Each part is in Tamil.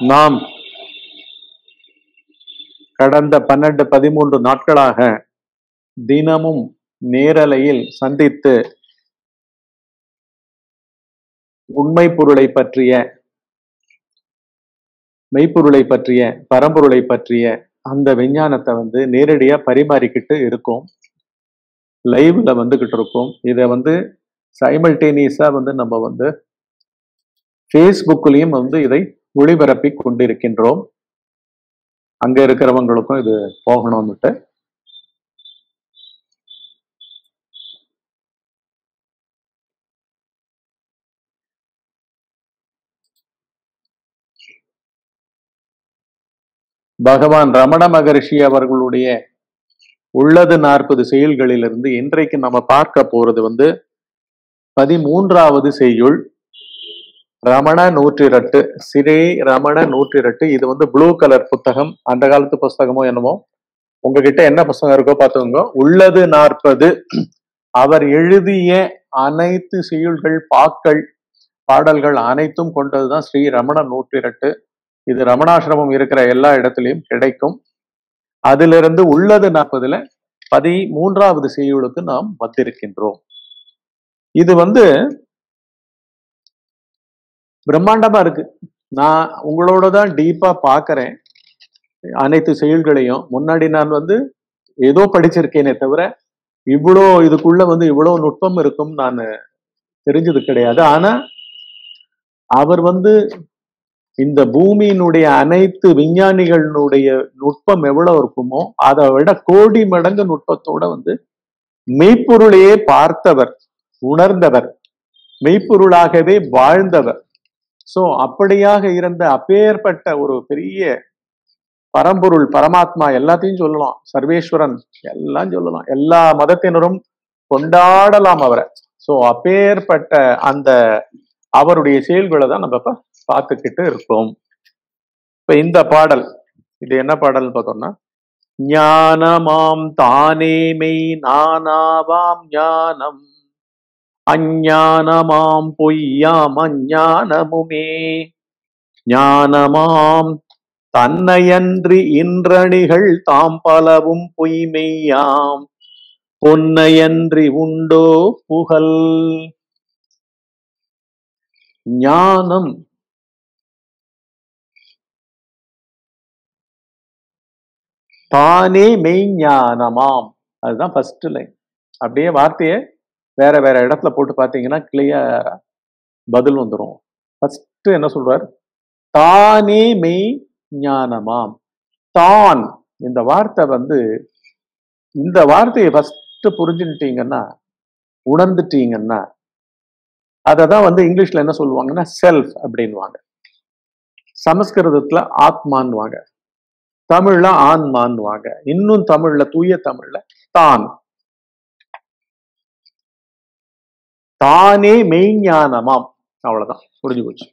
நாம் கடந்த பன்னெண்டு பதிமூன்று நாட்களாக தினமும் நேரலையில் சந்தித்து உண்மை பொருளை பற்றிய மெய்ப்பொருளை பற்றிய பரம்பொருளை பற்றிய அந்த விஞ்ஞானத்தை வந்து நேரடியா பரிமாறிக்கிட்டு இருக்கோம். லைவ்ல வந்துகிட்டு இருக்கோம். இதை வந்து சைமல்டேனியஸா வந்து நம்ம வந்து ஃபேஸ்புக்லேயும் வந்து இதை ஒளிபரப்பி கொண்டிருக்கின்றோம். அங்க இருக்கிறவங்களுக்கும் இது போகணும்னுட்டு. பகவான் ரமண மகரிஷி அவர்களுடைய உள்ளது நாற்பது செயல்களிலிருந்து இன்றைக்கு நம்ம பார்க்க போறது வந்து பதிமூன்றாவது செய்யுள். ரமண நூற்றிரட்டு சிரே ரமண நூற்றிரட்டு. இது வந்து ப்ளூ கலர் புத்தகம். அந்த காலத்து புஸ்தகமோ என்னமோ. உங்ககிட்ட என்ன புஸ்தகம் இருக்கோ பார்த்துக்கோங்க. உள்ளது நாற்பது. அவர் எழுதிய அனைத்து செய்யுள்கள் பாக்கள் பாடல்கள் அனைத்தும் கொண்டதுதான் ஸ்ரீ ரமண நூற்றிரட்டு. இது ரமணாசிரமம் இருக்கிற எல்லா இடத்துலையும் கிடைக்கும். அதிலிருந்து உள்ளது நாற்பதுல பதிமூன்றாவது செய்யுளுக்கு நாம் வந்திருக்கின்றோம். இது வந்து பிரம்மாண்டமா இருக்கு. நான் உங்களோட தான் டீப்பா பாக்குறேன். அனைத்து செயல்களையும். முன்னாடி நான் வந்து ஏதோ படிச்சிருக்கேனே தவிர இவ்வளோ இதுக்குள்ள வந்து இவ்வளவு நுட்பம் இருக்கும் நான் தெரிஞ்சது கிடையாது. ஆனா அவர் வந்து இந்த பூமியினுடைய அனைத்து விஞ்ஞானிகளுடைய நுட்பம் எவ்வளவு இருக்குமோ அதை விட கோடி மடங்கு நுட்பத்தோட வந்து மெய்ப்பொருளையே பார்த்தவர் உணர்ந்தவர் மெய்ப்பொருளாகவே வாழ்ந்தவர். சோ அப்படியாக இருந்த அப்பேற்பட்ட ஒரு பெரிய பரம்பொருள் பரமாத்மா எல்லாத்தையும் சொல்லலாம். சர்வேஸ்வரன் எல்லாம் சொல்லலாம். எல்லா மதத்தினரும் கொண்டாடலாம் அவரை. சோ அப்பேற்பட்ட அந்த அவருடைய செயல்களை தான் நம்ம இப்ப பார்த்துக்கிட்டு இருக்கோம். இப்ப இந்த பாடல் இது என்ன பாடல்னு பார்த்தோம்னா ஞானமாம் தானே மெய் நானாவாம் ஞானம் அஞ்ஞானமாம் பொய்யாம் அஞ்ஞானமுமே. ஞானமாம் தன்னையன்றி இன்றணிகள் தாம் பலவும் பொய்மெய்யாம். பொன்னையன்றி உண்டோ புகழ். ஞானம் தானே மெய்ஞானமாம். அதுதான் ஃபர்ஸ்ட் லைன் அப்படியே வார்த்தையை வேற வேற இடத்துல போட்டு பார்த்தீங்கன்னா கிளியரா பதில் வந்துடும் ஃபர்ஸ்ட் என்ன சொல்றார்? தானே மெய் ஞானமாம். தான் இந்த வார்த்தை வந்து இந்த வார்த்தையை ஃபர்ஸ்ட் புரிஞ்சுட்டீங்கன்னா உணர்ந்துட்டீங்கன்னா அதை தான் வந்து இங்கிலீஷ்ல என்ன சொல்லுவாங்கன்னா செல்ஃப் அப்படின்வாங்க சமஸ்கிருதத்துல ஆத்மான்வாங்க தமிழ்ல ஆன்மான்வாங்க இன்னும் தமிழ்ல தூய தமிழ்ல தான். தானே மெய்ஞானமாம். அவ்வளவுதான். புரிஞ்சு போச்சு.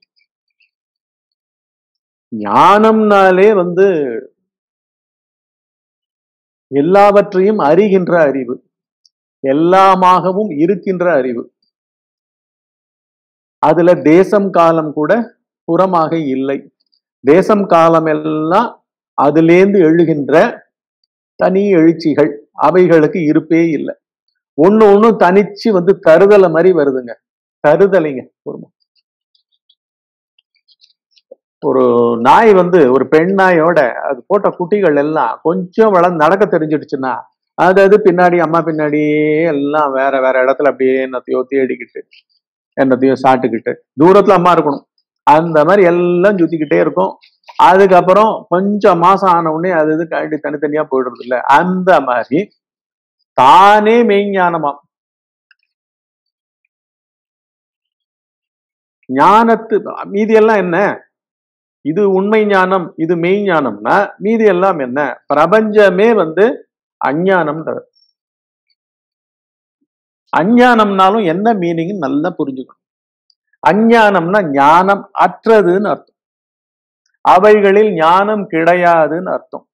ஞானம்னாலே வந்து எல்லாவற்றையும் அறிகின்ற அறிவு எல்லாமாகவும் இருக்கின்ற அறிவு. அதுல தேசம் காலம் கூட புறமாக இல்லை. தேசம் காலம் எல்லாம் அதிலேந்து எழுகின்ற தனி எழுச்சிகள் அவைகளுக்கு இருப்பே இல்லை. ஒண்ணு ஒண்ணும் தனிச்சு வந்து தருதலை மாதிரி வருதுங்க. தருதலைங்க ஒரு ஒரு நாய் வந்து ஒரு பெண் நாயோட அது போட்ட குட்டிகள் எல்லாம் கொஞ்சம் வளர்ந்து நடக்க தெரிஞ்சிடுச்சுன்னா அது அது பின்னாடி அம்மா பின்னாடியே எல்லாம் வேற வேற இடத்துல அப்படியே என்னத்தையோ தேடிக்கிட்டு என்னத்தையோ சாப்பிட்டுக்கிட்டு தூரத்துல அம்மா இருக்கணும். அந்த மாதிரி எல்லாம் சுத்திக்கிட்டே இருக்கும். அதுக்கப்புறம் கொஞ்சம் மாசம் ஆன உடனே அது இது கழட்டி தனித்தனியா போயிடுறது இல்லை அந்த மாதிரி தானே மெய்ஞானமாம் ஞானத்து மீதி எல்லாம் என்ன? இது உண்மை ஞானம் இது மெய் ஞானம்னா மீதி எல்லாம் என்ன? பிரபஞ்சமே வந்து அஞ்ஞானம்ன்றது அஞ்ஞானம்னாலும் என்ன மீனிங் நல்லா புரிஞ்சுக்கணும். அஞ்ஞானம்னா ஞானம் அற்றதுன்னு அர்த்தம். அவைகளில் ஞானம் கிடையாதுன்னு அர்த்தம்.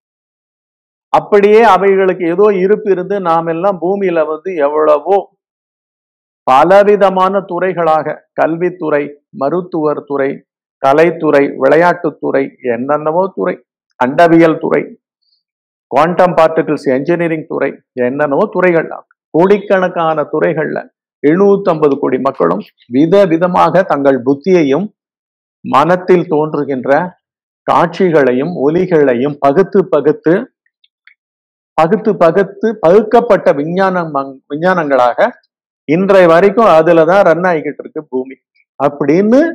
அப்படியே அவைகளுக்கு ஏதோ இருப்பு இருந்து நாம் எல்லாம் பூமியில வந்து எவ்வளவோ பலவிதமான துறைகளாக கல்வித்துறை மருத்துவர் துறை கலைத்துறை விளையாட்டுத்துறை என்னென்னவோ துறை அண்டவியல் துறை குவாண்டம் பார்ட்டிகிள்ஸ் என்ஜினியரிங் துறை என்னென்னவோ துறைகள். கோடிக்கணக்கான துறைகள்ல எழுநூத்தி ஐம்பது கோடி மக்களும் வித விதமாக தங்கள் புத்தியையும் மனத்தில் தோன்றுகின்ற காட்சிகளையும் ஒலிகளையும் பகுத்து பகுத்து பகுத்து பகுத்து பகுக்கப்பட்ட விஞ்ஞானம் விஞ்ஞானங்களாக இன்றைய வரைக்கும் அதுலதான் ரன் ஆகிக்கிட்டு இருக்கு பூமி. அப்படின்னு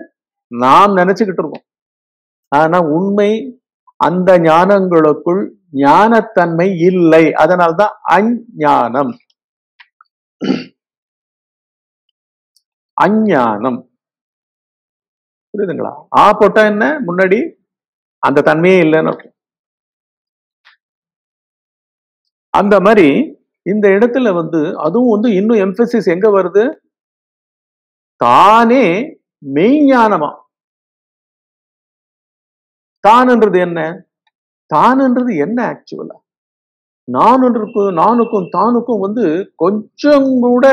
நாம் நினைச்சுக்கிட்டு இருக்கோம். ஆனா உண்மை அந்த ஞானங்களுக்குள் ஞானத்தன்மை இல்லை. அதனால்தான் அஞ்ஞானம். அஞ்ஞானம். புரியுதுங்களா? ஆ போட்டா என்ன? முன்னாடி அந்த தன்மையே இல்லைன்னு அர்த்தம். அந்த மாதிரி இந்த இடத்துல வந்து அதுவும் வந்து இன்னும் எம்பசிஸ் எங்க வருது? தானே மெய்ஞானமா. தான்ன்றது என்ன? தான்ன்றது என்ன ஆக்சுவலா நானுக்கும் நானுக்கும் தானுக்கும் வந்து கொஞ்சம் கூட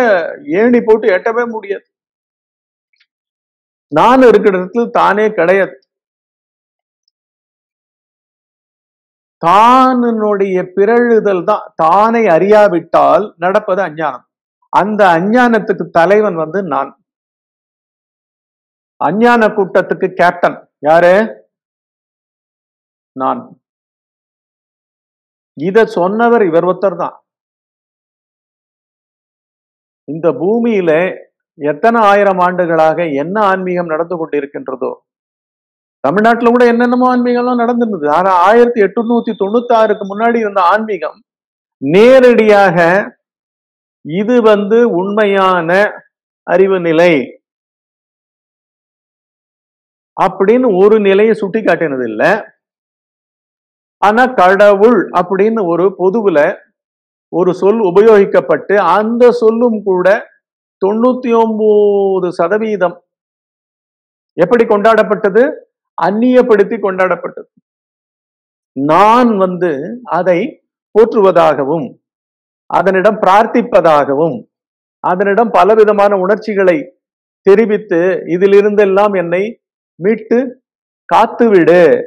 ஏணி போட்டு எட்டவே முடியாது. நான் இருக்கிற இடத்துல தானே கிடையாது. தானுடைய பிறழுதல் தான். தானை அறியாவிட்டால் நடப்பது அஞ்ஞானம். அந்த அஞ்ஞானத்துக்கு தலைவன் வந்து நான். அஞ்ஞான கூட்டத்துக்கு கேப்டன். யாரு? நான். இத சொன்னவர் இவர் ஒருத்தர் தான். இந்த பூமியில எத்தனை ஆயிரம் ஆண்டுகளாக என்ன ஆன்மீகம் நடந்து கொண்டிருக்கின்றதோ தமிழ்நாட்டுல கூட என்னென்னமோ ஆன்மீகம்லாம் நடந்திருந்தது. ஆனா ஆயிரத்தி எட்டுநூத்தி தொண்ணூத்தி ஆறுக்கு முன்னாடி இருந்த ஆன்மீகம் நேரடியாக இது வந்து உண்மையான அறிவு நிலை அப்படின்னு ஒரு நிலையை சுட்டி காட்டினது இல்லை. ஆனா கடவுள் அப்படின்னு ஒரு பொதுவுல ஒரு சொல் உபயோகிக்கப்பட்டு அந்த சொல்லும் கூட தொண்ணூத்தி ஒன்பது சதவீதம் எப்படி கொண்டாடப்பட்டது? அந்நியப்படுத்தி கொண்டாடப்பட்டது. நான் வந்து அதை போற்றுவதாகவும் அதனிடம் பிரார்த்திப்பதாகவும் அதனிடம் பலவிதமான உணர்ச்சிகளை தெரிவித்து இதிலிருந்தெல்லாம் என்னை மீட்டு காத்துவிடு.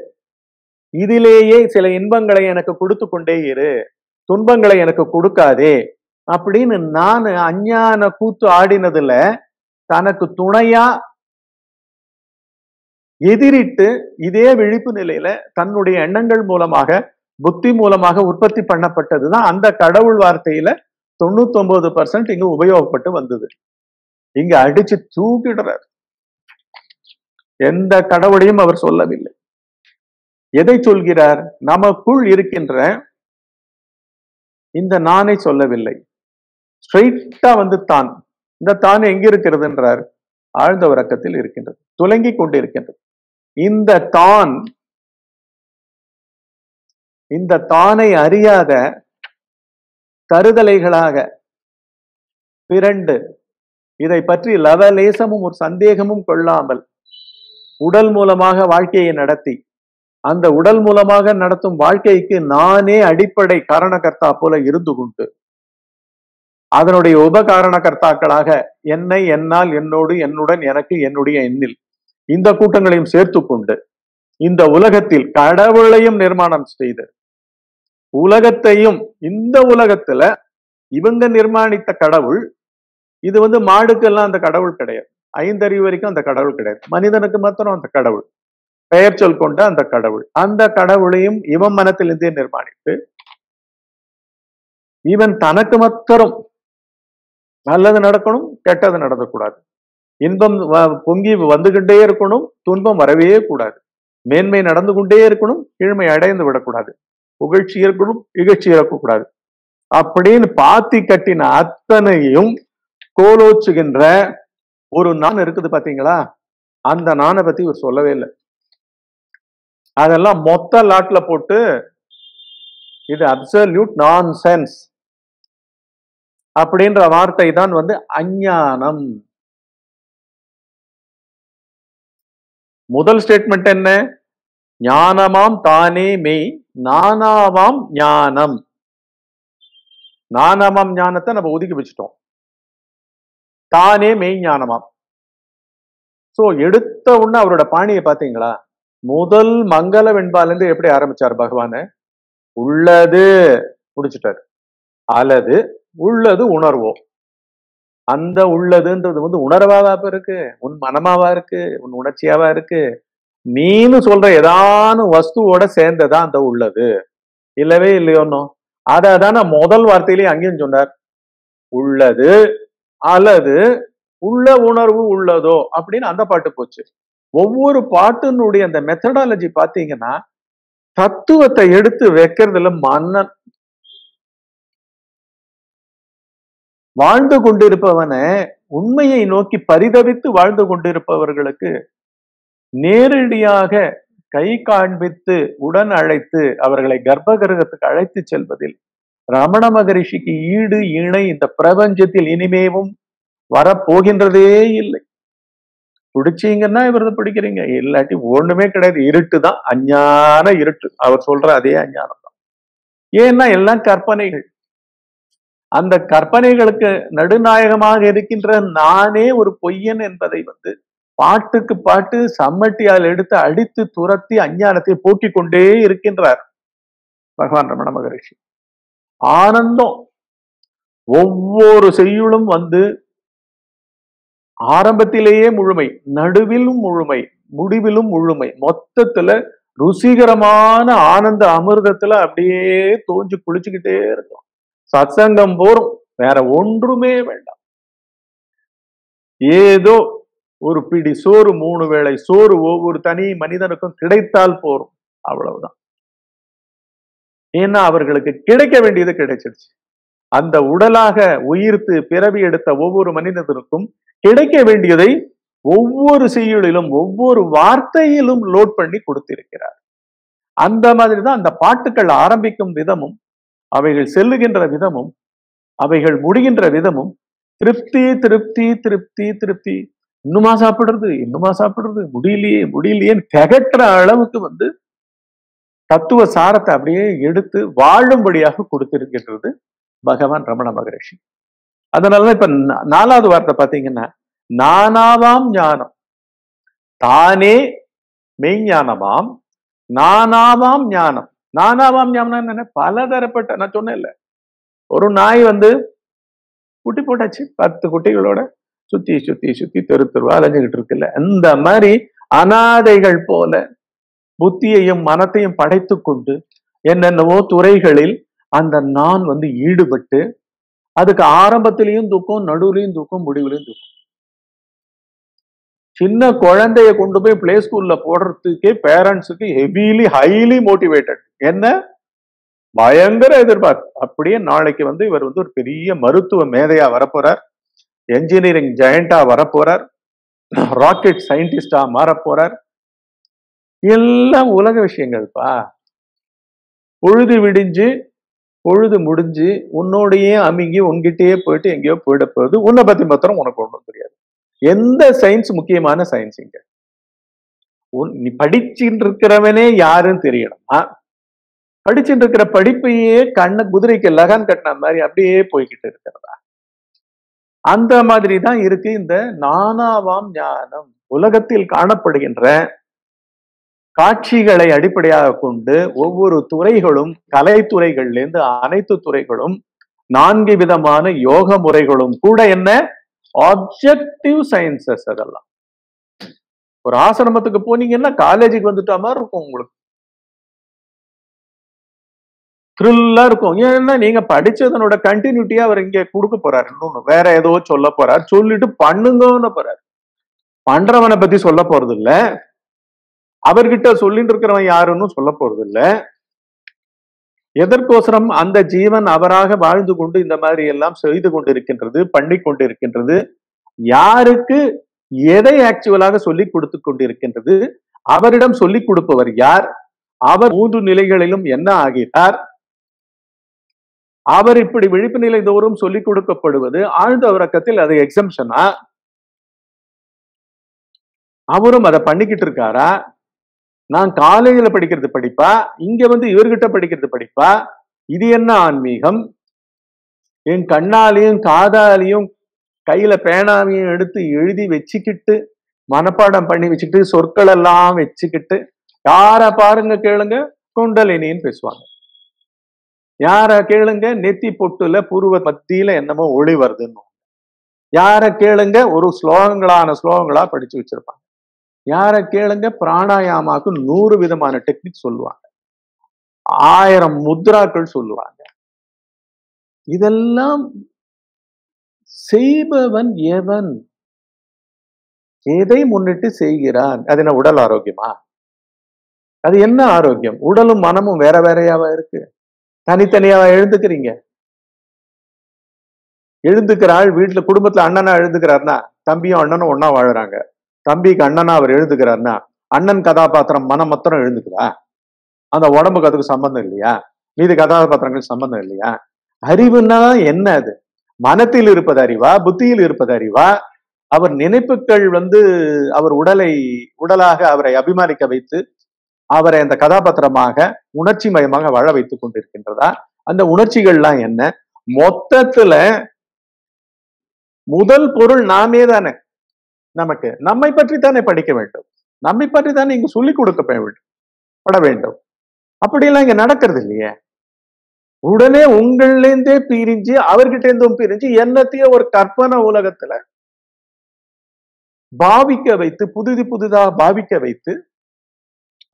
இதிலேயே சில இன்பங்களை எனக்கு கொடுத்து கொண்டே இரு. துன்பங்களை எனக்கு கொடுக்காதே. அப்படின்னு நான் அஞ்ஞான கூத்து ஆடினதுல தனக்கு துணையா எதிரிட்டு இதே விழிப்பு நிலையில தன்னுடைய எண்ணங்கள் மூலமாக புத்தி மூலமாக உற்பத்தி பண்ணப்பட்டதுதான் அந்த கடவுள் வார்த்தையில தொண்ணூத்தி ஒன்பது பர்சன்ட் இங்க உபயோகப்பட்டு வந்தது. இங்க அடிச்சு தூக்கிடுறார். எந்த கடவுளையும் அவர் சொல்லவில்லை. எதை சொல்கிறார்? நமக்குள் இருக்கின்ற இந்த நானை சொல்லவில்லை. ஸ்ட்ரைட்டா வந்து தான் இந்த தான் எங்க இருக்கிறதுன்றார். ஆழ்ந்த உறக்கத்தில் இருக்கின்றது துலங்கி கொண்டு இருக்கின்றது இந்த தான் இந்த தானை அறியாத தருதலைகளாக பிறண்டு இதை பற்றி லவலேசமும் ஒரு சந்தேகமும் கொள்ளாமல் உடல் மூலமாக வாழ்க்கையை நடத்தி அந்த உடல் மூலமாக நடத்தும் வாழ்க்கைக்கு நானே அடிப்படை காரணகர்த்தா போல இருந்து கொண்டு அதனுடைய உபகாரணகர்த்தாக்களாக என்னை என்னால் என்னோடு என்னுடன் எனக்கு என்னுடைய எண்ணில் இந்த கூட்டங்களையும் சேர்த்து கொண்டு இந்த உலகத்தில் கடவுளையும் நிர்மாணம் செய்து உலகத்தையும் இந்த உலகத்துல இவங்க நிர்மாணித்த கடவுள் இது வந்து மாடுக்கெல்லாம் அந்த கடவுள் கிடையாது. ஐந்தறிவு வரைக்கும் அந்த கடவுள் கிடையாது. மனிதனுக்கு மாத்திரம் அந்த கடவுள். பெயர் சொல் கொண்ட அந்த கடவுள். அந்த கடவுளையும் இவன் மனத்திலிருந்தே நிர்மாணித்து இவன் தனக்கு மாத்திரம் நல்லது நடக்கணும் கெட்டது நடக்கக்கூடாது. இன்பம் பொங்கி வந்துகிட்டே இருக்கணும் துன்பம் வரவே கூடாது. மேன்மை நடந்து கொண்டே இருக்கணும் கீழ்மை அடைந்து விடக்கூடாது. புகழ்ச்சி இருக்கணும் இகழ்ச்சி இருக்கக்கூடாது அப்படின்னு பாத்தி கட்டின அத்தனையும் கோலோச்சுகின்ற ஒரு நான் இருக்குது பாத்தீங்களா? அந்த நானை பத்தி இவர் சொல்லவே இல்லை. அதெல்லாம் மொத்த லாட்ல போட்டு இது அப்சல்யூட் நான் சென்ஸ் அப்படின்ற வார்த்தை தான் வந்து அஞ்ஞானம். முதல் ஸ்டேட்மெண்ட் என்ன? ஞானமாம் தானே மெய் நானாவாம் ஞானம். நானாமாம் ஞானத்தை நம்ம ஒதுக்கி வச்சுட்டோம். தானே மெய் ஞானமாம். சோ எடுத்த உடனே அவரோட பாணியை பார்த்தீங்களா? முதல் மங்கள வெண்பாலேருந்து எப்படி ஆரம்பிச்சார் பகவானு? உள்ளது முடிச்சிட்டாரு அல்லது உள்ளது உணர்வோம். அந்த உள்ளதுன்றது வந்து உணர்வாவா இப்ப இருக்கு? உன் மனமாவா இருக்கு? உன் உணர்ச்சியாவா இருக்கு? நீனு சொல்ற ஏதான வஸ்துவோட சேர்ந்ததா அந்த உள்ளது. இல்லவே இல்லையோன்னோ அதை தானே முதல் வார்த்தையிலேயே அங்கேயும் சொன்னார். உள்ளது அல்லது உள்ள உணர்வு உள்ளதோ அப்படின்னு அந்த பாட்டு போச்சு. ஒவ்வொரு பாட்டினுடைய அந்த மெத்தடாலஜி பார்த்தீங்கன்னா தத்துவத்தை எடுத்து வைக்கிறதுல மன்னன் வாழ்ந்து கொண்டிருப்பவனை உண்மையை நோக்கி பரிதவித்து வாழ்ந்து கொண்டிருப்பவர்களுக்கு நேரடியாக கை காண்பித்து உடன் அழைத்து அவர்களை கர்ப்ப கிரகத்துக்கு அழைத்து செல்வதில் ரமண மகரிஷிக்கு ஈடு இணை இந்த பிரபஞ்சத்தில் இனிமேவும் வரப்போகின்றதே இல்லை. பிடிச்சீங்கன்னா இவரது பிடிக்கிறீங்க. இல்லாட்டி ஒண்ணுமே கிடையாது. இருட்டு தான். அஞ்ஞான இருட்டு. அவர் சொல்ற அதே அஞ்ஞானம் தான். ஏன்னா எல்லாம் கற்பனைகள். அந்த கற்பனைகளுக்கு நடுநாயகமாக இருக்கின்ற நானே ஒரு பொய்யன் என்பதை வந்து பாட்டுக்கு பாட்டு சம்மட்டியால் எடுத்து அடித்து துரத்தி அஞ்ஞானத்தை போக்கிக் கொண்டே இருக்கின்றார் பகவான் ரமண மகரிஷி. ஆனந்தம் ஒவ்வொரு செய்யுளும் வந்து ஆரம்பத்திலேயே முழுமை நடுவிலும் முழுமை முடிவிலும் முழுமை மொத்தத்துல ருசிகரமான ஆனந்த அமிர்தத்துல அப்படியே தோஞ்சு குளிச்சுக்கிட்டே இருக்கும். சத்சங்கம் போரும். வேற ஒன்றுமே வேண்டாம். ஏதோ ஒரு பிடி சோறு மூணு வேளை சோறு ஒவ்வொரு தனி மனிதனுக்கும் கிடைத்தால் போரும். அவ்வளவுதான். ஏன்னா அவர்களுக்கு கிடைக்க வேண்டியது கிடைச்சிடுச்சு அந்த உடலாக உயிர்த்து பிறவி எடுத்த ஒவ்வொரு மனிதனுக்கும் கிடைக்க வேண்டியதை ஒவ்வொரு செய்யுளிலும் ஒவ்வொரு வார்த்தையிலும் லோட் பண்ணி கொடுத்திருக்கிறார். அந்த மாதிரி தான் அந்த பாட்டுக்கள் ஆரம்பிக்கும் விதமும் அவைகள் செல்லுகின்ற விதமும் அவைகள் முடிகின்ற விதமும் திருப்தி திருப்தி திருப்தி திருப்தி. இன்னுமா சாப்பிடுறது? இன்னுமா சாப்பிடுறது? முடியலையே முடியலையேன்னு திகட்டுற அளவுக்கு வந்து தத்துவ சாரத்தை அப்படியே எடுத்து வாழும்படியாக கொடுத்திருக்கின்றது பகவான் ரமண மகரிஷி. அதனாலதான் இப்ப நாலாவது வார்த்தை பாத்தீங்கன்னா நானாவாம் ஞானம். தானே மெய்ஞானமாம் நானாவாம் ஞானம். நானாவாம் ஞாபகம் என்ன பலதரப்பட்ட நான் சொன்னேன் இல்லை ஒரு நாய் வந்து குட்டி போட்டாச்சு. பத்து குட்டிகளோட சுத்தி சுத்தி சுத்தி தெரு தெருவா அலைஞ்சுக்கிட்டு இருக்குல்ல. அந்த மாதிரி அனாதைகள் போல புத்தியையும் மனத்தையும் படைத்து கொண்டு என்னென்னவோ துறைகளில் அந்த நான் வந்து ஈடுபட்டு அதுக்கு ஆரம்பத்திலையும் தூக்கம் நடுவுலையும் தூக்கம் முடிவுலையும் தூக்கம். சின்ன குழந்தைய கொண்டு போய் பிளே ஸ்கூல்ல போடுறதுக்கே பேரண்ட்ஸுக்கு ஹெவிலி ஹைலி மோட்டிவேட்டட் என்ன? பயங்கர எதிர்பார்ப்பு. அப்படியே நாளைக்கு வந்து இவர் வந்து ஒரு பெரிய மருத்துவ மேதையா வரப்போறார். என்ஜினியரிங் ஜெயண்டா வரப்போறார். ராக்கெட் சயின்டிஸ்டா மாறப்போறார். எல்லாம் உலக விஷயங்கள்ப்பா. பொழுது விடிஞ்சு பொழுது முடிஞ்சு உன்னோடையே அமுங்கி உன்கிட்டயே போயிட்டு எங்கேயோ போயிட போகுது உன்னை பத்தி மாத்திரம் உனக்கு ஒன்றும் தெரியாது. எந்த சயின்ஸ் முக்கியமான சயின்ஸ் இங்க? உன் நீ படிச்சுட்டு இருக்கிறவனே யாருன்னு தெரியணும்? படிச்சுட்டு இருக்கிற படிப்பையே கண்ண குதிரைக்கு லகான் கட்டின மாதிரி அப்படியே போய்கிட்டு இருக்கிறதா? அந்த மாதிரி தான் இருக்கு இந்த நானாவாம் ஞானம். உலகத்தில் காணப்படுகின்ற காட்சிகளை அடிப்படையாக கொண்டு ஒவ்வொரு துறைகளும் கலைத்துறைகள்ல இருந்து அனைத்து துறைகளும் நான்கு விதமான யோக முறைகளும் கூட என்ன? ஆப்ஜெக்டிவ் சயின்சஸ் அதெல்லாம். ஒரு ஆசிரமத்துக்கு போனீங்கன்னா காலேஜுக்கு வந்துட்டா மாதிரி இருக்கும் உங்களுக்கு. த்ரில்லா இருக்கும். ஏன்னா நீங்க படிச்சதனோட கண்டினியூட்டியா அவர் இங்க கொடுக்க போறாரு. இன்னொன்னு வேற ஏதோ சொல்ல போறாரு. சொல்லிட்டு பண்ணுங்கன்னு போறாரு. பண்றவனை பத்தி சொல்ல போறது இல்ல அவர்கிட்ட சொல்லிட்டு இருக்கிறவன் யாருன்னு சொல்ல போறது இல்ல எதற்கோசரம் அந்த ஜீவன் அவராக வாழ்ந்து கொண்டு இந்த மாதிரி எல்லாம் செய்து கொண்டிருக்கின்றது பண்ணி கொண்டிருக்கின்றது யாருக்கு எதை ஆக்சுவலாக சொல்லி கொடுத்து கொண்டிருக்கின்றது அவரிடம் சொல்லிக் கொடுப்பவர் யார்? அவர் மூன்று நிலைகளிலும் என்ன ஆகிறார்? அவர் இப்படி விழிப்பு நிலை தோறும் சொல்லிக் கொடுக்கப்படுவது ஆழ்ந்த உறக்கத்தில் அது எக்ஸம்ஷனா அவரும் அதை பண்ணிக்கிட்டு இருக்காரா? நான் காலேஜில் படிக்கிறது படிப்பா? இங்க வந்து இவர்கிட்ட படிக்கிறது படிப்பா? இது என்ன ஆன்மீகம்? என் கண்ணாலையும் காதாலையும் கையில பேனாவையும் எடுத்து எழுதி வச்சுக்கிட்டு மனப்பாடம் பண்ணி வச்சுக்கிட்டு சொற்கள் எல்லாம் வச்சுக்கிட்டு யார பாருங்க கேளுங்க? குண்டலினின்னு பேசுவாங்க. யார கேளுங்க? நெத்தி பொட்டுல புருவ பத்தியில என்னமோ ஒளி வருதுன்னு. யார கேளுங்க? ஒரு ஸ்லோகங்களான ஸ்லோகங்களா படிச்சு வச்சிருப்பாங்க. யார கேளுங்க? பிராணாயாமாக்கு நூறு விதமான டெக்னிக் சொல்லுவாங்க. ஆயிரம் முத்ராக்கள் சொல்லுவாங்க. இதெல்லாம் செய்பவன் எவன்? எதை முன்னிட்டு செய்கிறான்? அது என்ன உடல் ஆரோக்கியமா? அது என்ன ஆரோக்கியம்? உடலும் மனமும் வேற வேறையாவா இருக்கு? தனித்தனியாவா எழுந்துக்கிறீங்க. எழுந்துக்கிற ஆள் வீட்டுல குடும்பத்துல அண்ணனா எழுந்துக்கிறாருன்னா தம்பியும் அண்ணனும் ஒன்னா வாழுறாங்க. தம்பிக்கு அண்ணனா அவர் எழுதுகிறாருன்னா அண்ணன் கதாபாத்திரம் மனம் மத்திரம் எழுந்துக்குதா? அந்த உடம்புக்கு அதுக்கு சம்பந்தம் இல்லையா? மீது கதாபாத்திரங்கள் சம்பந்தம் இல்லையா? அறிவுன்னா என்ன அது? மனத்தில் இருப்பது அறிவா? புத்தியில் இருப்பது அறிவா? அவர் நினைப்புகள் வந்து அவர் உடலை உடலாக அவரை அபிமானிக்க வைத்து அவரை அந்த கதாபாத்திரமாக உணர்ச்சி மயமாக வாழ வைத்துக் கொண்டிருக்கின்றதா? அந்த உணர்ச்சிகள்லாம் என்ன? மொத்தத்துல முதல் பொருள் நாமே தானே நமக்கு. நம்மை பற்றி தானே படிக்க வேண்டும். நம்மை பற்றி தானே இங்க சொல்லிக் கொடுக்க வேண்டும் பட வேண்டும். அப்படியெல்லாம் இங்க நடக்கிறது இல்லையே. உடனே உங்கள்லேருந்தே பிரிஞ்சு அவர்கிட்ட இருந்தும் பிரிஞ்சு என்னத்தையும் ஒரு கற்பனை உலகத்துல பாவிக்க வைத்து புதிது புதுதா பாவிக்க வைத்து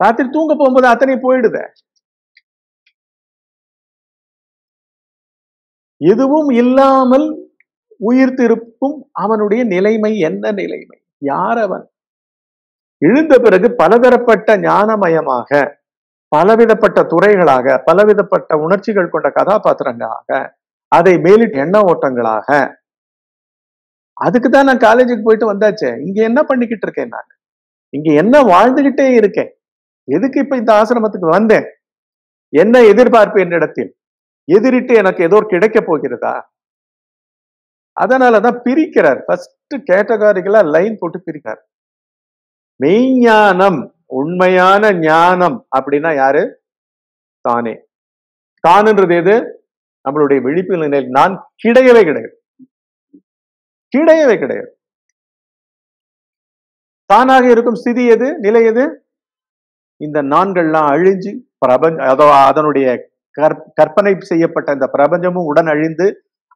ராத்திரி தூங்க போகும்போது அத்தனை போயிடுத. எதுவும் இல்லாமல் உயிர் திருப்பும் அவனுடைய நிலைமை என்ன நிலைமை? யார் அவன்? எழுந்த பிறகு பலதரப்பட்ட ஞானமயமாக பலவிதப்பட்ட துறைகளாக பலவிதப்பட்ட உணர்ச்சிகள் கொண்ட கதாபாத்திரங்களாக அதை மேலிட்டு எண்ண ஓட்டங்களாக அதுக்கு தான் நான் காலேஜுக்கு போயிட்டு வந்தாச்சே. இங்க என்ன பண்ணிக்கிட்டு இருக்கேன் நான்? இங்க என்ன வாழ்ந்துகிட்டே இருக்கேன்? எதுக்கு இப்ப இந்த ஆசிரமத்துக்கு வந்தேன்? என்ன எதிர்பார்ப்பு என்னிடத்தில்? எதிரிட்டு எனக்கு ஏதோ கிடைக்க போகிறதா? அதனாலதான் பிரிக்கிறார். ஃபர்ஸ்ட் கேட்டகாரிகளா லைன் போட்டு பிரிக்கிறார். மெய்ஞானம் உண்மையான ஞானம் அப்படின்னா யாரு? தானே. தானுன்றது எது? நம்மளுடைய விழிப்பு நிலையில். நான் கிடையவே கிடையாது. கிடையவே கிடையாது. தானாக இருக்கும். ஸ்திதி எது? நிலை எது? இந்த நான்கள்லாம் அழிஞ்சு பிரபஞ்ச அதோ அதனுடைய கற்பனை செய்யப்பட்ட இந்த பிரபஞ்சமும் உடன் அழிந்து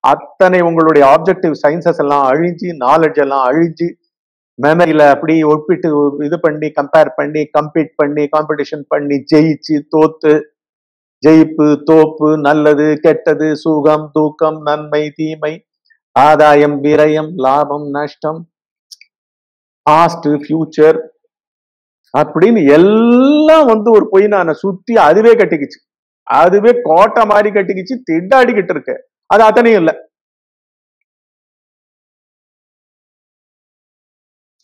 அத்தனை உங்களுடைய ஆப்ஜெக்டிவ் சயின்சஸ் எல்லாம் அழிஞ்சு நாலெட்ஜ் எல்லாம் அழிஞ்சு மெமரியில அப்படி ஒப்பிட்டு இது பண்ணி கம்பேர் பண்ணி கம்பீட் பண்ணி காம்படிஷன் பண்ணி ஜெயிச்சு தோத்து ஜெயிப்பு தோப்பு நல்லது கெட்டது சுகம் தூக்கம் நன்மை தீமை ஆதாயம் விரயம் லாபம் நஷ்டம் பாஸ்ட் ஃபியூச்சர் அப்படின்னு எல்லாம் வந்து ஒரு பொய் நான் சுத்தி அதுவே கட்டிக்கிச்சு. அதுவே கோட்டை மாதிரி கட்டிக்கிச்சு திண்டாடிக்கிட்டு இருக்கு. அது அத்தனையும் இல்லை.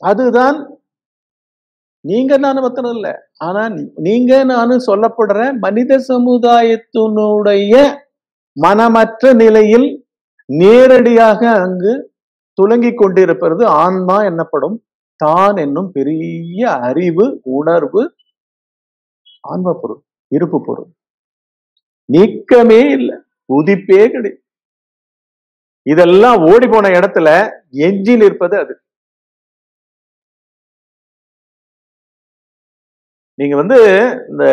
அதுதான் நீங்க நானும் மத்தனும் இல்ல. ஆனா நீங்க நானும் சொல்லப்படுற மனித சமுதாயத்தினுடைய மனமற்ற நிலையில் நேரடியாக அங்கு துலங்கி கொண்டிருப்பது ஆன்மா என்னப்படும்? தான் என்னும் பெரிய அறிவு உணர்வு ஆன்ம பொருள் இருப்பு பொருள். நீக்கமே இல்லை உதிப்பே கிடையாது இதெல்லாம் ஓடி போன இடத்துல எஞ்சில் இருப்பது அது. நீங்க வந்து இந்த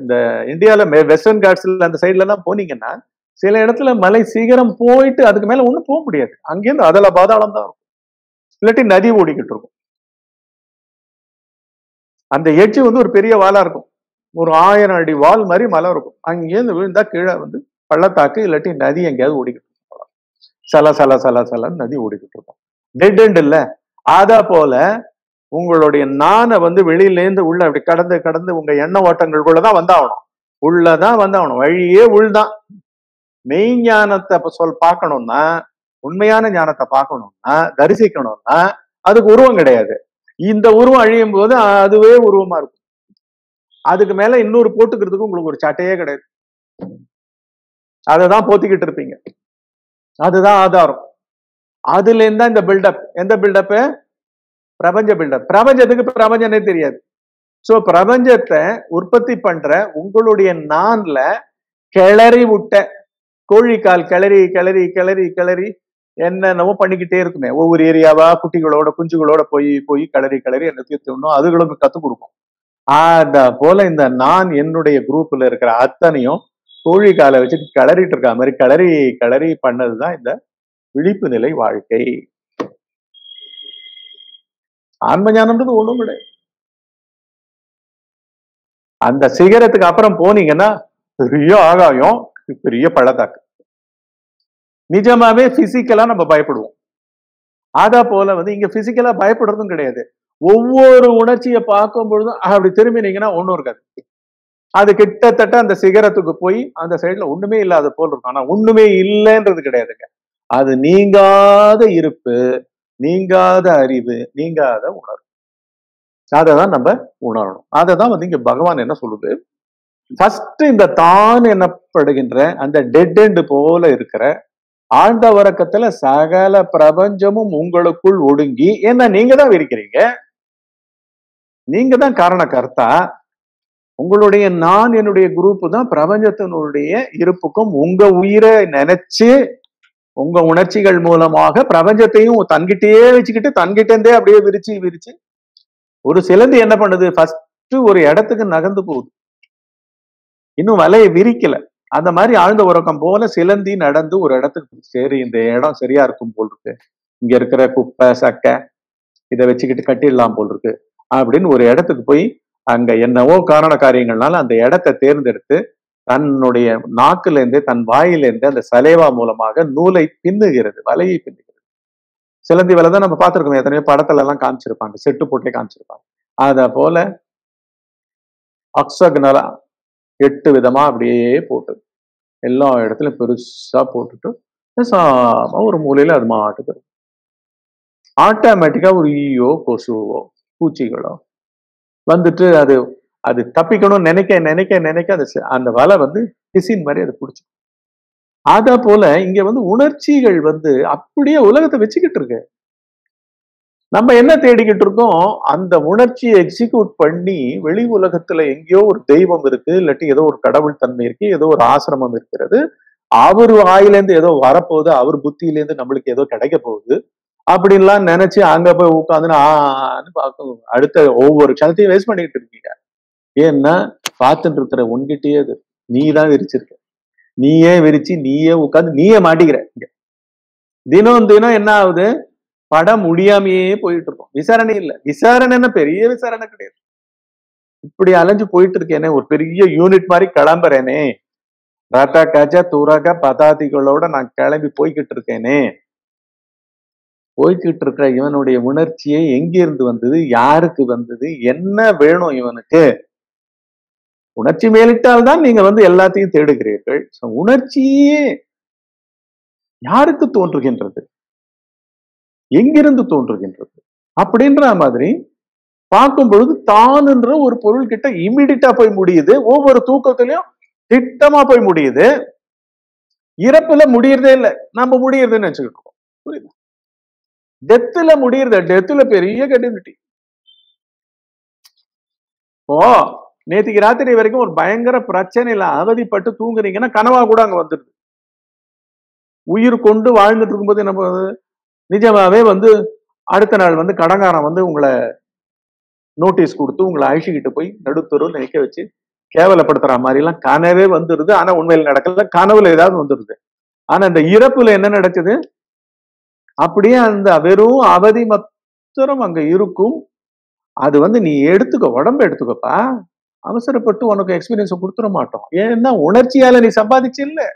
இந்த இந்தியால வெஸ்டர்ன் காட்ஸ்ல அந்த சைட்ல எல்லாம் போனீங்கன்னா சில இடத்துல மலை சீக்கிரம் போயிட்டு அதுக்கு மேல ஒண்ணு போக முடியாது. அங்கேருந்து அதல பாதாளம் தான் இருக்கும். இல்லாட்டி நதி ஓடிக்கிட்டு இருக்கும். அந்த எட்ஜு வந்து ஒரு பெரிய வாலா இருக்கும். ஒரு ஆயிரம் அடி வால் மாதிரி மலை இருக்கும். அங்கேருந்து விழுந்தா கீழே வந்து பள்ளத்தாக்கு இல்லாட்டி நதி எங்கேயாவது ஓடிக்கிட்டு இருக்கும். சல சல சல சலன்னு நதி ஓடிக்கிட்டு இருக்கும். டெட் எண்ட் இல்ல. அதை போல உங்களுடைய நானை வந்து வெளியிலேருந்து உள்ள அப்படி கடந்து கடந்து உங்க எண்ண ஓட்டங்களுக்குள்ளதான் வந்தாகணும். உள்ளதான் வந்தாகணும். வழியே உள்தான். மெய்ஞானத்தை சொல் பார்க்கணும்னா உண்மையான ஞானத்தை பார்க்கணும்னா தரிசிக்கணும்னா அதுக்கு உருவம் கிடையாது. இந்த உருவம் அழியும் போது அதுவே உருவமா இருக்கும். அதுக்கு மேல இன்னொரு போட்டுக்கிறதுக்கு உங்களுக்கு ஒரு சட்டையே கிடையாது. அததான் போத்திக்கிட்டு இருப்பீங்க. அதுதான் ஆதாரம். அதுல இருந்தா இந்த பில்டப் எந்த பில்டப்பு பிரபஞ்ச பில்டப் பிரபஞ்சத்துக்கு பிரபஞ்சனே தெரியாது. சோ பிரபஞ்சத்தை உற்பத்தி பண்ற உங்களுடைய நான்ல கிளறி விட்ட கோழிக்கால் கிளறி கிளறி கிளறி கிளறி என்னென்னவோ பண்ணிக்கிட்டே இருக்குமே. ஒவ்வொரு ஏரியாவா குட்டிகளோட குஞ்சுகளோட போய் போய் கலரி கலரி என்னத்தையும் தின்னும் அதுகளுக்கு கத்துக் கொடுக்கும். அத போல இந்த நான் என்னுடைய குரூப்ல இருக்கிற அத்தனையும் கோழி காலை வச்சு கிளறிட்டு இருக்க மாதிரி கிளறி கிளறி பண்ணதுதான் இந்த விழிப்பு நிலை வாழ்க்கை. ஆன்ம ஞானம்ன்றது ஒண்ணும் கிடையாது. அந்த சிகரத்துக்கு அப்புறம் போனீங்கன்னா பெரிய ஆகாயம் பெரிய பள்ளத்தாக்கு. நிஜமாவே பிசிக்கலா நம்ம பயப்படுவோம். அதா போல வந்து இங்க பிசிக்கலா பயப்படுறதும் கிடையாது. ஒவ்வொரு உணர்ச்சியை பார்க்கும் பொழுதும் அப்படி திரும்பினீங்கன்னா ஒன்றும் இருக்காது. அது கிட்டத்தட்ட அந்த சிகரத்துக்கு போய் அந்த சைடுல ஒண்ணுமே இல்லாத போல் இருக்கும். ஆனா ஒண்ணுமே இல்லைன்றது கிடையாதுங்க. அது நீங்காத இருப்பு நீங்காத அறிவு நீங்காத உணர்வு. அதை தான் நம்ம உணரணும். அதை தான் வந்து இங்க பகவான் என்ன சொல்லுது? ஃபர்ஸ்ட் இந்த தான் எனப்படுகின்ற அந்த டெட் எண்டு போல இருக்கிற ஆழ்ந்த உறக்கத்துல சகல பிரபஞ்சமும் உங்களுக்குள் ஒடுங்கி என்ன நீங்க தான் இருக்கிறீங்க நீங்க தான் காரண கர்த்தா உங்களுடைய நான் என்னுடைய குரூப் தான் பிரபஞ்சத்தினுடைய இருப்புக்கும் உங்க உயிரை நினைச்சு உங்க உணர்ச்சிகள் மூலமாக பிரபஞ்சத்தையும் தன்கிட்டயே வச்சுக்கிட்டு தன்கிட்ட இருந்தே அப்படியே விரிச்சு விரிச்சு ஒரு சிலந்து என்ன பண்ணுது? ஃபர்ஸ்ட் ஒரு இடத்துக்கு நகர்ந்து போகுது. இன்னும் வலையை விரிக்கல. அந்த மாதிரி ஆழ்ந்த உறக்கம் போல சிலந்தி நடந்து ஒரு இடத்துக்கு சரி. இந்த இடம் சரியா இருக்கும் போல் இருக்கு. இங்க இருக்கிற குப்பை சக்கை இதை வச்சுக்கிட்டு கட்டிடலாம் போல் இருக்கு. அப்படின்னு ஒரு இடத்துக்கு போய் அங்க என்னவோ காரண காரியங்கள்னால அந்த இடத்தை தேர்ந்தெடுத்து தன்னுடைய நாக்குல இருந்து தன் வாயிலிருந்தே அந்த சலேவா மூலமாக நூலை பின்னுகிறது வலையை பின்னுகிறது. சிலந்தி வலை தான் நம்ம பார்த்துருக்கோம் எத்தனையோ படத்துல எல்லாம் காமிச்சிருப்பாங்க செட்டு போட்டே காமிச்சிருப்பாங்க. அத போல அக்ஸக்னலா எட்டு விதமா அப்படியே போட்டு எல்லா இடத்துலயும் பெருசா போட்டுட்டு பேசாம ஒரு மூலையில அது மாட்டுக்கு ஆட்டோமேட்டிக்காக ஆட்டோமேட்டிக்கா ஒரு ஈயோ கொசுவோ பூச்சிகளோ வந்துட்டு அது அது தப்பிக்கணும்னு நினைக்க நினைக்க நினைக்க அது அந்த வலை வந்து பிசின் மாதிரி அது பிடிச்சி. அத போல இங்க வந்து உணர்ச்சிகள் வந்து அப்படியே உலகத்தை வச்சுக்கிட்டு இருக்கு. நம்ம என்ன தேடிக்கிட்டு இருக்கோம்? அந்த உணர்ச்சியை எக்ஸிக்யூட் பண்ணி வெளி உலகத்துல எங்கேயோ ஒரு தெய்வம் இருக்கு இல்லாட்டி ஏதோ ஒரு கடவுள் தன்மை இருக்கு ஏதோ ஒரு ஆசிரமம் இருக்கிறது. அவர் வாயிலேருந்து ஏதோ வரப்போகுது அவர் புத்தியிலேருந்து நம்மளுக்கு ஏதோ கிடைக்க போகுது. அப்படின்லாம் நினைச்சு அங்க போய் உட்காந்துன்னு ஆன்னு அடுத்த ஒவ்வொரு க்ஷணத்தையும் வேஸ்ட் பண்ணிக்கிட்டு இருக்கீங்க. ஏன்னா பார்த்துட்டு இருக்கிற உன்கிட்டயே அது நீ தான் விரிச்சிருக்க. நீயே விரிச்சு நீயே உட்காந்து நீயே மாட்டிக்கிற இங்க. தினம் தினம் என்ன ஆகுது? படம் முடியாமையே போயிட்டு இருக்கோம் விசாரணை இல்ல. விசாரணைன்னா பெரிய விசாரணை கிடையாது. இப்படி அலைஞ்சு போயிட்டு இருக்கேனே ஒரு பெரிய யூனிட் மாதிரி கிளம்புறேனே. ராத்தா காஜா தூராக பதாதிகளோட நான் கிளம்பி போய்கிட்டு இருக்கேனே போய்கிட்டு இருக்கிற இவனுடைய உணர்ச்சியே எங்கிருந்து வந்தது? யாருக்கு வந்தது? என்ன வேணும் இவனுக்கு? உணர்ச்சி மேலிட்டால் தான் நீங்க வந்து எல்லாத்தையும் தேடுகிறீர்கள். உணர்ச்சியே யாருக்கு தோன்றுகின்றது? எங்கிருந்து தோன்றுகின்றது? அப்படின்ற மாதிரி பார்க்கும் பொழுது தானுன்ற ஒரு பொருள் கிட்ட இமீடியட்டா போய் முடியுது. ஒவ்வொரு தூக்கத்திலையும் திட்டமா போய் முடியுது. இறப்புல முடியறதே இல்லை. நம்ம முடியறதுன்னு நினைச்சுக்கிட்டு புரியுது? டெத்துல முடியறது டெத்துல பெரிய கண்டினியூட்டி ஓ நேத்திக்கு ராத்திரி வரைக்கும் ஒரு பயங்கர பிரச்சனையில அவதிப்பட்டு தூங்குறீங்கன்னா கனவா கூட அங்க வந்துடுது உயிர் கொண்டு வாழ்ந்துட்டு இருக்கும்போது என்ன பண்ணுது நிஜமாவே வந்து அடுத்த நாள் வந்து கடங்காரன் வந்து உங்களை நோட்டீஸ் கொடுத்து உங்களை அழிச்சுக்கிட்டு போய் நடுத்தருவில் நிற்க வச்சு கேவலப்படுத்துற மாதிரி எல்லாம் கனவே வந்துருது. ஆனா உண்மையில் நடக்கல. கனவுல ஏதாவது வந்துருது. ஆனா இந்த இறப்புல என்ன நடக்குது? அப்படியே அந்த வெறும் அவதி மாத்திரம் அங்க இருக்கும். அது வந்து நீ எடுத்துக்க உடம்ப எடுத்துக்கப்பா. அவசரப்பட்டு உனக்கு எக்ஸ்பீரியன்ஸ் கொடுத்துட மாட்டோம். ஏன்னா உணர்ச்சியால நீ சம்பாதிச்சு இல்ல.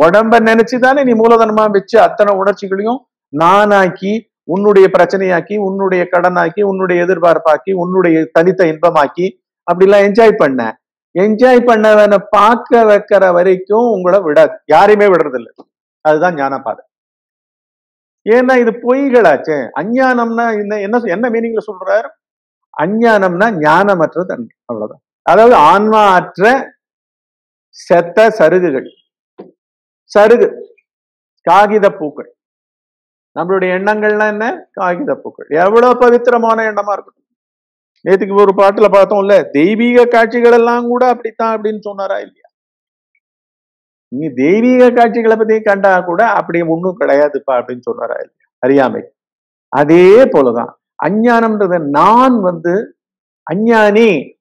உடம்ப நினைச்சுதானே நீ மூலதனமா வச்சு அத்தனை உணர்ச்சிகளையும் நானாக்கி உன்னுடைய பிரச்சனையாக்கி உன்னுடைய கடனாக்கி உன்னுடைய எதிர்பார்ப்பாக்கி உன்னுடைய தனித்த இன்பமாக்கி அப்படிலாம் என்ஜாய் பண்ண. என்ஜாய் பண்ணவனை பார்க்க வைக்கிற வரைக்கும் உங்களை விடாது. யாரையுமே விடுறதில்ல. அதுதான் ஞான பாதை ஏன்னா இது பொய்களாச்சே. அஞ்ஞானம்னா என்ன என்ன என்ன மீனிங்ல சொல்றாரு? அஞ்ஞானம்னா ஞானமற்ற தன்மை. அவ்வளவுதான். அதாவது ஆன்மா அற்ற செத்த சருகுகள். சருகு. காகித பூக்கள். நம்மளுடைய எண்ணங்கள்னா என்ன? காகித பூக்கள். எவ்வளவு பவித்திரமான எண்ணமா இருக்கட்டும். நேத்துக்கு ஒரு பாட்டுல பார்த்தோம்ல தெய்வீக காட்சிகள் எல்லாம் கூட அப்படித்தான் அப்படின்னு சொன்னாரா இல்லையா? நீ தெய்வீக காட்சிகளை பத்தி கண்டா கூட அப்படி ஒண்ணும் கிடையாதுப்பா அப்படின்னு சொன்னாரா இல்லையா? அறியாமை. அதே போலதான். அஞ்ஞானம்ன்றது நான் வந்து அஞ்ஞானி.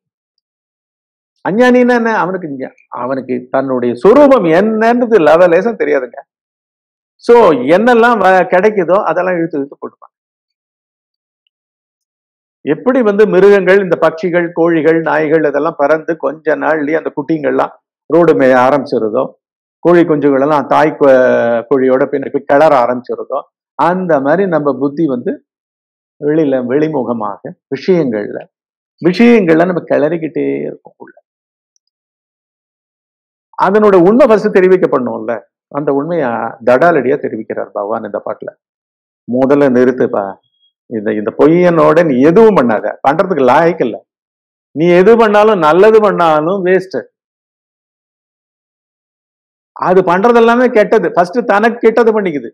அஞ்ஞானின்னா என்ன? அவனுக்கு அவனுக்கு தன்னுடைய சொரூபம் என்னன்றது லெவலேசம் தெரியாதுங்க. சோ என்னெல்லாம் கிடைக்குதோ அதெல்லாம் இழுத்து இழுத்து போட்டுப்பாங்க. எப்படி வந்து மிருகங்கள் இந்த பட்சிகள் கோழிகள் நாய்கள் இதெல்லாம் பறந்து கொஞ்ச நாள்லயே அந்த குட்டிங்கள்லாம் ரோடு மேய ஆரம்பிச்சிருதோ கோழி குஞ்சுகள் எல்லாம் தாய் கோழியோட பின்னுக்கு கிளற ஆரம்பிச்சிருதோ அந்த மாதிரி நம்ம புத்தி வந்து வெளியில வெளிமுகமாக விஷயங்கள்ல விஷயங்கள்ல நம்ம கிளறிக்கிட்டே இருக்கோம் உள்ள. அதனோட உண்மை ஃபர்ஸ்ட் தெரிவிக்கப்படணும்ல. அந்த உண்மையை தடாலடியா தெரிவிக்கிறார் பகவான் இந்த பாட்டுல. முதல்ல நிறுத்துப்பா இந்த இந்த பொய்யனோட நீ எதுவும் பண்ணாத. பண்றதுக்கு லாய்க்கு இல்ல. நீ எது பண்ணாலும் நல்லது பண்ணாலும் வேஸ்ட் அது பண்றது எல்லாமே கெட்டது. ஃபர்ஸ்ட் தனக்கு கெட்டது பண்ணிக்குது.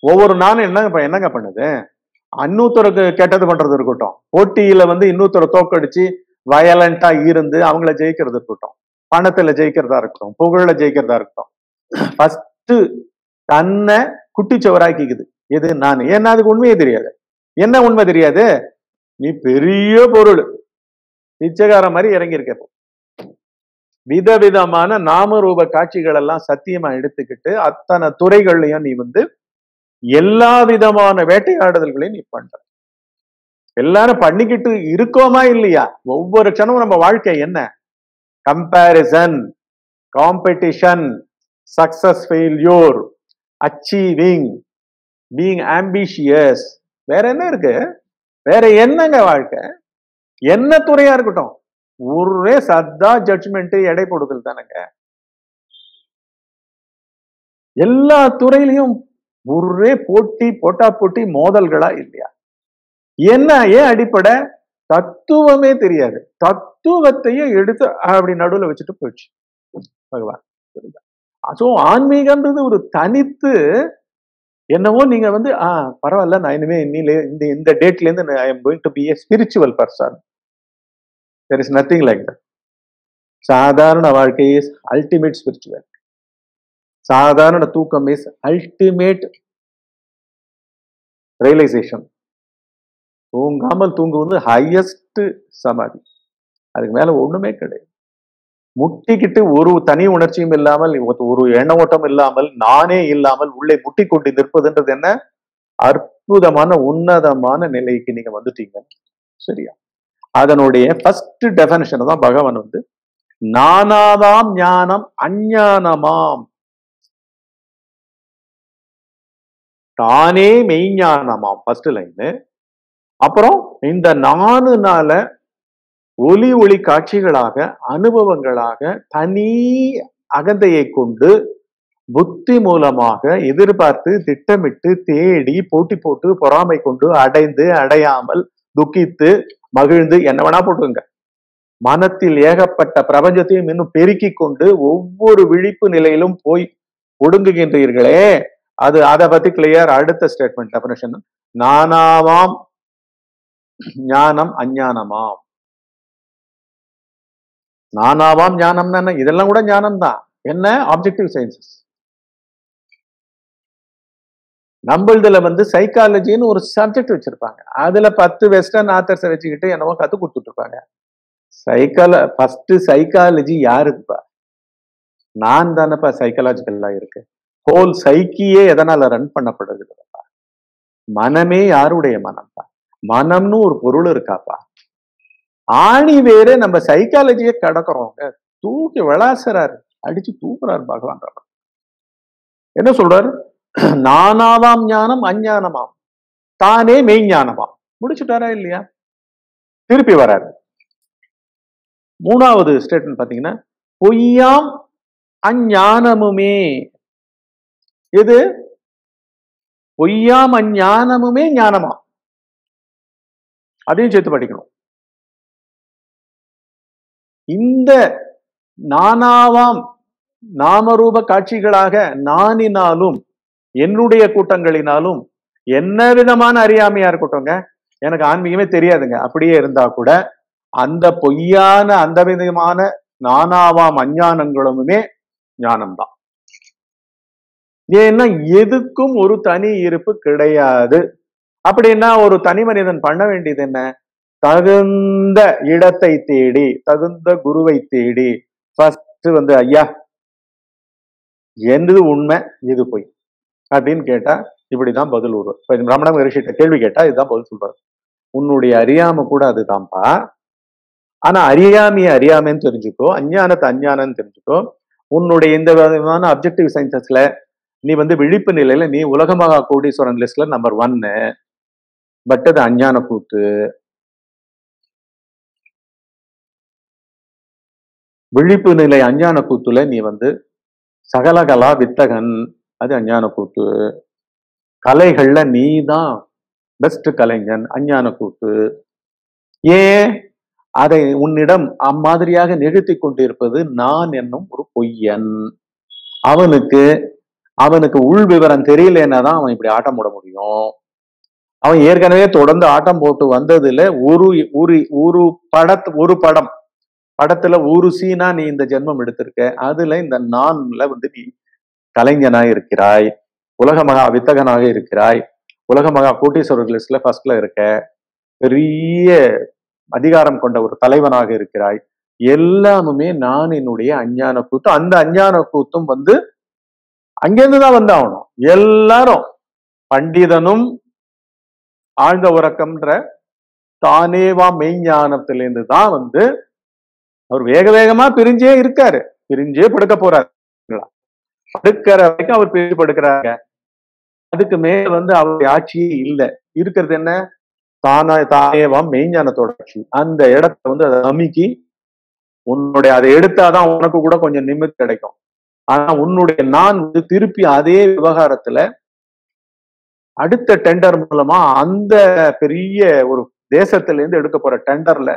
ஒவ்வொரு நாளும் என்னங்க என்னங்க பண்ணுது? இன்னொருத்தருக்கு கெட்டது பண்றது இருக்கட்டும். போட்டியில வந்து இன்னொருத்தரை தோக்கடிச்சு வயலண்டா இருந்து அவங்கள ஜெயிக்கிறது இருக்கட்டும். பணத்துல ஜெயிக்கிறதா இருக்கட்டும். புகழ்ல ஜெயிக்கிறதா இருக்கட்டும். ஃபர்ஸ்ட் தன்னை குட்டிச்சவராக்கிக்குது. எது? நான். ஏன்னா அதுக்கு உண்மையே தெரியாது. என்ன உண்மை தெரியாது? நீ பெரிய பொருள். பிச்சைக்கார மாதிரி இறங்கி இருக்க விதவிதமான நாமரூப காட்சிகள் எல்லாம் சத்தியமா எடுத்துக்கிட்டு அத்தனை துறைகள்லயும் நீ வந்து எல்லா விதமான வேட்டையாடுதல்களையும் நீ பண்ற. எல்லாரும் பண்ணிக்கிட்டு இருக்கோமா இல்லையா? ஒவ்வொரு க்ஷணமும் நம்ம வாழ்க்கை என்ன? Comparison competition success failure achieving being ambitious வேற என்ன இருக்கு? வேற என்னங்க வாழ்க்கை? என்ன துறையா இருக்கட்டும் ஒரே சத்தா ஜட்ஜ்மெண்ட் எடை போடுதல் தானங்க. எல்லா துறையிலையும் ஒரே போட்டி போட்டா போட்டி மோதல்களா இல்லையா? என்ன ஏன் அடிப்படை? தத்துவமே தெரியாது. தத்துவத்தையும் எடுத்து அப்படி நடுவுல வச்சுட்டு போயிடுச்சு. பகவான் ஸோ ஆன்மீகம்ன்றது ஒரு தனித்து என்னவோ நீங்க வந்து ஆ பரவாயில்ல நான் இனிமே இன்னிலே இந்த இந்த டேட்ல இருந்து I am going to be a spiritual person there is nothing like that சாதாரண வாழ்க்கை இஸ் அல்டிமேட் ஸ்பிரிச்சுவல் சாதாரண தூக்கம் இஸ் அல்டிமேட் ரியலைசேஷன் தூங்காமல் தூங்குவது ஹையஸ்ட் சமாதி. அதுக்கு மேல ஒண்ணுமே கிடையாது. முட்டிக்கிட்டு ஒரு தனி உணர்ச்சியும் இல்லாமல் ஒரு எண்ண ஓட்டம் இல்லாமல் நானே இல்லாமல் உள்ளே முட்டி கொண்டு நிற்பதுன்றது என்ன? அற்புதமான உன்னதமான நிலைக்கு நீங்க வந்துட்டீங்க. சரியா? அதனுடைய ஃபர்ஸ்ட் டெபனிஷன் தான் பகவான் வந்து நானாதாம் ஞானம் அஞ்ஞானமாம். தானே மெய்ஞானமாம் ஃபர்ஸ்ட் லைனு அப்புறம் இந்த நானுனால ஒலி ஒளி காட்சிகளாக அனுபவங்களாக தனி அகந்தையை கொண்டு புத்தி மூலமாக எதிர்பார்த்து திட்டமிட்டு தேடி போட்டி போட்டு பொறாமை கொண்டு அடைந்து அடையாமல் துக்கித்து மகிழ்ந்து என்ன வேணா போட்டுங்க மனத்தில் ஏகப்பட்ட பிரபஞ்சத்தையும் இன்னும் பெருக்கி கொண்டு ஒவ்வொரு விழிப்பு நிலையிலும் போய் ஒடுங்குகின்றீர்களே அது அதை பத்தி கிளியர் அடுத்த ஸ்டேட்மெண்ட் டெபனேஷன் நானாவாம் ஞானம் அஞ்ஞானமாம். நானாவாம் ஞானம்னா என்ன? இதெல்லாம் கூட ஞானம் தான் என்ன? ஆப்ஜெக்டிவ் சயின்சஸ் நம்மளதுல வந்து சைக்காலஜின்னு ஒரு சப்ஜெக்ட் வச்சிருப்பாங்க. அதுல பத்து வெஸ்டர்ன் ஆத்தர்ஸை வச்சுக்கிட்டு என்னவோ கத்து கொடுத்துட்டு இருப்பாங்க சைக்கால ஃபர்ஸ்ட் சைக்காலஜி யாருக்குப்பா நான் தானேப்பா சைக்காலஜிக்கல்லா இருக்கு. ஹோல் சைக்கியே எதனால ரன் பண்ணப்படுகிறதுப்பா மனமே யாருடைய மனம்ப்பா? மனம்னு ஒரு பொருள் இருக்காப்பா? ஆணி வேற நம்ம சைக்காலஜியை கடக்குறோங்க தூக்கி விளாசுறாரு. அடிச்சு தூக்குறாரு பகவான் என்ன சொல்றாரு? நானாவாம் ஞானம் அஞ்ஞானமாம். தானே மெய்ஞானமாம். முடிச்சுட்டாரா இல்லையா? திருப்பி வராரு. மூணாவது ஸ்டேட்மெண்ட் பாத்தீங்கன்னா பொய்யாம் அஞ்ஞானமுமே. எது? பொய்யாம் அஞ்ஞானமுமே ஞானமா அதையும் சேர்த்து படிக்கணும். இந்த நானாவாம் நாமரூப காட்சிகளாக நானினாலும் என்னுடைய கூட்டங்களினாலும் என்ன விதமான அறியாமையா இருக்கட்டும்ங்க? எனக்கு ஆன்மீகமே தெரியாதுங்க. அப்படியே இருந்தா கூட அந்த பொய்யான அந்த விதமான நானாவாம் அஞ்ஞானங்களுமே ஞானம்தான். ஏன்னா எதுக்கும் ஒரு தனி இருப்பு கிடையாது. அப்படின்னா ஒரு தனி மனிதன் பண்ண வேண்டியது என்ன? தகுந்த இடத்தை தேடி தகுந்த குருவை தேடி ஃபர்ஸ்ட் வந்து ஐயா என்னது உண்மை இது பொய். அப்படின்னு கேட்டா இப்படிதான் பதில் வரும். இப்ப ரமண மகரிஷிட்ட கேள்வி கேட்டா இதுதான் பதில் சொல்றாரு. உன்னுடைய அறியாம கூட அதுதான்ப்பா. ஆனா அறியாமைய அறியாமைன்னு தெரிஞ்சுக்கோ அஞ்ஞானத்தை அஞ்ஞானம்னு தெரிஞ்சுக்கோ உன்னுடைய இந்த விதமான அப்ஜெக்டிவ் சயின்சஸ்ல நீ வந்து விழிப்பு நிலையில நீ உலகமாக கோடீஸ்வரன் லிஸ்ட்ல நம்பர் ஒன்னு பட் அது அஞ்ஞான கூத்து விழிப்பு நிலை அஞ்ஞான கூத்துல நீ வந்து சகலகலா வித்தகன். அது அஞ்ஞான கூத்து. கலைகள்ல நீ தான் பெஸ்ட் கலைஞன் அஞ்ஞான கூத்து. ஏன் அதை உன்னிடம் அம்மாதிரியாக நிகழ்த்தி கொண்டிருப்பது நான் என்னும் ஒரு பொய்யன். அவனுக்கு அவனுக்கு உள் விவரம் தெரியலன்னா தான் அவன் இப்படி ஆட்டம் போட முடியும். அவன் ஏற்கனவே தொடர்ந்து ஆட்டம் போட்டு வந்ததுல ஒரு ஒரு ஒரு படத்து ஒரு படம் படத்துல ஒரு சீனா நீ இந்த ஜென்மம் எடுத்திருக்க. அதுல இந்த நான்ல வந்து நீ கலைஞனாக இருக்கிறாய். உலக மகா வித்தகனாக இருக்கிறாய். உலக மகா கோட்டீஸ்வரர் லிஸ்ட்ல ஃபர்ஸ்ட்ல இருக்க. பெரிய அதிகாரம் கொண்ட ஒரு தலைவனாக இருக்கிறாய். எல்லாமுமே நான் என்னுடைய அஞ்ஞான கூத்து. அந்த அஞ்ஞான கூத்தும் வந்து அங்கிருந்து தான் வந்தாகணும் எல்லாரும் பண்டிதனும் ஆழ்ந்த உறக்கம்ன்ற தானேவா மெய்ஞானத்திலிருந்து தான் வந்து அவர் வேக வேகமா பிரிஞ்சே இருக்காரு. பிரிஞ்சே படுக்க போறாரு. படுக்கிற வரைக்கும் அவர் பிரிஞ்சு படுக்கிறாங்க அதுக்கு மேல வந்து அவருடைய ஆட்சியே இல்லை. இருக்கிறது என்ன? தானா தானேவாம் மெய்ஞானத்தோட ஆட்சி அந்த இடத்த வந்து அதை அமுக்கி உன்னுடைய அதை எடுத்தாதான் உனக்கு கூட கொஞ்சம் நிம்மதி கிடைக்கும். ஆனா உன்னுடைய நான் வந்து திருப்பி அதே விவகாரத்துல அடுத்த டெண்டர் மூலமா அந்த பெரிய ஒரு தேசத்துல இருந்து எடுக்க போற டெண்டர்ல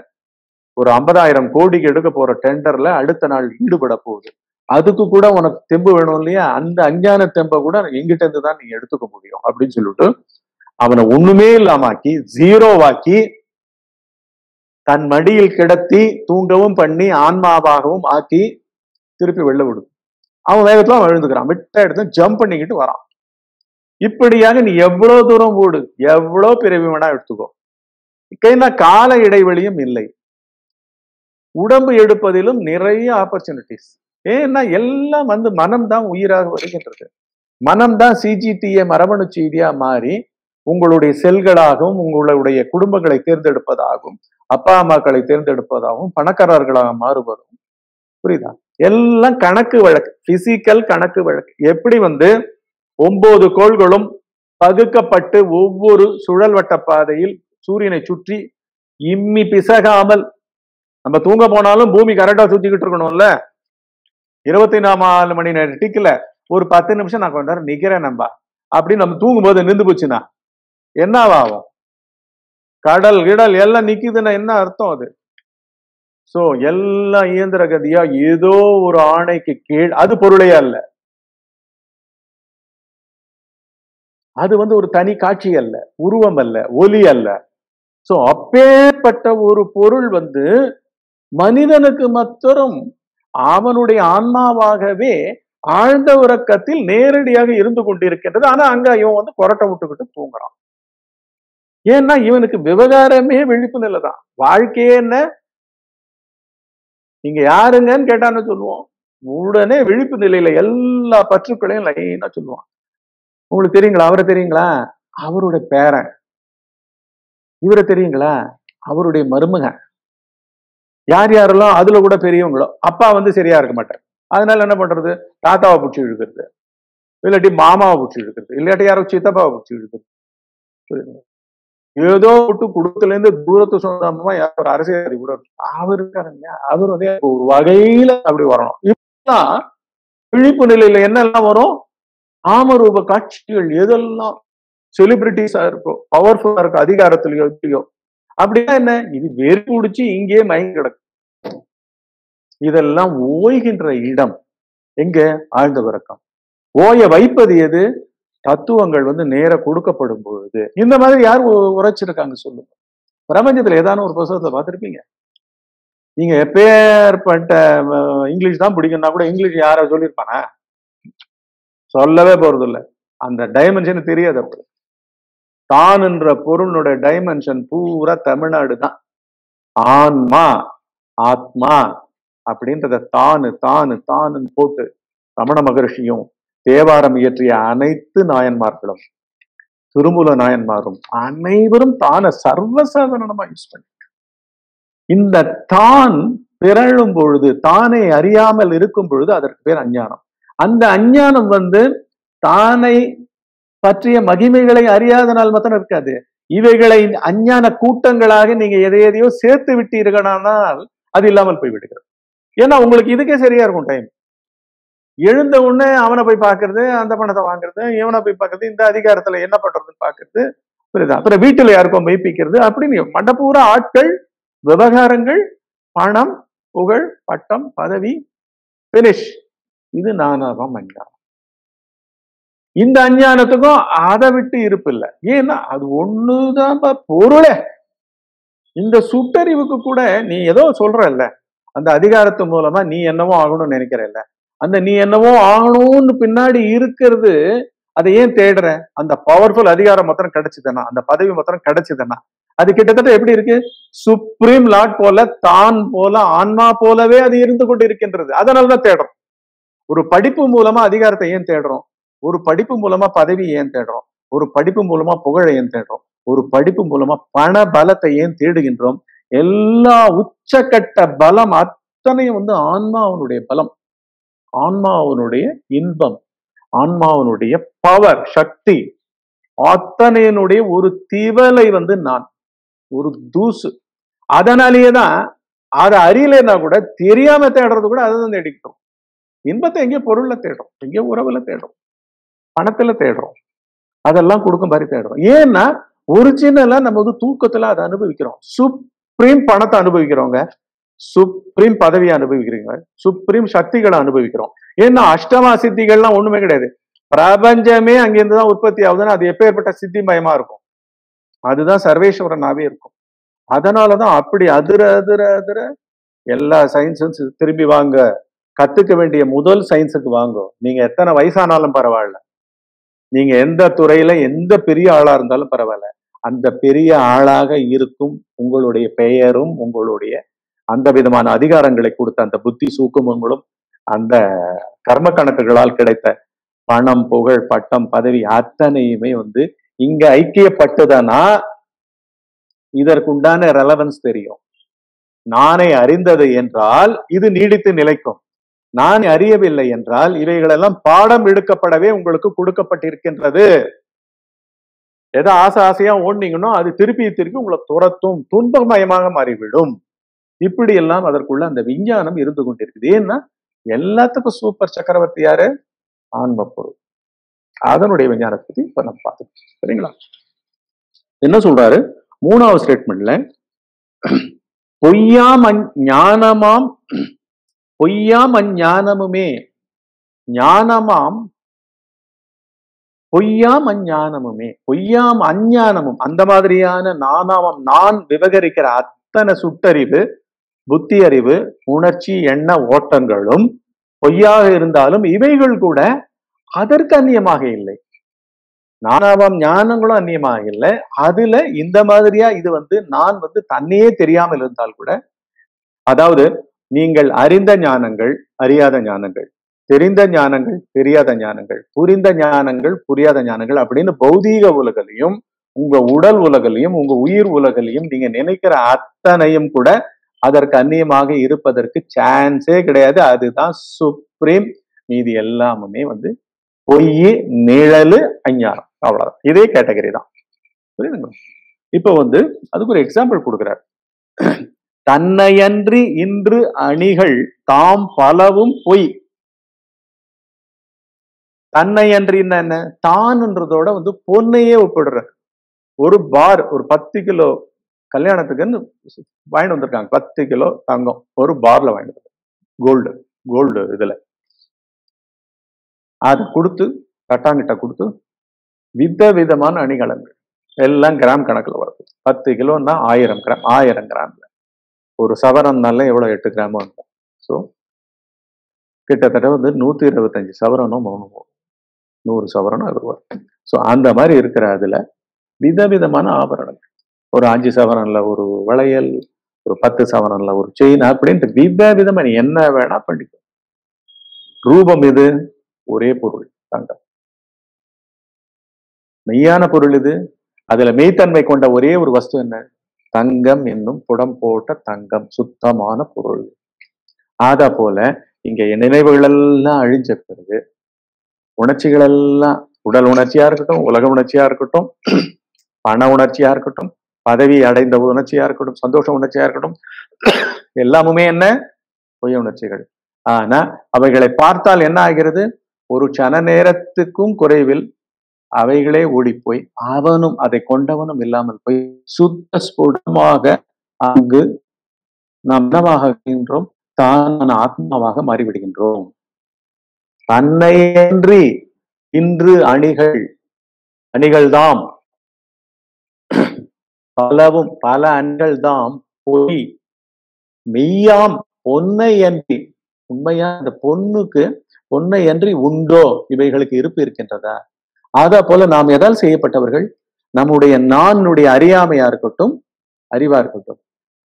ஒரு ஐம்பதாயிரம் கோடிக்கு எடுக்க போற டெண்டர்ல அடுத்த நாள் ஈடுபட போகுது. அதுக்கு கூட உனக்கு தெம்பு வேணும் இல்லையா? அந்த அஞ்ஞான தெம்பை கூட எங்கிட்ட இருந்து தான் நீங்க எடுத்துக்க முடியும் அப்படின்னு சொல்லிட்டு அவனை ஒண்ணுமே இல்லாமாக்கி ஜீரோவாக்கி தன் மடியில் கிடத்தி தூங்கவும் பண்ணி ஆன்மாவாகவும் ஆக்கி திருப்பி வெளில விடும் அவன் வேகத்துல அவன் எழுந்துக்கிறான். விட்ட இடத்துல ஜம்ப் பண்ணிக்கிட்டு வரான். இப்படியாக நீ எவ்வளவு தூரம் ஓடு? எவ்வளவு பிறவி வேணா எடுத்துக்கோ ஏன்னா கால இடைவெளியும் இல்லை. உடம்பு எடுப்பதிலும் நிறைய ஆப்பர்ச்சுனிட்டிஸ் ஏன்னா எல்லாம் வந்து மனம் தான் உயிராக வருகின்றது. மனம் தான் சிஜிடிஏ மரபணு செய்தியா மாறி உங்களுடைய செல்களாகவும் உங்களுடைய குடும்பங்களை தேர்ந்தெடுப்பதாகவும் அப்பா அம்மாக்களை தேர்ந்தெடுப்பதாகவும் பணக்காரர்களாக மாறுவதும் புரியுதா? எல்லாம் கணக்கு வழக்கு பிசிக்கல் கணக்கு வழக்கு. எப்படி வந்து ஒன்பது கோள்களும் பகுக்கப்பட்டு ஒவ்வொரு சுழல் வட்ட பாதையில் சூரியனை சுற்றி இம்மி பிசகாமல் நம்ம தூங்க போனாலும் பூமி கரெக்டா சுத்திக்கிட்டு இருக்கணும்ல? இருபத்தி நாலு மணி நேரம் டிக்கல. ஒரு பத்து நிமிஷம் நான் கொஞ்ச நேரம் நிக்கிறேன் நம்ப அப்படின்னு நம்ம தூங்கும் போது நின்று போச்சுன்னா என்னவாகும் கடல் கிடல் எல்லாம் நிக்குதுன்னா என்ன அர்த்தம் அது? சோ எல்லாம் இயந்திர கதியா ஏதோ ஒரு ஆணைக்கு கீழ் அது பொருளே அல்ல. அது வந்து ஒரு தனி காட்சி அல்ல உருவம் அல்ல ஒலி அல்ல. சோ அப்பேற்பட்ட ஒரு பொருள் வந்து மனிதனுக்கு மாத்திரம் அவனுடைய ஆன்மாவாகவே ஆழ்ந்த உறக்கத்தில் நேரடியாக இருந்து கொண்டிருக்கின்றது. ஆனா அங்க இவன் வந்து கொரட்டை விட்டுக்கிட்டு தூங்குறான். ஏன்னா இவனுக்கு விவகாரமே விழிப்பு நிலை தான். வாழ்க்கையே என்ன? நீங்க யாருங்கன்னு கேட்டான்னு சொல்லுவோம். உடனே விழிப்பு நிலையில எல்லா பற்றுக்களையும் லைனா சொல்லுவான். உங்களுக்கு தெரியுங்களா? அவரை தெரியுங்களா? அவருடைய பேரன். இவரை தெரியுங்களா? அவருடைய மருமகன். யார் யாரெல்லாம் அதுல கூட பெரியவங்களோ அப்பா வந்து சரியா இருக்க மாட்டார். அதனால என்ன பண்றது? தாத்தாவை பிடிச்சி இழுக்கிறது. இல்லாட்டி மாமாவை பிடிச்சி இழுக்கிறது. இல்லாட்டி யாரோ சித்தப்பாவை பிடிச்சி இழுக்கிறது. ஏதோ விட்டு குடும்பத்துல இருந்து தூரத்து சொந்தமா யாரோ ஒரு அரசியல்வாதி கூட அவர் இருக்காருங்க அவர் வந்து ஒரு வகையில அப்படி வரணும். இப்பெல்லாம் விழிப்பு நிலையில என்னெல்லாம் வரும்? ஆமரூப காட்சிகள் எதெல்லாம் செலிபிரிட்டிஸா இருக்கோ பவர்ஃபுல்லா இருக்கோ அதிகாரத்திலயோ அப்படின்னா என்ன? இது வெறி பிடிச்சி இங்கேயே மயங்கி கிடக்கும். இதெல்லாம் ஓய்கின்ற இடம். எங்க? ஆழ்ந்த பிறக்கம் ஓய வைப்பது எது? தத்துவங்கள் வந்து நேர கொடுக்கப்படும் பொழுது. இந்த மாதிரி யார் உரைச்சிருக்காங்க சொல்லுங்க. பிரபஞ்சத்துல ஏதான ஒரு புத்தகத்தை பார்த்திருப்பீங்க? நீங்க எப்பேற்பட்ட இங்கிலீஷ் தான் பிடிக்கும்னா கூட இங்கிலீஷ் யாரோ சொல்லியிருப்பானா? சொல்லவே போறது அந்த டைமென்ஷன் தெரியாது அவங்களுக்கு. தான் என்ற பொருளுடைய டைமென்ஷன் பூரா தமிழ்நாடு தான் ஆன்மா ஆத்மா அப்படின்றத தானு தானு தானுன்னு போட்டு ரமண மகர்ஷியும் தேவாரம் இயற்றிய அனைத்து நாயன்மார்களும் திருமூல நாயன்மாரும் அனைவரும் தான சர்வசாதாரணமா யூஸ் பண்ணிட்டு இந்த தான் பிறழும் பொழுது தானே அறியாமல் இருக்கும் பொழுது அதற்கு பேர் அஞ்ஞானம். அந்த அஞ்ஞானம் வந்து தானை பற்றிய மகிமைகளை அறியாதனால் மத்தம் இருக்காது. இவைகளை அஞ்ஞான கூட்டங்களாக நீங்க எதை எதையோ சேர்த்து விட்டீர்களானால் அது இல்லாமல் போய் விடுகிறது. ஏன்னா உங்களுக்கு இதுக்கே சரியா இருக்கும் டைம் எழுந்த உடனே அவனை போய் பார்க்கறது அந்த பணத்தை வாங்குறது இவனை போய் பார்க்கறது இந்த அதிகாரத்துல என்ன பண்றதுன்னு பாக்குறது புரியுதா? அப்புறம் வீட்டுல யாருக்கும் மெய்ப்பிக்கிறது அப்படின்னு மண்டபூரா ஆட்கள் விவகாரங்கள் பணம் புகழ் பட்டம் பதவி பினிஷ் இது நானாதான் அஞ்ஞானம் இந்த அஞ்ஞானத்துக்கும் அதை விட்டு இருப்பில்ல ஏன்னா அது ஒண்ணுதான் பொருளே. இந்த சுட்டறிவுக்கு கூட நீ ஏதோ சொல்றல்ல. அந்த அதிகாரத்து மூலமா நீ என்னவோ ஆகணும்னு நினைக்கிறல்ல. அந்த நீ என்னவோ ஆகணும்னு பின்னாடி இருக்கிறது அதை ஏன் தேடுற? அந்த பவர்ஃபுல் அதிகாரம் மாத்திரம் கிடைச்சதுன்னா அந்த பதவி மாத்திரம் கிடைச்சதுன்னா. அது கிட்டத்தட்ட எப்படி இருக்கு? சுப்ரீம் லார்ட் போல தான் போல ஆன்மா போலவே அது இருந்து கொண்டு இருக்கின்றது அதனாலதான் தேடுறோம். ஒரு படிப்பு மூலமா அதிகாரத்தை ஏன் தேடுறோம்? ஒரு படிப்பு மூலமா பதவி ஏன் தேடுறோம்? ஒரு படிப்பு மூலமா புகழை ஏன் தேடுறோம்? ஒரு படிப்பு மூலமா பண பலத்தை ஏன் தேடுகின்றோம்? எல்லா உச்சக்கட்ட பலம் அத்தனையும் வந்து ஆன்மாவனுடைய பலம். ஆன்மாவனுடைய இன்பம் ஆன்மாவனுடைய பவர் சக்தி அத்தனையனுடைய ஒரு திவலை வந்து நான் ஒரு தூசு. அதனாலேயே தான் அதை அறியலைன்னா கூட தெரியாம தேடுறது கூட அதை தான் தேடிக்கிட்டோம். இன்பத்தை எங்கேயோ பொருள்ல தேடுறோம் எங்கேயோ உறவுல தேடுறோம். பணத்துல தேடுறோம். அதெல்லாம் கொடுக்கும் மாதிரி தேடுறோம். ஏன்னா ஒரிஜினலா நம்ம வந்து தூக்கத்துல அதை அனுபவிக்கிறோம். சுப்ரீம் பணத்தை அனுபவிக்கிறோங்க. சுப்ரீம் பதவியை அனுபவிக்கிறீங்க. சுப்ரீம் சக்திகளை அனுபவிக்கிறோம். ஏன்னா அஷ்டமா சித்திகள்லாம் ஒண்ணுமே கிடையாது. பிரபஞ்சமே அங்கிருந்து தான் உற்பத்தி ஆகுதுன்னா அது எப்பேற்பட்ட சித்தி மயமா இருக்கும். அதுதான் சர்வேஸ்வரனாவே இருக்கும். அதனாலதான் அப்படி அதிர அதிர அதிர எல்லா சயின்ஸும் திரும்பி வாங்க. கத்துக்க வேண்டிய முதல் சயின்ஸுக்கு வாங்க. நீங்க எத்தனை வயசானாலும் பரவாயில்ல. நீங்க எந்த துறையில எந்த பெரிய ஆளா இருந்தாலும் பரவாயில்ல. அந்த பெரிய ஆளாக இருக்கும் உங்களுடைய பெயரும் உங்களுடைய அந்த விதமான அதிகாரங்களை கொடுத்த அந்த புத்தி சூக்குமங்களும் அந்த கர்ம கணக்குகளால் கிடைத்த பணம் புகழ் பட்டம் பதவி அத்தனையுமே வந்து இங்க ஐக்கியப்பட்டதனா இதற்குண்டான ரெலவன்ஸ் தெரியும். நானே அறிந்தது என்றால் இது நீடித்து நிலைக்கும். நான் அறியவில்லை என்றால் இவைகளெல்லாம் பாடம் எடுக்கப்படவே உங்களுக்கு கொடுக்கப்பட்டிருக்கின்றது. எதை ஆசை ஆசையா ஓடினீங்கன்னோ அது திருப்பி திருப்பி உங்களை துரத்தும் துன்பமயமாக மாறிவிடும். இப்படி எல்லாம் அதற்குள்ள அந்த விஞ்ஞானம் இருந்து கொண்டிருக்குது. ஏன்னா எல்லாத்துக்கும் சூப்பர் சக்கரவர்த்தி யாரு? ஆன்ம பொருள் அதனுடைய விஞ்ஞானத்தை பத்தி இப்ப நம்ம பார்த்துக்கோம் சரிங்களா? என்ன சொல்றாரு? மூணாவது ஸ்டேட்மெண்ட்ல பொய்யாம் அஞ்- ஞானமாம் பொய்யாம் அஞ்ஞானமுமே ஞானமாம். பொய்யாம் அஞ்ஞானமுமே பொய்யாம் அஞ்ஞானமும். அந்த மாதிரியான நானாமம் நான் விவகரிக்கிற அத்தனை சுட்டறிவு புத்தி அறிவு உணர்ச்சி எண்ண ஓட்டங்களும் பொய்யாக இருந்தாலும் இவைகள் கூட அதற்கு அந்நியமாக இல்லை. நானாவாம் ஞானங்களும் அந்நியமாக இல்லை. அதுல இந்த மாதிரியா இது வந்து நான் வந்து தன்னையே தெரியாமல் இருந்தால் கூட அதாவது நீங்கள் அறிந்த ஞானங்கள் அறியாத ஞானங்கள் தெரிந்த ஞானங்கள் தெரியாத ஞானங்கள் புரிந்த ஞானங்கள் புரியாத ஞானங்கள் அப்படின்னு பௌதீக உலகலையும் உங்க உடல் உலகலையும் உங்க உயிர் உலகலையும் நீங்க நினைக்கிற அத்தனையும் கூட அதற்கு அந்நியமாக இருப்பதற்கு சான்ஸே கிடையாது. அதுதான் சுப்ரீம் மீதி எல்லாமுமே வந்து பொய் நிழலு அஞ்ஞானம். அவ்வளவுதான். இதே கேட்டகரி தான். புரியுதுங்களா? இப்போ வந்து அதுக்கு ஒரு எக்ஸாம்பிள் கொடுக்குறாரு. தன்னையன்றி இன்று அணிகள் தாம் பலவும் பொய். தன்னையன்றி என்ன தான்ன்றதோட வந்து பொன்னையே ஒப்பிடுற. ஒரு பார் ஒரு பத்து கிலோ கல்யாணத்துக்குன்னு வாங்கிட்டு வந்திருக்காங்க. பத்து கிலோ தங்கம். ஒரு பார்ல வாங்கிட்டு கோல்டு கோல்டு இதுல. அது கொடுத்து கட்டாங்கிட்ட கொடுத்து வித விதமான அணிகலன்கள் எல்லாம் கிராம் கணக்குல வருது. பத்து கிலோன்னா ஆயிரம் கிராம் ஆயிரம் கிராம்ல. ஒரு சவரன்னால எவ்வளவு எட்டு கிராமோ ஸோ கிட்டத்தட்ட வந்து நூத்தி இருபத்தஞ்சி சவரனோ மௌனமோ நூறு சவரனும் அது வரும் ஸோ அந்த மாதிரி இருக்கிற அதுல விதவிதமான ஆபரணங்கள். ஒரு அஞ்சு சவரன்ல ஒரு வளையல் ஒரு பத்து சவரன்ல ஒரு செயின் அப்படின்ட்டு விதவிதமா நீ என்ன வேணா பண்ணிக்கும் ரூபம் இது ஒரே பொருள் தங்கம். மெய்யான பொருள் இது. அதுல மெய்த்தன்மை கொண்ட ஒரே ஒரு வஸ்து என்ன? தங்கம் என்னும் புடம் போட்ட தங்கம் சுத்தமான பொருள். ஆதா போல இங்க நினைவுகள் எல்லாம் அழிஞ்ச பிறகு உணர்ச்சிகள் எல்லாம் உடல் உணர்ச்சியா இருக்கட்டும் உலக உணர்ச்சியா இருக்கட்டும் பண உணர்ச்சியா இருக்கட்டும் பதவி அடைந்த உணர்ச்சியா இருக்கட்டும் சந்தோஷ உணர்ச்சியா இருக்கட்டும் எல்லாமுமே என்ன? பொய் உணர்ச்சிகள். ஆனா அவைகளை பார்த்தால் என்ன ஆகிறது? ஒரு சன நேரத்துக்கும் குறைவில் அவைகளே ஓடிப்போய் அவனும் அதை கொண்டவனும் இல்லாமல் போய் சுத்த ஸ்புடமாக அங்கு நாம் என்னவாகின்றோம் தான் ஆத்மாவாக மாறிவிடுகின்றோம். தன்னையன்றி இன்று அணிகள் அணிகள்தாம். பலவும் பல அணிகள் தாம் பொய் மெய்யாம் பொன்னை அன்றி உண்மையா? அந்த பொண்ணுக்கு பொன்னை அன்றி உண்டோ? இவைகளுக்கு இருப்பு இருக்கின்றதா? அதை போல நாம் எதால் செய்யப்பட்டவர்கள்? நம்முடைய நானுடைய அறியாமையா இருக்கட்டும் அறிவா இருக்கட்டும்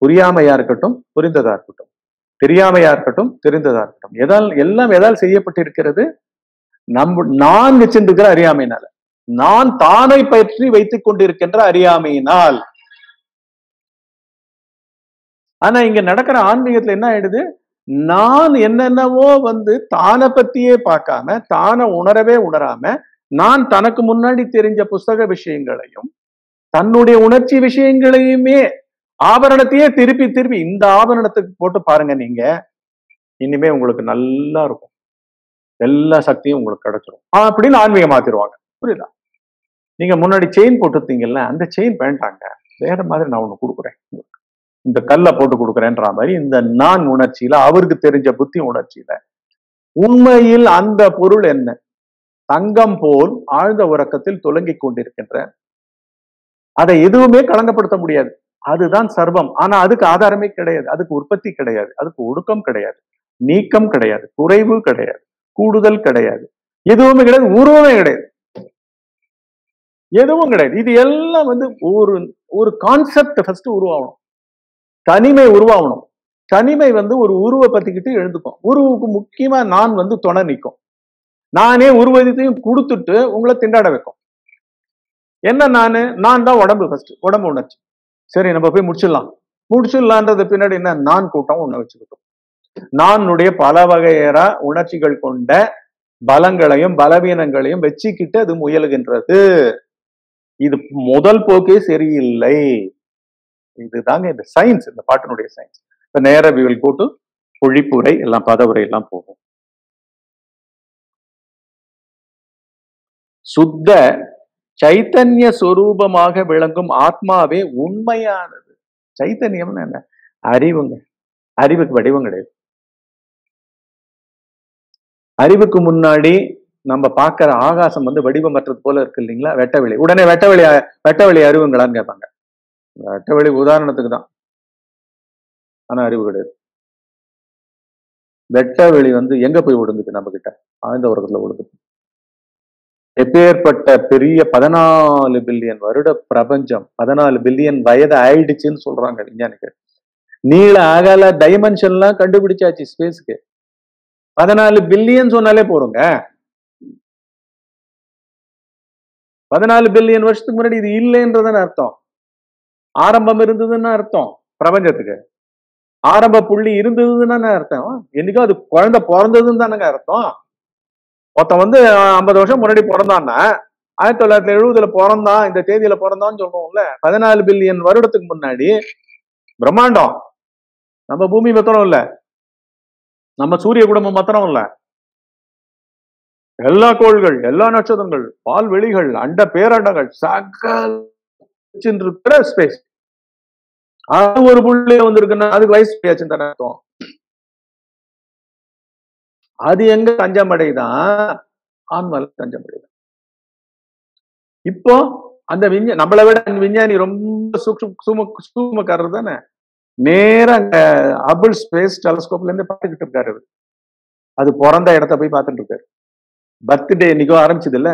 புரியாமையா இருக்கட்டும் புரிந்ததா இருக்கட்டும் தெரியாமையா இருக்கட்டும் தெரிந்ததா இருக்கட்டும். எதால் எல்லாம் எதால் செய்யப்பட்டிருக்கிறது? நம் நான் வச்சிருக்கிற அறியாமையினால. நான் தானை பற்றி வைத்துக் கொண்டிருக்கின்ற அறியாமையினால். ஆனா இங்க நடக்கிற ஆன்மீகத்துல என்ன ஆயிடுது? நான் என்னென்னவோ வந்து தானை பத்தியே பார்க்காம தானை உணரவே உணராம நான் தனக்கு முன்னாடி தெரிஞ்ச புஸ்தக விஷயங்களையும் தன்னுடைய உணர்ச்சி விஷயங்களையுமே ஆபரணத்தையே திருப்பி திருப்பி இந்த ஆபரணத்துக்கு போட்டு பாருங்க நீங்க. இனிமே உங்களுக்கு நல்லா இருக்கும். எல்லா சக்தியும் உங்களுக்கு கிடைச்சிரும். அப்படின்னு ஆன்மீகம் மாத்திருவாங்க. புரியுதா? நீங்க முன்னாடி செயின் போட்டுருந்தீங்கல்ல அந்த செயின் வேண்டாங்க. வேற மாதிரி நான் ஒண்ணு கொடுக்குறேன் இந்த கல்லை போட்டு கொடுக்குறேன்ற மாதிரி இந்த நான் உணர்ச்சியில அவருக்கு தெரிஞ்ச புத்தி உணர்ச்சியில உண்மையில் அந்த பொருள் என்ன? தங்கம் போல் ஆழ்ந்த உறக்கத்தில் துலங்கிக் கொண்டிருக்கின்ற. அதை எதுவுமே களங்கப்படுத்த முடியாது. அதுதான் சர்வம். ஆனா அதுக்கு ஆதாரமே கிடையாது. அதுக்கு உற்பத்தி கிடையாது. அதுக்கு ஒடுக்கம் கிடையாது. நீக்கம் கிடையாது. குறைவு கிடையாது. கூடுதல் கிடையாது. எதுவுமே கிடையாது. உருவமே கிடையாது. எதுவும் கிடையாது. இது எல்லாம் வந்து ஒரு ஒரு கான்செப்ட் ஃபர்ஸ்ட் உருவாகணும். தனிமை உருவாகணும். தனிமை வந்து ஒரு உருவை பத்திக்கிட்டு எழுந்துக்கும். உருவுக்கு முக்கியமா நான் வந்து துணை நிற்கும் நானே உருவத்தையும் கொடுத்துட்டு உங்களை திண்டாட வைக்கும். என்ன நானு? நான் தான் உடம்பு ஃபர்ஸ்ட் உடம்பு உணர்ச்சி. சரி நம்ம போய் முடிச்சிடலாம். முடிச்சிடலான்றது பின்னாடி என்ன? நான் கூட்டம் ஒண்ணு வச்சுக்கிட்டோம். நானுடைய பல வகையற உணர்ச்சிகள் கொண்ட பலங்களையும் பலவீனங்களையும் வச்சுக்கிட்டு அது முயலுகின்றது. இது முதல் போக்கே சரியில்லை. இதுதாங்க இந்த சயின்ஸ் இந்த பாட்டினுடைய சயின்ஸ் இப்ப நேர விவல் போட்டு பொழிப்புரை எல்லாம் பதவுரை எல்லாம் போகும். சுத்த சைத்தன்ய சொரூபமாக விளங்கும் ஆத்மாவே உண்மையானது. சைத்தன்யம்னு என்ன? அறிவுங்க. அறிவுக்கு வடிவம் கிடையாது. அறிவுக்கு முன்னாடி நம்ம பார்க்கிற ஆகாசம் வந்து வடிவமற்றது போல இருக்கு இல்லைங்களா? வெட்டவெளி. உடனே வெட்டவெளி வெட்டவெளி அறிவுங்களான்னு கேட்பாங்க. வெட்டவெளி உதாரணத்துக்கு தான். ஆனா அறிவு கிடையாது. வெட்டவெளி வந்து எங்க போய் ஒடுங்குது நம்ம கிட்ட? ஆழ்ந்த உலகத்துல ஒடுங்குது எப்பேற்பட்ட பெரிய பதினாலு பில்லியன் வருட பிரபஞ்சம் பதினாலு பில்லியன் வயது ஆயிடுச்சுன்னு சொல்றாங்க விஞ்ஞானிகள். நீள அகல டைமென்ஷன்லாம் கண்டுபிடிச்சாச்சு ஸ்பேஸ்க்கு பதினாலு பில்லியன் சொன்னாலே போறோங்க பதினாலு பில்லியன் வருஷத்துக்கு முன்னாடி இது இல்லைன்றதுன்னு அர்த்தம். ஆரம்பம் இருந்ததுன்னு அர்த்தம் பிரபஞ்சத்துக்கு. ஆரம்ப புள்ளி இருந்ததுன்னு அர்த்தம். என்னைக்கும் அது குழந்தை பிறந்ததுன்னு தானங்க அர்த்தம். ஒருத்தன் வந்து ஐம்பது வருஷம் முன்னாடி பிறந்தான்னா ஆயிரத்தி தொள்ளாயிரத்தி எழுபதுல பிறந்தான் இந்த தேதியில பிறந்தான்னு சொல்றோம்ல பதினாலு பில்லியன் வருடத்துக்கு முன்னாடி பிரம்மாண்டம். நம்ம பூமி மாத்திரம் இல்ல. நம்ம சூரிய குடும்பம் மாத்திரம் இல்ல. எல்லா கோள்கள் எல்லா நட்சத்திரங்கள் பால்வெளிகள் அண்ட பேரண்டங்கள் சகல் இருக்கிற ஸ்பேஸ் அது ஒரு புள்ளிய வந்திருக்குன்னா அதுக்கு வயசு பேச்சுன்னு தானே அர்த்தம். அது எங்க தஞ்சமடைதான் ஆன்மால தஞ்சமடைதான் இப்போ அந்த விஞ்ஞா நம்மளை விட விஞ்ஞானி ரொம்ப சூக்ம சூக்மக்காரர் தானே? நேரா அங்க அபிள் ஸ்பேஸ் டெலஸ்கோப்ல இருந்து பார்த்துக்கிட்டு இருக்காரு அது பிறந்த இடத்த போய் பார்த்துட்டு இருக்காரு. பர்த்டே இன்னைக்கோ ஆரம்பிச்சது இல்ல?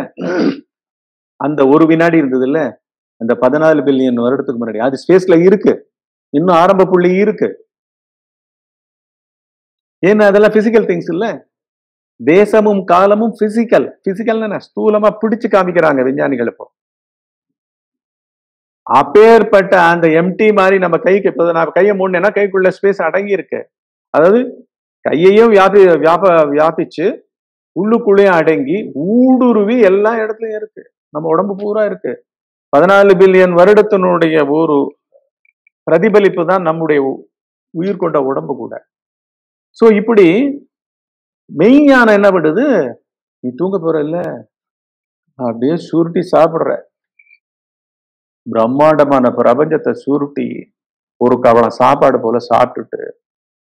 அந்த ஒரு வினாடி இருந்தது இல்ல? அந்த பதினாலு பில்லியன் வருடத்துக்கு முன்னாடி. அது ஸ்பேஸ்ல இருக்கு. இன்னும் ஆரம்ப புள்ளி இருக்கு. ஏன்னா அதெல்லாம் பிசிக்கல் திங்ஸ் இல்ல? தேசமும் காலமும் பிசிக்கல் பிசிக்கல் ஸ்தூலமா பிடிச்சு காமிக்கிறாங்க விஞ்ஞானிகள் இப்போ. அப்பேற்பட்ட அந்த எம்டி மாதிரி நம்ம கைக்கு இப்போ நான் கையை மூடனா கைக்குள்ள ஸ்பேஸ் அடங்கி இருக்கு. அதாவது கையையும் வியாபி வியாப வியாபிச்சு உள்ளுக்குள்ளேயும் அடங்கி ஊடுருவி எல்லா இடத்துலயும் இருக்கு. நம்ம உடம்பு பூரா இருக்கு. பதினாலு பில்லியன் வருடத்தினுடைய ஒரு பிரதிபலிப்பு தான் நம்முடைய உ- உயிர் கொண்ட உடம்பு கூட. சோ இப்படி மெய்ஞானம் என்ன பண்ணுது? நீ தூங்க போற இல்ல? அப்படியே சுருட்டி சாப்பிடுற பிரம்மாண்டமான பிரபஞ்சத்தை சுருட்டி ஒரு கவனம் சாப்பாடு போல சாப்பிட்டுட்டு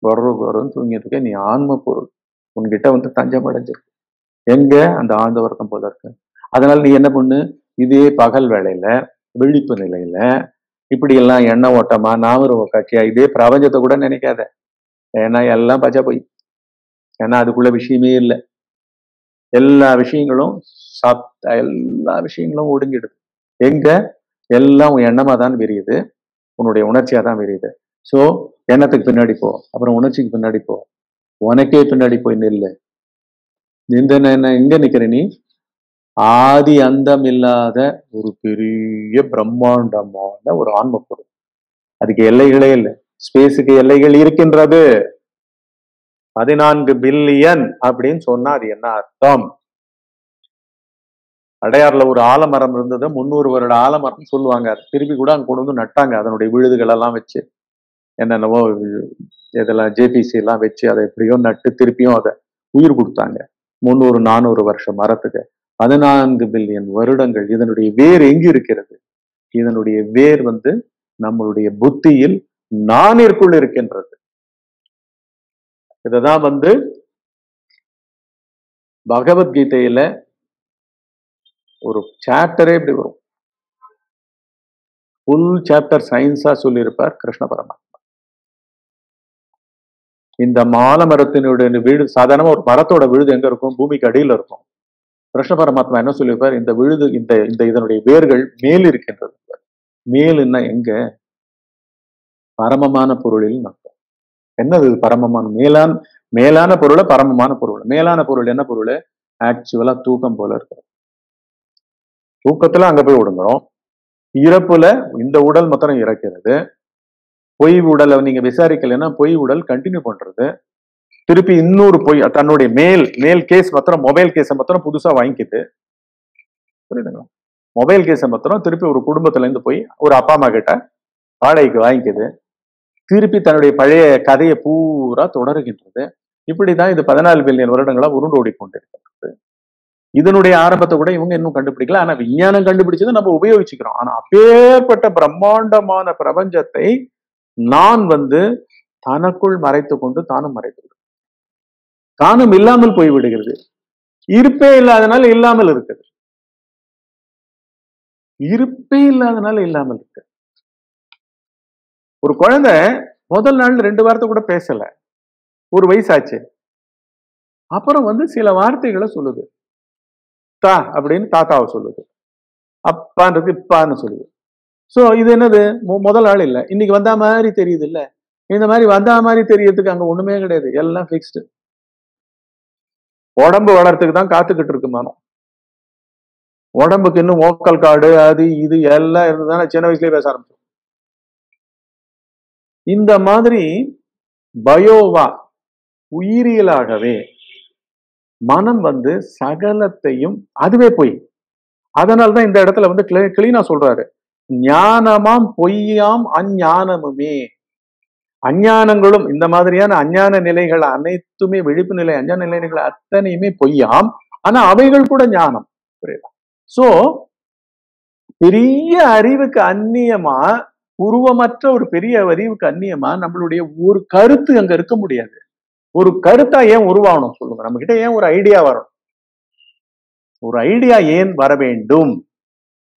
வர்ற வரும் தூங்கிட்டு இருக்க. நீ ஆன்ம பொருள். உன்கிட்ட வந்து தஞ்சம் அடைஞ்சிருக்கு. எங்க? அந்த ஆழ்ந்த உறக்கம் போல இருக்கு. அதனால நீ என்ன பண்ணு? இதே பகல் வேலையில விழிப்பு நிலையில இப்படி எல்லாம் எண்ண ஓட்டமா நாமருவ காட்சியா இதே பிரபஞ்சத்தை கூட நினைக்காத. ஏன்னா எல்லாம் பச்சை போய். ஏன்னா அதுக்குள்ள விஷயமே இல்லை. எல்லா விஷயங்களும் சாப்பிட்டா எல்லா விஷயங்களும் ஒடுங்கிடுது. எங்க? எல்லாம் உன் எண்ணமா தான் விரியுது. உன்னுடைய உணர்ச்சியா தான் விரியுது. சோ எண்ணத்துக்கு பின்னாடி போ. அப்புறம் உணர்ச்சிக்கு பின்னாடி போ. உனக்கே பின்னாடி போய் நில்லு. இந்த என்ன எங்க நிக்கிற நீ? ஆதி அந்தம் இல்லாத ஒரு பெரிய பிரம்மாண்டமான ஒரு ஆன்ம பொருள். அதுக்கு எல்லைகளே இல்லை. ஸ்பேஸுக்கு எல்லைகள் இருக்கின்றது. பதினான்கு பில்லியன் அப்படின்னு சொன்னா அது என்ன அர்த்தம்? அடையாறுல ஒரு ஆலமரம் இருந்தது முன்னூறு வருட ஆலமரம் சொல்லுவாங்க. திருப்பி கூட அங்க கொண்டு வந்து நட்டாங்க அதனுடைய விழுதுகள் எல்லாம் வச்சு. என்னென்னவோ இதெல்லாம் ஜேபிசி எல்லாம் வச்சு அதை எப்படியோ நட்டு திருப்பியும் அதை உயிர் கொடுத்தாங்க. முந்நூறு நானூறு வருஷம் மரத்துக்கு. பதினான்கு பில்லியன் வருடங்கள். இதனுடைய வேர் எங்கு இருக்கிறது? இதனுடைய வேர் வந்து நம்மளுடைய புத்தியில் நானிற்குள் இருக்கின்றது. இததான் வந்து பகவத்கீதையில ஒரு சாப்டரே இப்படி வரும். ஃபுல் சாப்டர் சயின்ஸா சொல்லியிருப்பார் கிருஷ்ண பரமாத்மா. இந்த மாலமரத்தினுடைய வீடு சாதாரணமா ஒரு மரத்தோட விழுது எங்க இருக்கும்? பூமிக்கு அடியில இருக்கும். கிருஷ்ண பரமாத்மா என்ன சொல்லியிருப்பார்? இந்த விழுது இந்த இந்த இதனுடைய வேர்கள் மேல் இருக்கின்றது மேல் என்ன எங்க? பரமமான பொருளில் நான் என்னது இது பரமமான மேலான் மேலான பொருளை பரமமான பொருள்? மேலான பொருள் என்ன பொருள்? ஆக்சுவலா தூக்கம் போல இருக்கு. தூக்கத்துல அங்க போய் விடுங்குறோம் இறப்புல இந்த உடல் மாத்திரம் இறக்கிறது. பொய் உடலை நீங்க விசாரிக்கலைன்னா பொய் உடல் கண்டினியூ பண்றது. திருப்பி இன்னொரு பொய் தன்னுடைய மேல் மேல் கேஸ் மாத்திரம் மொபைல் கேஸை மாத்திரம் புதுசா வாங்கிக்குது புரியுதுங்களா? மொபைல் கேஸை மாத்திரம் திருப்பி ஒரு குடும்பத்துல இருந்து போய் ஒரு அப்பா அம்மா கிட்ட வாடகைக்கு வாங்கிக்குது திருப்பி தன்னுடைய பழைய கதையை பூரா தொடருகின்றது. இப்படிதான் இது பதினாலு பில்லியன் வருடங்களா உருண்டோடி ஓடிக்கொண்டிருக்கிறது இதனுடைய ஆரம்பத்தை கூட இவங்க இன்னும் கண்டுபிடிக்கல. ஆனா விஞ்ஞானம் கண்டுபிடிச்சதை நம்ம உபயோகிச்சுக்கிறோம். ஆனா அப்பேற்பட்ட பிரம்மாண்டமான பிரபஞ்சத்தை நான் வந்து தனக்குள் மறைத்து கொண்டு தானும் மறைத்து தானும் இல்லாமல் போய் விடுகிறது. இருப்பே இல்லாதனால இல்லாமல் இருக்குது. இருப்பே இல்லாதனால இல்லாமல் இருக்கு ஒரு குழந்தை முதல் நாள் ரெண்டு வார்த்தை கூட பேசல. ஒரு வயசாச்சு. அப்புறம் வந்து சில வார்த்தைகளை சொல்லுது. தா அப்படின்னு தாத்தாவை சொல்லுது. அப்பான்றது இப்பான்னு சொல்லுது. சோ இது என்னது? முதல் ஆள் இல்ல. இன்னைக்கு வந்தா மாதிரி தெரியுது இல்ல இந்த மாதிரி வந்தா மாதிரி தெரியறதுக்கு அங்க ஒண்ணுமே கிடையாது. எல்லாம் ஃபிக்ஸ்டு உடம்பு வளர்றதுக்கு தான் காத்துக்கிட்டு இருக்கு மனம். உடம்புக்கு இன்னும் ஓக்கல் காடு அது இது எல்லாம் இருந்ததுதானே சின்ன வயசுலேயே பேச ஆரம்பிச்சு இந்த மாதிரி பயோவா உயிரியலாகவே மனம் வந்து சகலத்தையும் அதுவே பொய். அதனாலதான் இந்த இடத்துல வந்து கிளீனா சொல்றாரு. ஞானமாம் பொய்யாம் அஞ்ஞானமுமே. அஞ்ஞானங்களும் இந்த மாதிரியான அஞ்ஞான நிலைகள் அனைத்துமே விழிப்பு நிலை அஞ்ஞான நிலைகள் அத்தனையுமே பொய்யாம். ஆனா அவைகள் கூட ஞானம். புரியுதா? சோ பெரிய அறிவுக்கு அந்நியமா உருவமற்ற ஒரு பெரிய அறிவுக்கு அந்நியமா நம்மளுடைய ஒரு கருத்து அங்க இருக்க முடியாது. ஒரு கருத்தா ஏன் உருவாகணும் சொல்லுங்க. நம்ம கிட்ட ஏன் ஒரு ஐடியா வரணும் ஒரு ஐடியா ஏன் வர வேண்டும்?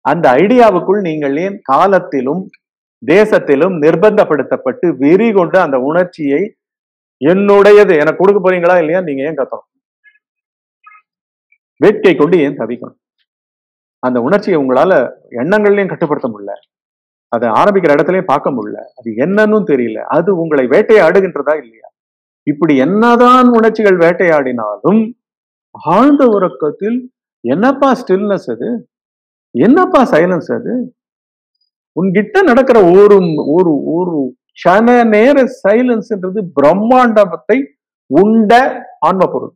அந்த ஐடியாவுக்குள் நீங்கள் ஏன் காலத்திலும் தேசத்திலும் நிர்பந்தப்படுத்தப்பட்டு வெறி கொண்டு அந்த உணர்ச்சியை என்னுடையது எனக்கு கொடுக்க போறீங்களா இல்லையா? நீங்க ஏன் கத்தணும்? வேட்கை கொண்டு ஏன் தவிக்கணும்? அந்த உணர்ச்சியை உங்களால எண்ணங்கள்லயும் கட்டுப்படுத்த முடியல. அதை ஆரம்பிக்கிற இடத்துலயும் பார்க்க முடியல. அது என்னன்னு தெரியல. அது உங்களை வேட்டையாடுகின்றதா இல்லையா? இப்படி என்னதான் உணர்ச்சிகள் வேட்டையாடினாலும் ஆழ்ந்த உறக்கத்தில் என்னப்பா ஸ்டில்னஸ் அது? என்னப்பா சைலன்ஸ் அது? உன்கிட்ட நடக்கிற ஒரு ஒரு ஒரு சன நேர சைலன்ஸ்ன்றது பிரம்மாண்டத்தை உண்ட ஆன்ம பொருள்.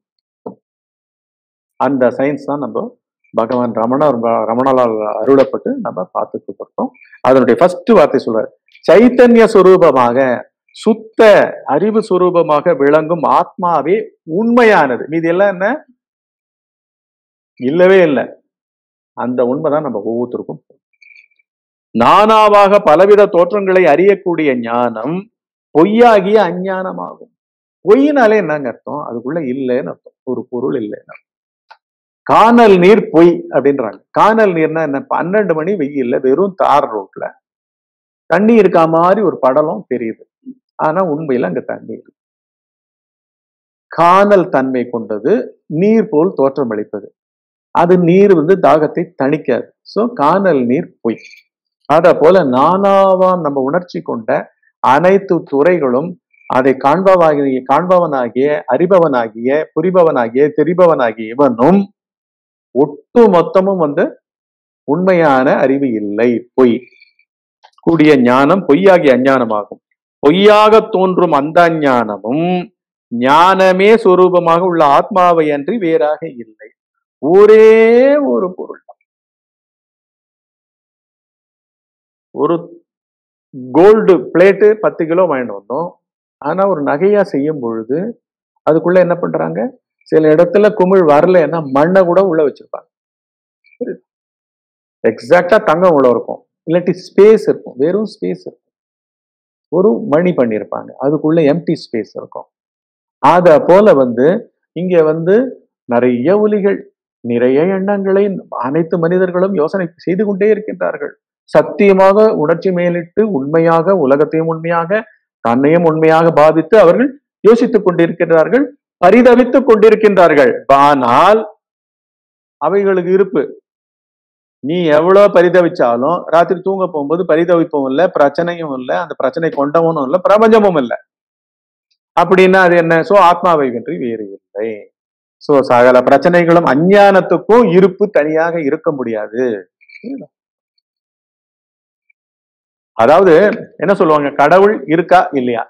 அந்த சயின்ஸ் தான் நம்ம பகவான் ரமண ரமணலால் அருளப்பட்டு நம்ம பார்த்துட்டு இருக்கோம் அதனுடைய ஃபர்ஸ்ட் வார்த்தை சொல்றாரு. சைத்தன்ய சுரூபமாக சுத்த அறிவு சுரூபமாக விளங்கும் ஆத்மாவே உண்மையானது. மீதி எல்லாம் என்ன? இல்லவே இல்லை. அந்த உண்மைதான் நம்ம ஒவ்வொருத்தருக்கும். நானாவாக பலவித தோற்றங்களை அறியக்கூடிய ஞானம் பொய்யாகிய அஞ்ஞானமாகும். பொய்னாலே என்னங்க அர்த்தம்? அதுக்குள்ள இல்லைன்னு அர்த்தம். ஒரு பொருள் இல்லைன்னு அர்த்தம். காணல் நீர் பொய் அப்படின்றாங்க. காணல் நீர்னா என்ன? பன்னெண்டு மணி வெயில்ல வெறும் தார் ரோட்ல தண்ணி இருக்கா மாதிரி ஒரு படலம் தெரியுது. ஆனா உண்மையில அங்க தண்ணி இருக்கு காணல் தன்மை கொண்டது நீர் போல் தோற்றமளிப்பது அது நீர் வந்து தாகத்தை தணிக்காது. சோ காணல் நீர் பொய். அத போல நானாவாம் நம்ம உணர்ச்சி கொண்ட அனைத்து துறைகளும் அதை காண்பவாகிய காண்பவனாகிய அறிபவனாகிய புரிபவனாகிய தெரிபவனாகிய இவனும் ஒட்டு மொத்தமும் வந்து உண்மையான அறிவு இல்லை. பொய். கூடிய ஞானம் பொய்யாகிய அஞ்ஞானமாகும். பொய்யாக தோன்றும் அந்த அஞ்ஞானமும் ஞானமே சுரூபமாக உள்ள ஆத்மாவை அன்றி வேறாக இல்லை. ஒரே ஒரு பொருள். ஒரு கோல்டு பிளேட்டு பத்து கிலோ வாங்கிட்டு வந்தோம். ஆனா ஒரு நகையா செய்யும் பொழுது அதுக்குள்ள என்ன பண்றாங்க? சில இடத்துல குமிழ் வரலன்னா மண்ணை கூட உள்ள வச்சிருப்பாங்க. எக்ஸாக்டா தங்கம் உள்ள இருக்கும். இல்லாட்டி ஸ்பேஸ் இருக்கும். வெறும் ஸ்பேஸ் இருக்கும். ஒரு மணி பண்ணியிருப்பாங்க அதுக்குள்ள எம்டி ஸ்பேஸ் இருக்கும். அத போல வந்து இங்க வந்து நிறைய ஒலிகள் நிறைய எண்ணங்களை அனைத்து மனிதர்களும் யோசனை செய்து கொண்டே இருக்கின்றார்கள். சத்தியமாக உணர்ச்சி மேலிட்டு உண்மையாக உலகத்தையும் உண்மையாக தன்னையும் உண்மையாக பாதித்து அவர்கள் யோசித்துக் கொண்டிருக்கிறார்கள் பரிதவித்துக் கொண்டிருக்கின்றார்கள். ஆனால் அவைகளுக்கு இருப்பு. நீ எவ்வளவு பரிதவிச்சாலும் ராத்திரி தூங்க போகும்போது பரிதவிப்பும் இல்லை பிரச்சனையும் இல்லை அந்த பிரச்சனை கொண்டவனும் இல்லை பிரபஞ்சமும் இல்லை. அப்படின்னா அது என்ன? சோ ஆத்மாவை வென்றி வேறு இல்லை. சோ சகல பிரச்சனைகளும் அஞ்ஞானத்துக்கும் இருப்பு தனியாக இருக்க முடியாது. அதாவது என்ன சொல்லுவாங்க? கடவுள் இருக்கா? இல்லையா?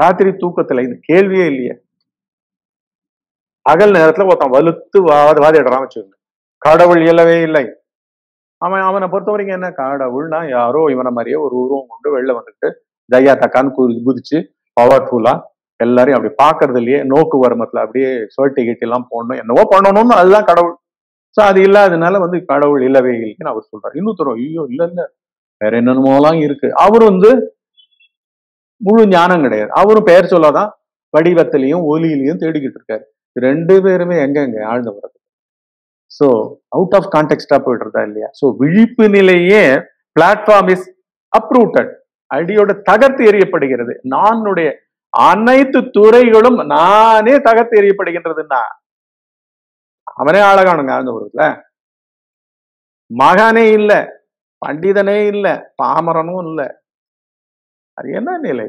ராத்திரி தூக்கத்துல இது கேள்வியே இல்லையா. அகல் நேரத்துல ஒருத்தன் வலுத்து வாத வாதிடுறான் வச்சுக்கோங்க. கடவுள் இல்லவே இல்லை. அவன் அவனை பொறுத்த வரைக்கும் என்ன? கடவுள்னா யாரோ இவனை மாதிரியே ஒரு உருவம் கொண்டு வெளில வந்துட்டு தையா தக்கான்னு குதி குதிச்சு பவர்ஃபுல்லா எல்லாரையும் அப்படி பாக்குறது இல்லையே நோக்கு வருமத்துல அப்படியே சொல்லிட்டு கிட்டி எல்லாம் போடணும் என்னவோ பண்ணணும்னு அதுதான் கடவுள். சோ அது இல்லாதனால வந்து கடவுள் இல்லவே இல்லைன்னு அவர் சொல்றாரு. இன்னொருத்தரும் ஐயோ இல்ல இல்ல. வேற என்னென்னமோலாம் இருக்கு. அவர் வந்து முழு ஞானம் கிடையாது. அவரும் பெயர் சொல்லாதான் வடிவத்திலையும் ஒலியிலையும் தேடிக்கிட்டு இருக்காரு. ரெண்டு பேருமே எங்கெங்க ஆழ்ந்து வர்றது ஸோ அவுட் ஆஃப் கான்டெக்டா போயிட்டு இல்லையா? ஸோ விழிப்பு நிலையே பிளாட்ஃபார்ம் இஸ் அப்ரூட்டட் அடியோட தகர்த்து எறியப்படுகிறது. நானுடைய அனைத்து துறைகளும் நானே தகர்த்து எறியப்படுகின்றதுன்னா அவனே அழகானுங்க ஆழ்ந்து வருதுல மகானே இல்ல பண்டிதனே இல்ல பாமரனும் இல்ல. அது என்ன நிலை?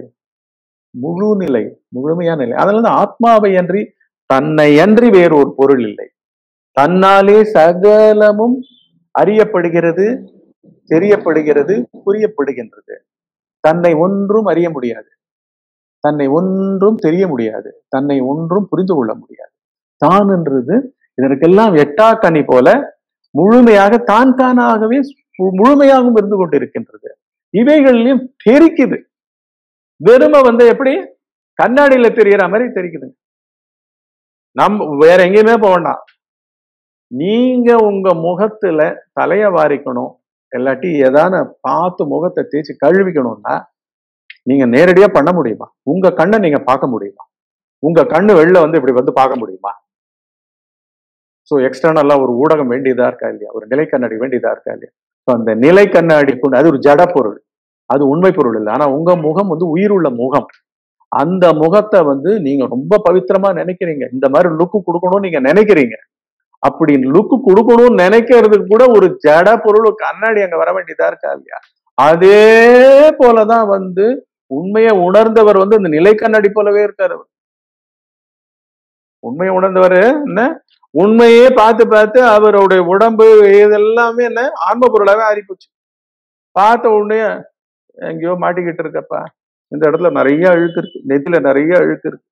முழு நிலை முழுமையான நிலை. அதனால ஆத்மாவை அன்றி தன்னை அன்றி வேறு ஒரு பொருள் இல்லை. தன்னாலே சகலமும் அறியப்படுகிறது தெரியப்படுகிறது புரியப்படுகின்றது. தன்னை ஒன்றும் அறிய முடியாது. தன்னை ஒன்றும் தெரிய முடியாது. தன்னை ஒன்றும் புரிந்து கொள்ள முடியாது. தான் என்றது இதற்கெல்லாம் எட்டா கனி போல முழுமையாக தான் தானாகவே முழுமையாகவும் இருந்து கொண்டிருக்கின்றது. இவைகள்லயும் தெரிக்குது. வெறுமை வந்து எப்படி? கண்ணாடியில தெரியற மாதிரி தெரிக்குதுங்க. நம் வேற எங்கேயுமே போக வேண்டாம். நீங்க உங்க முகத்துல தலைய வாரிக்கணும் இல்லாட்டி ஏதான பார்த்து முகத்தை தேய்ச்சி கழுவிக்கணும்னா நீங்க நேரடியா பண்ண முடியுமா? உங்க கண்ணை நீங்க பார்க்க முடியுமா? உங்க கண்ணு வெளில வந்து இப்படி வந்து பார்க்க முடியுமா? ஸோ எக்ஸ்டர்னலா ஒரு ஊடகம் வேண்டியதா இருக்கா இல்லையா? ஒரு நிலை கண்ணாடி வேண்டியதா இருக்கா இல்லையா? ஸோ அந்த நிலை கண்ணாடி கொண்டு அது ஒரு ஜட பொருள். அது உண்மை பொருள் இல்லை. ஆனா உங்க முகம் வந்து உயிர் உள்ள முகம். அந்த முகத்தை வந்து நீங்க ரொம்ப பவித்திரமா நினைக்கிறீங்க. இந்த மாதிரி லுக்கு கொடுக்கணும்னு நீங்க நினைக்கிறீங்க. அப்படி லுக்கு கொடுக்கணும்னு நினைக்கிறதுக்கு கூட ஒரு ஜட பொருள் கண்ணாடி அங்க வர வேண்டியதா இருக்கா இல்லையா? அதே போலதான் வந்து உண்மையை உணர்ந்தவர் வந்து இந்த நிலை கண்ணாடி போலவே இருக்காரு அவர். உண்மையை உணர்ந்தவர் என்ன? உண்மையே பார்த்து பார்த்து அவருடைய உடம்பு இதெல்லாமே என்ன? ஆன்ம பொருளாவே ஆறிப்போச்சு. பார்த்த உடனே எங்கேயோ மாட்டிக்கிட்டு இருக்கப்பா. இந்த இடத்துல நிறைய அழுக்கு இருக்கு. நெத்தில நிறைய அழுக்கு இருக்கு.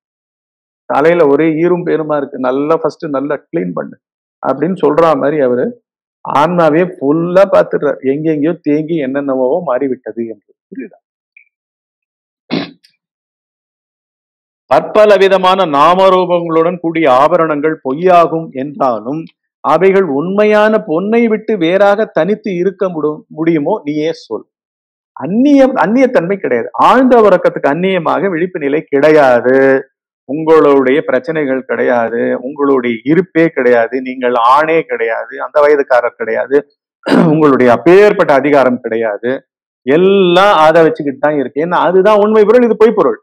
தலையில ஒரே ஈரும் பேருமா இருக்கு. நல்லா ஃபர்ஸ்ட் நல்லா கிளீன் பண்ணு அப்படின்னு சொல்ற மாதிரி அவரு ஆன்மாவே ஃபுல்லா பார்த்துடுறாரு எங்கெங்கயோ தேங்கி என்னென்னவோ மாறிவிட்டது என்று புரியுதா? பற்பல விதமான நாமரூபங்களுடன் கூடிய ஆபரணங்கள் பொய்யாகும் என்றாலும் அவைகள் உண்மையான பொன்னை விட்டு வேறாக தனித்து இருக்க முடியுமோ நீயே சொல். அந்நியம் அந்நியத்தன்மை கிடையாது. ஆழ்ந்த உறக்கத்துக்கு அந்நியமாக விழிப்பு நிலை கிடையாது. உங்களுடைய பிரச்சனைகள் கிடையாது. உங்களுடைய இருப்பே கிடையாது. நீங்கள் ஆணே கிடையாது. அந்த வயதுக்காரர் கிடையாது. உங்களுடைய அப்பேற்பட்ட அதிகாரம் கிடையாது. எல்லாம் அதை வச்சுக்கிட்டு தான் இருக்கு ஏன்னா அதுதான் உண்மை பொருள். இது பொய் பொருள்.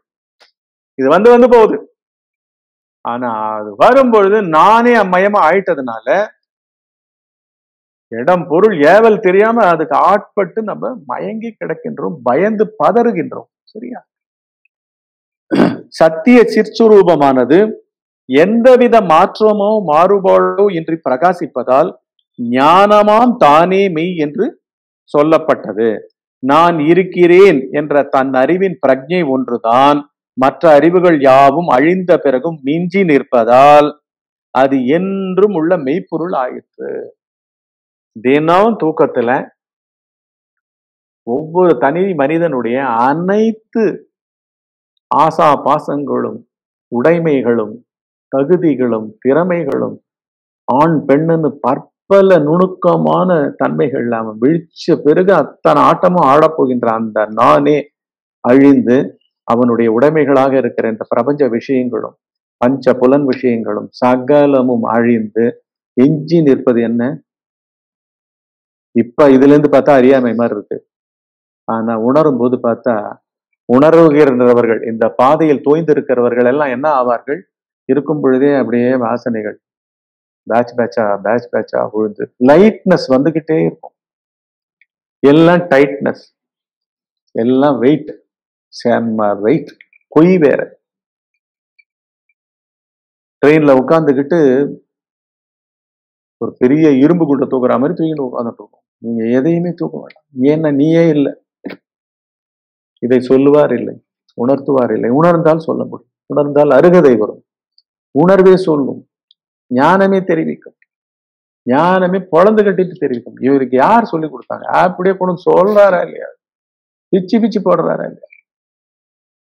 இது வந்து வந்து போகுது. ஆனா அது வரும்பொழுது நானே அம்மயமா ஆயிட்டதுனால இடம் பொருள் ஏவல் தெரியாம அதுக்கு ஆட்பட்டு நம்ம மயங்கி கிடக்கின்றோம் பயந்து பதறுகின்றோம். சரியா? சத்திய சிற்சுரூபமானது எந்தவித மாற்றமோ மாறுபாடோ இன்றி பிரகாசிப்பதால் ஞானமாம் தானே மெய் என்று சொல்லப்பட்டது. நான் இருக்கிறேன் என்ற தன் அறிவின் பிரஜை ஒன்றுதான். மற்ற அறிவுகள் யாவும் அழிந்த பிறகும் மிஞ்சி நிற்பதால் அது என்றும் உள்ள மெய்ப்பொருள் ஆயிற்று. தினம் தூக்கத்துல ஒவ்வொரு தனி மனிதனுடைய அனைத்து ஆசா பாசங்களும் உடைமைகளும் தகுதிகளும் திறமைகளும் ஆண் பெண்ணுன்னு பற்பல நுணுக்கமான தன்மைகள் அவன் விழிச்ச பிறகு அத்தனை ஆட்டமும் ஆடப்போகின்ற அந்த நானே அழிந்து அவனுடைய உடைமைகளாக இருக்கிற இந்த பிரபஞ்ச விஷயங்களும் பஞ்ச புலன் விஷயங்களும் சகலமும் அழிந்து எஞ்சி நிற்பது என்ன? இப்ப இதுல இருந்து பார்த்தா அறியாமை மாதிரி இருக்கு. ஆனா உணரும் போது பார்த்தா உணர்வுகிறவர்கள் இந்த பாதையில் தோய்ந்திருக்கிறவர்கள் எல்லாம் என்ன ஆவார்கள்? இருக்கும் பொழுதே அப்படியே வாசனைகள். பேட்ச் பேட்சா பேட்ச் பேட்சா விழுந்து லைட்னஸ் வந்துகிட்டே இருக்கும். எல்லாம் டைட்னஸ் எல்லாம் வெயிட் செம்ம வெயிட் பொய் வேற. ட்ரெயின்ல உட்காந்துக்கிட்டு ஒரு பெரிய இரும்பு குண்டை தூக்குற மாதிரி தூக்கிட்டு உட்காந்துட்டு இருக்கும். நீங்க எதையுமே தூக்க வேண்டாம் ஏன்னா நீயே இல்லை. இதை சொல்லுவார் இல்லை உணர்த்துவார் இல்லை. உணர்ந்தால் சொல்ல முடியும். உணர்ந்தால் அருகதை வரும். உணர்வே சொல்லும். ஞானமே தெரிவிக்கும். ஞானமே பொழந்து கட்டிட்டு தெரிவிக்கும். இவருக்கு யார் சொல்லி கொடுத்தாங்க? அப்படியே கொண்டு சொல்றாரா இல்லையா? பிச்சு பிச்சு போடுறாரா இல்லையா?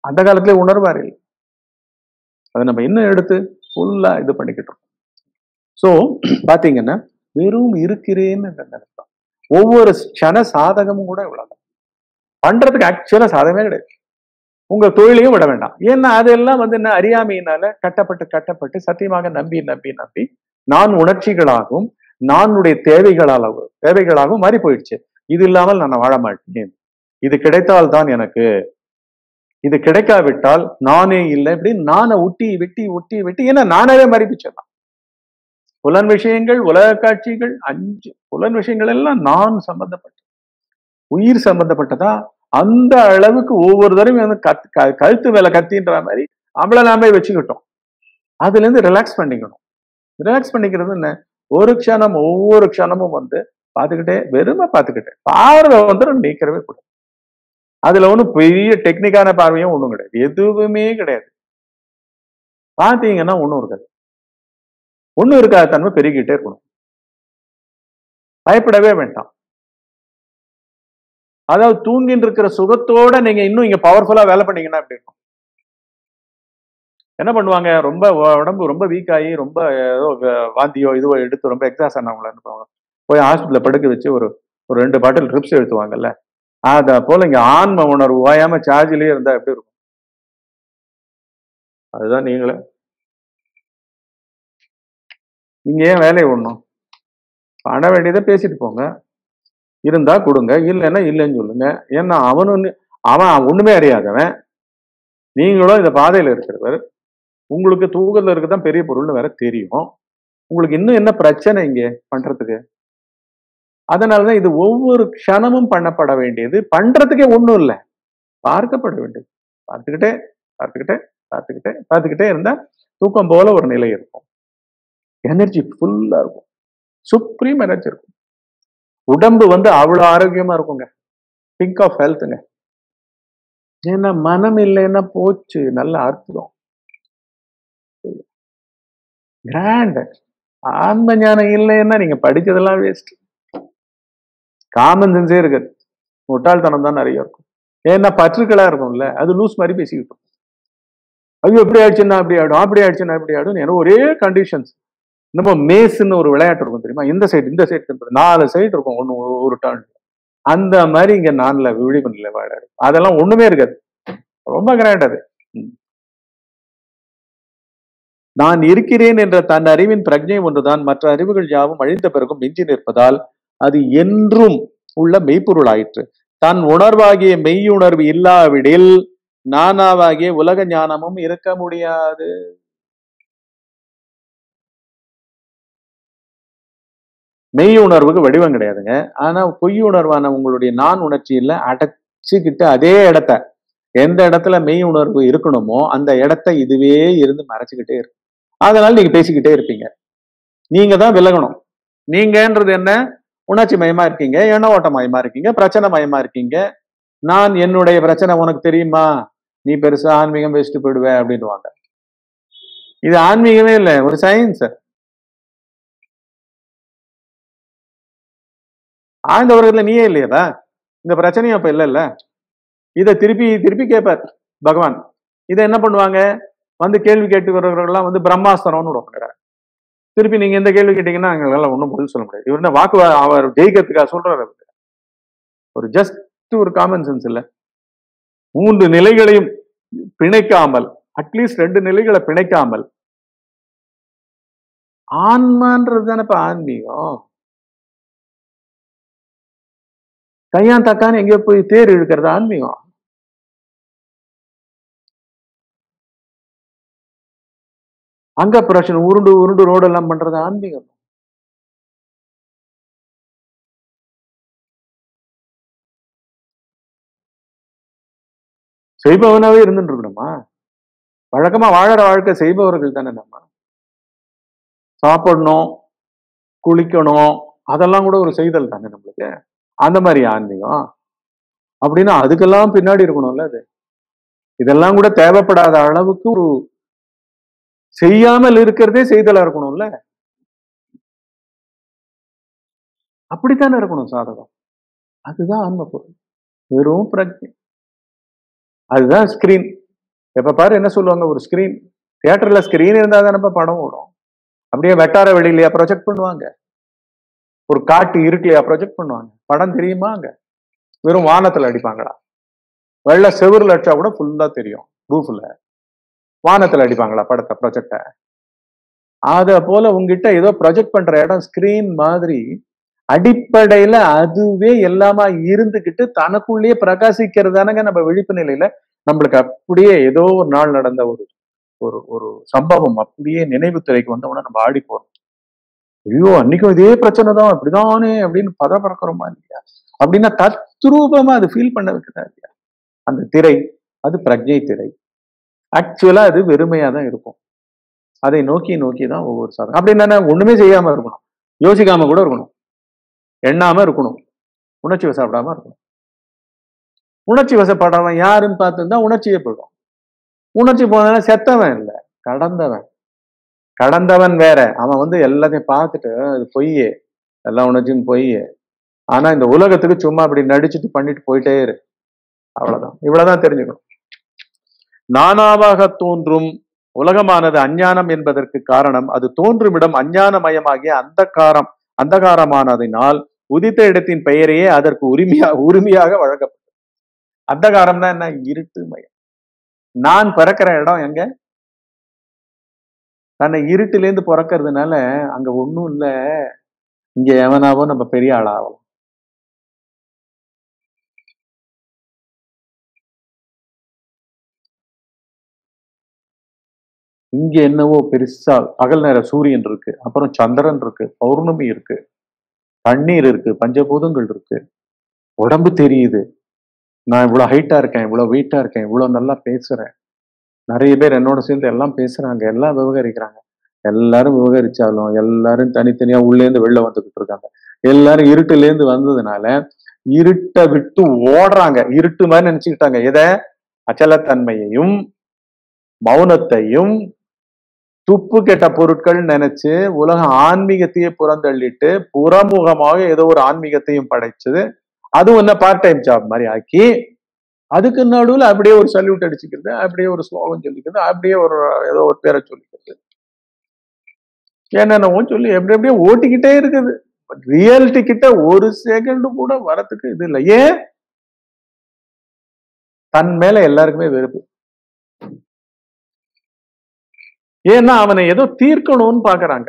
அந்த காலத்துல உணர்வார் இல்லை. அதை நம்ம இன்னும் எடுத்து ஃபுல்லா இது பண்ணிக்கிட்டு இருக்கோம். ஸோ பாத்தீங்கன்னா வெறும் இருக்கிறேன்னு நினைப்போம் ஒவ்வொரு க்ஷண சாதகமும் கூட இவ்வளவுதான். பண்றதுக்கு ஆக்சுவலா சாதகமே கிடையாது. உங்க தொழிலையும் விட வேண்டாம். ஏன்னா அதெல்லாம் வந்து என்ன அறியாமையினால கட்டப்பட்டு கட்டப்பட்டு சத்தியமாக நம்பி நம்பி நம்பி நான் உணர்ச்சிகளாகவும் நானுடைய தேவைகளாகவும் தேவைகளாகவும் மாறி போயிடுச்சு இது இல்லாமல் நான் வாழ மாட்டேன். இது கிடைத்தால் தான் எனக்கு. இது கிடைக்காவிட்டால் நானே இல்லை இப்படி நானை ஒட்டி வெட்டி ஒட்டி வெட்டி ஏன்னா நானாவே மறைப்பிச்சிடலாம் புலன் விஷயங்கள் உலக காட்சிகள் அஞ்சு புலன் விஷயங்கள் எல்லாம் நான் சம்பந்தப்பட்ட உயிர் சம்பந்தப்பட்டதா? அந்த அளவுக்கு ஒவ்வொரு தடவையும் வந்து கத் க- கழுத்து மேல கத்தின்ற மாதிரி நம்மள நாமே வச்சுக்கிட்டோம். அதுல இருந்து ரிலாக்ஸ் பண்ணிக்கணும். ரிலாக்ஸ் பண்ணிக்கிறது என்ன? ஒரு க்ஷணம் ஒவ்வொரு க்ஷணமும் வந்து பார்த்துக்கிட்டே வெறுமை பார்த்துக்கிட்டே பார்வை வந்து நீக்கிறவே கூடாது. அதுல ஒன்றும் பெரிய டெக்னிக்கான பார்வையும் ஒன்றும் கிடையாது. எதுவுமே கிடையாது. பார்த்தீங்கன்னா ஒன்றும் இருக்காது. ஒன்றும் இருக்காத தன்மை பெருகிட்டே இருக்கணும். பயப்படவே வேண்டாம். அதாவது தூங்கின்னு இருக்கிற சுகத்தோட நீங்க இன்னும் இங்க பவர்ஃபுல்லா வேலை பண்ணீங்கன்னா எப்படி இருக்கும்? என்ன பண்ணுவாங்க? ரொம்ப உடம்பு ரொம்ப வீக் ஆகி ரொம்ப ஏதோ வாந்தியோ இதுவோ எடுத்து ரொம்ப எக்ஸாஸ் ஆனவங்கள அனுப்புவாங்க போய் ஹாஸ்பிட்டலில் படுக்க வச்சு ஒரு ஒரு ரெண்டு பாட்டில் ட்ரிப்ஸ் எடுத்துவாங்கல்ல? அதை போல இங்கே ஆன்ம உணர்வு ஓயாம சார்ஜிலேயே இருந்தால் எப்படி இருக்கும்? அதுதான் நீங்களே. நீங்கள் ஏன் வேலையை விடணும்? பண்ண வேண்டியதை பேசிட்டு போங்க. இருந்தா கொடுங்க. இல்லைன்னா இல்லைன்னு சொல்லுங்க. ஏன்னா அவனு அவன் ஒண்ணுமே அறியாதவன். நீங்களும் இந்த பாதையில இருக்கிறவர். உங்களுக்கு தூக்கத்துல இருக்குதான் பெரிய பொருள்னு வேற தெரியும். உங்களுக்கு இன்னும் என்ன பிரச்சனை இங்க பண்றதுக்கு? அதனாலதான் இது ஒவ்வொரு க்ஷணமும் பண்ணப்பட வேண்டியது. பண்றதுக்கே ஒண்ணும் இல்லை. பார்க்கப்பட வேண்டியது. பார்த்துக்கிட்டே பார்த்துக்கிட்டே பார்த்துக்கிட்டே பார்த்துக்கிட்டே இருந்தா தூக்கம் போல ஒரு நிலை இருக்கும். எனர்ஜி ஃபுல்லா இருக்கும். சுப்ரீம் எனர்ஜி இருக்கும். உடம்பு வந்து அவ்வளவு ஆரோக்கியமா இருக்குங்க. திங்க் ஆஃப் ஹெல்த்துங்க ஏன்னா மனம் இல்லைன்னா போச்சு. நல்ல அற்புதம். கிராண்ட் ஆன்ம ஞானம் இல்லைன்னா நீங்க படிச்சதெல்லாம் வேஸ்ட் காமன் சென்ஸே இருக்காது. முட்டாள்தனம் தான் நிறைய இருக்கும். ஏன்னா பற்றுக்களா இருக்கும்ல. அது லூஸ் மாதிரி பேசிக்கிட்டு இருக்கும். ஐயோ எப்படி ஆயிடுச்சுன்னா அப்படி ஆயிடும். அப்படி ஆயிடுச்சுன்னா அப்படி ஆயிடும் ஏன்னா ஒரே கண்டிஷன்ஸ் நம்ம மேஸ்ன்னு ஒரு விளையாட்டு இருக்கும் தெரியுமா? இந்த சைடு இந்த சைடு நாலு சைடு இருக்கும் ஒன்று ஒரு டர்ன் அந்த மாதிரி இங்க நான்ல விழிப்பு விளையாடு. அதெல்லாம் ஒண்ணுமே இருக்காது. ரொம்ப கிராண்ட் அது. நான் இருக்கிறேன் என்ற தன் அறிவின் பிரஜை ஒன்றுதான். மற்ற அறிவுகள் யாவும் அழிந்த பிறகும் மிஞ்சி நிற்பதால் அது என்றும் உள்ள மெய்ப்பொருள் ஆயிற்று தன் உணர்வாகிய மெய்யுணர்வு இல்லாவிடில் நானாவாகிய உலக ஞானமும் இருக்க முடியாது. மெய் உணர்வுக்கு வடிவம் கிடையாதுங்க. ஆனா பொய் உணர்வான உங்களுடைய நான் உணர்ச்சியில அடைச்சுக்கிட்டு அதே இடத்த எந்த இடத்துல மெய் உணர்வு இருக்கணுமோ அந்த இடத்த இதுவே இருந்து மறைச்சுக்கிட்டே இருக்கும் அதனால நீங்க பேசிக்கிட்டே இருப்பீங்க. நீங்க தான் விலகணும். நீங்கன்றது என்ன? உணர்ச்சி மயமா இருக்கீங்க எண்ண ஓட்ட மயமா இருக்கீங்க பிரச்சனை மயமா இருக்கீங்க. நான் என்னுடைய பிரச்சனை உனக்கு தெரியுமா? நீ பெருசா ஆன்மீகம் பேசிட்டு போயிடுவ அப்படின்னுவாங்க. இது ஆன்மீகமே இல்லை ஒரு சயின்ஸ் ஆழ்ந்த நீயே இல்லையதா இந்த பிரச்சனையும் அப்ப இல்லைல்ல. இதை திருப்பி திருப்பி கேட்பார் பகவான். இதை என்ன பண்ணுவாங்க? வந்து கேள்வி கேட்டுக்கிறவர்கள்லாம் வந்து பிரம்மாஸ்திரம்னு விடுவாங்க திருப்பி நீங்க எந்த கேள்வி கேட்டீங்கன்னா எங்களால ஒன்றும் பதில் சொல்ல முடியாது. இவர் என்ன வாக்கு அவர் ஜெயிக்கிறதுக்காக சொல்றாரு அவரு. ஒரு ஜஸ்ட் ஒரு காமன் சென்ஸ் இல்ல. மூன்று நிலைகளையும் பிணைக்காமல் அட்லீஸ்ட் ரெண்டு நிலைகளை பிணைக்காமல். ஆன்மான்றது தானே ஆன்மீகம். கையான் தக்கான்னு எங்கேயோ போய் தேர் இழுக்கிறது ஆன்மீகம். அங்க பிரச்சனை உருண்டு உருண்டு ரோடு எல்லாம் பண்றது ஆன்மீகம். செய்பவனாவே இருந்துட்டு இருக்கணுமா? வழக்கமா வாழற வாழ்க்கை செய்பவர்கள் தானே நம்ம. சாப்பிடணும் குளிக்கணும் அதெல்லாம் கூட ஒரு செய்தல் தானே நம்மளுக்கு. அந்த மாதிரி ஆன்மீகம். அப்படின்னா அதுக்கெல்லாம் பின்னாடி இருக்கணும்ல அது. இதெல்லாம் கூட தேவைப்படாத அளவுக்கு ஒரு செய்யாமல் இருக்கிறதே செய்தலா இருக்கணும்ல. அப்படித்தானே இருக்கணும் சாதகம். அதுதான் ஆன்ம பொருள் வெறும் பிரஜை. அதுதான் ஸ்கிரீன் எப்ப பாரு என்ன சொல்லுவாங்க ஒரு ஸ்கிரீன் தியேட்டர்ல ஸ்கிரீன் இருந்தா தானே படம் ஓடும். அப்படியே வெட்டார வெளியிலையா ப்ரொஜெக்ட் பண்ணுவாங்க. ஒரு காட்டு இருட்டிலையா ப்ரொஜெக்ட் பண்ணுவாங்க. படம் தெரியுமா அங்க? வெறும் வானத்துல அடிப்பாங்களா? வெள்ள செவுருல அடிச்சா கூட ஃபுல்லா தெரியும் ரூஃப்ல வானத்துல அடிப்பாங்களா படத்தை ப்ரொஜெக்டை அத போல உங்ககிட்ட ஏதோ ப்ரொஜெக்ட் பண்ற இடம் ஸ்கிரீன் மாதிரி அடிப்படையில அதுவே எல்லாமா இருந்துகிட்டு தனக்குள்ளேயே பிரகாசிக்கிறதானங்க நம்ம விழிப்பு நிலையில நம்மளுக்கு அப்படியே ஏதோ ஒரு நாள் நடந்த ஒரு ஒரு ஒரு சம்பவம் அப்படியே நினைவு துறைக்கு வந்தவொடனே நம்ம ஆடி போறோம் ஐயோ அன்னைக்கும் இதே பிரச்சனை தான். இப்படிதானே அப்படின்னு பதபறக்கிறோமா இல்லையா? அப்படின்னா தத்ரூபமா அது ஃபீல் பண்ண வைக்கிறதா இல்லையா? அந்த திரை அது பிரஜை திரை. ஆக்சுவலா அது வெறுமையா தான் இருக்கும். அதை நோக்கி நோக்கி தான் ஒவ்வொரு சாதனம் அப்படின்னா ஒண்ணுமே செய்யாம இருக்கணும். யோசிக்காம கூட இருக்கணும். எண்ணாம இருக்கணும். உணர்ச்சி வசப்படாம இருக்கணும். உணர்ச்சி வசப்படாம யாருன்னு பார்த்துருந்தா உணர்ச்சியே போயிடும். உணர்ச்சி போனதுனா செத்தவன் இல்லை கடந்தவன். கடந்தவன் வேற. அவன் வந்து எல்லாத்தையும் பார்த்துட்டு அது பொய்யே. எல்லாம் உணர்ச்சியும் பொய்யே. ஆனா இந்த உலகத்துக்கு சும்மா அப்படி நடிச்சுட்டு பண்ணிட்டு போயிட்டே இரு. அவ்வளவுதான். இவ்வளவுதான் தெரிஞ்சுக்கணும். நானாவாக தோன்றும் உலகமானது அஞ்ஞானம் என்பதற்கு காரணம் அது தோன்றும் இடம் அஞ்ஞானமயமாகிய அந்தகாரம் அந்தகாரமானதினால் உதித்த இடத்தின் பெயரையே அதற்கு உரிமையா உரிமையாக வழங்கப்பட்டது. அந்தகாரம்னா என்ன? இருட்டு மயம் நான் பிறக்கிற இடம் எங்க? தன்னை இருட்டிலேருந்து பிறக்கிறதுனால அங்க ஒன்றும் இல்லை. இங்க எவனாவோ நம்ம பெரிய ஆளாகும் இங்க என்னவோ பெருசா பகல் நேர சூரியன் இருக்கு அப்புறம் சந்திரன் இருக்கு பௌர்ணமி இருக்கு தண்ணீர் இருக்கு பஞ்சபூதங்கள் இருக்கு. உடம்பு தெரியுது. நான் இவ்வளவு ஹைட்டா இருக்கேன் இவ்வளவு வெயிட்டா இருக்கேன் இவ்வளவு நல்லா பேசுறேன். நிறைய பேர் என்னோட சேர்ந்து எல்லாம் பேசுறாங்க எல்லாம் விவகரிக்கிறாங்க. எல்லாரும் விவகரிச்சாலும் எல்லாரும் தனித்தனியா உள்ளேந்து வெளில வந்துகிட்டு இருக்காங்க. எல்லாரும் இருட்டுலேருந்து வந்ததுனால இருட்டை விட்டு ஓடுறாங்க. இருட்டு மாதிரி நினைச்சுக்கிட்டாங்க. எதை? அச்சலத்தன்மையையும் மௌனத்தையும் துப்பு கெட்ட பொருட்கள் நினைச்சு உலக ஆன்மீகத்தையே புறந்தள்ளிட்டு புறமுகமாக ஏதோ ஒரு ஆன்மீகத்தையும் படைச்சது. அதுவும் என்ன பார்ட் டைம் ஜாப் மாதிரி ஆக்கி அதுக்கு நடுவில் அப்படியே ஒரு சல்யூட் அடிச்சுக்கிறது அப்படியே ஒரு ஸ்லோகம் சொல்லிக்கிறது அப்படியே ஒரு ஏதோ ஒரு பேரை சொல்லிக்கிறது. என்னென்னவோ சொல்லி எப்படி எப்படியே ஓட்டிக்கிட்டே இருக்குது. ரியாலிட்டி கிட்ட ஒரு செகண்ட் கூட வரத்துக்கு இது இல்லை. ஏன்? தன் மேல எல்லாருக்குமே வெறுப்பு. ஏன்னா அவனை ஏதோ தீர்க்கணும்னு பாக்குறாங்க.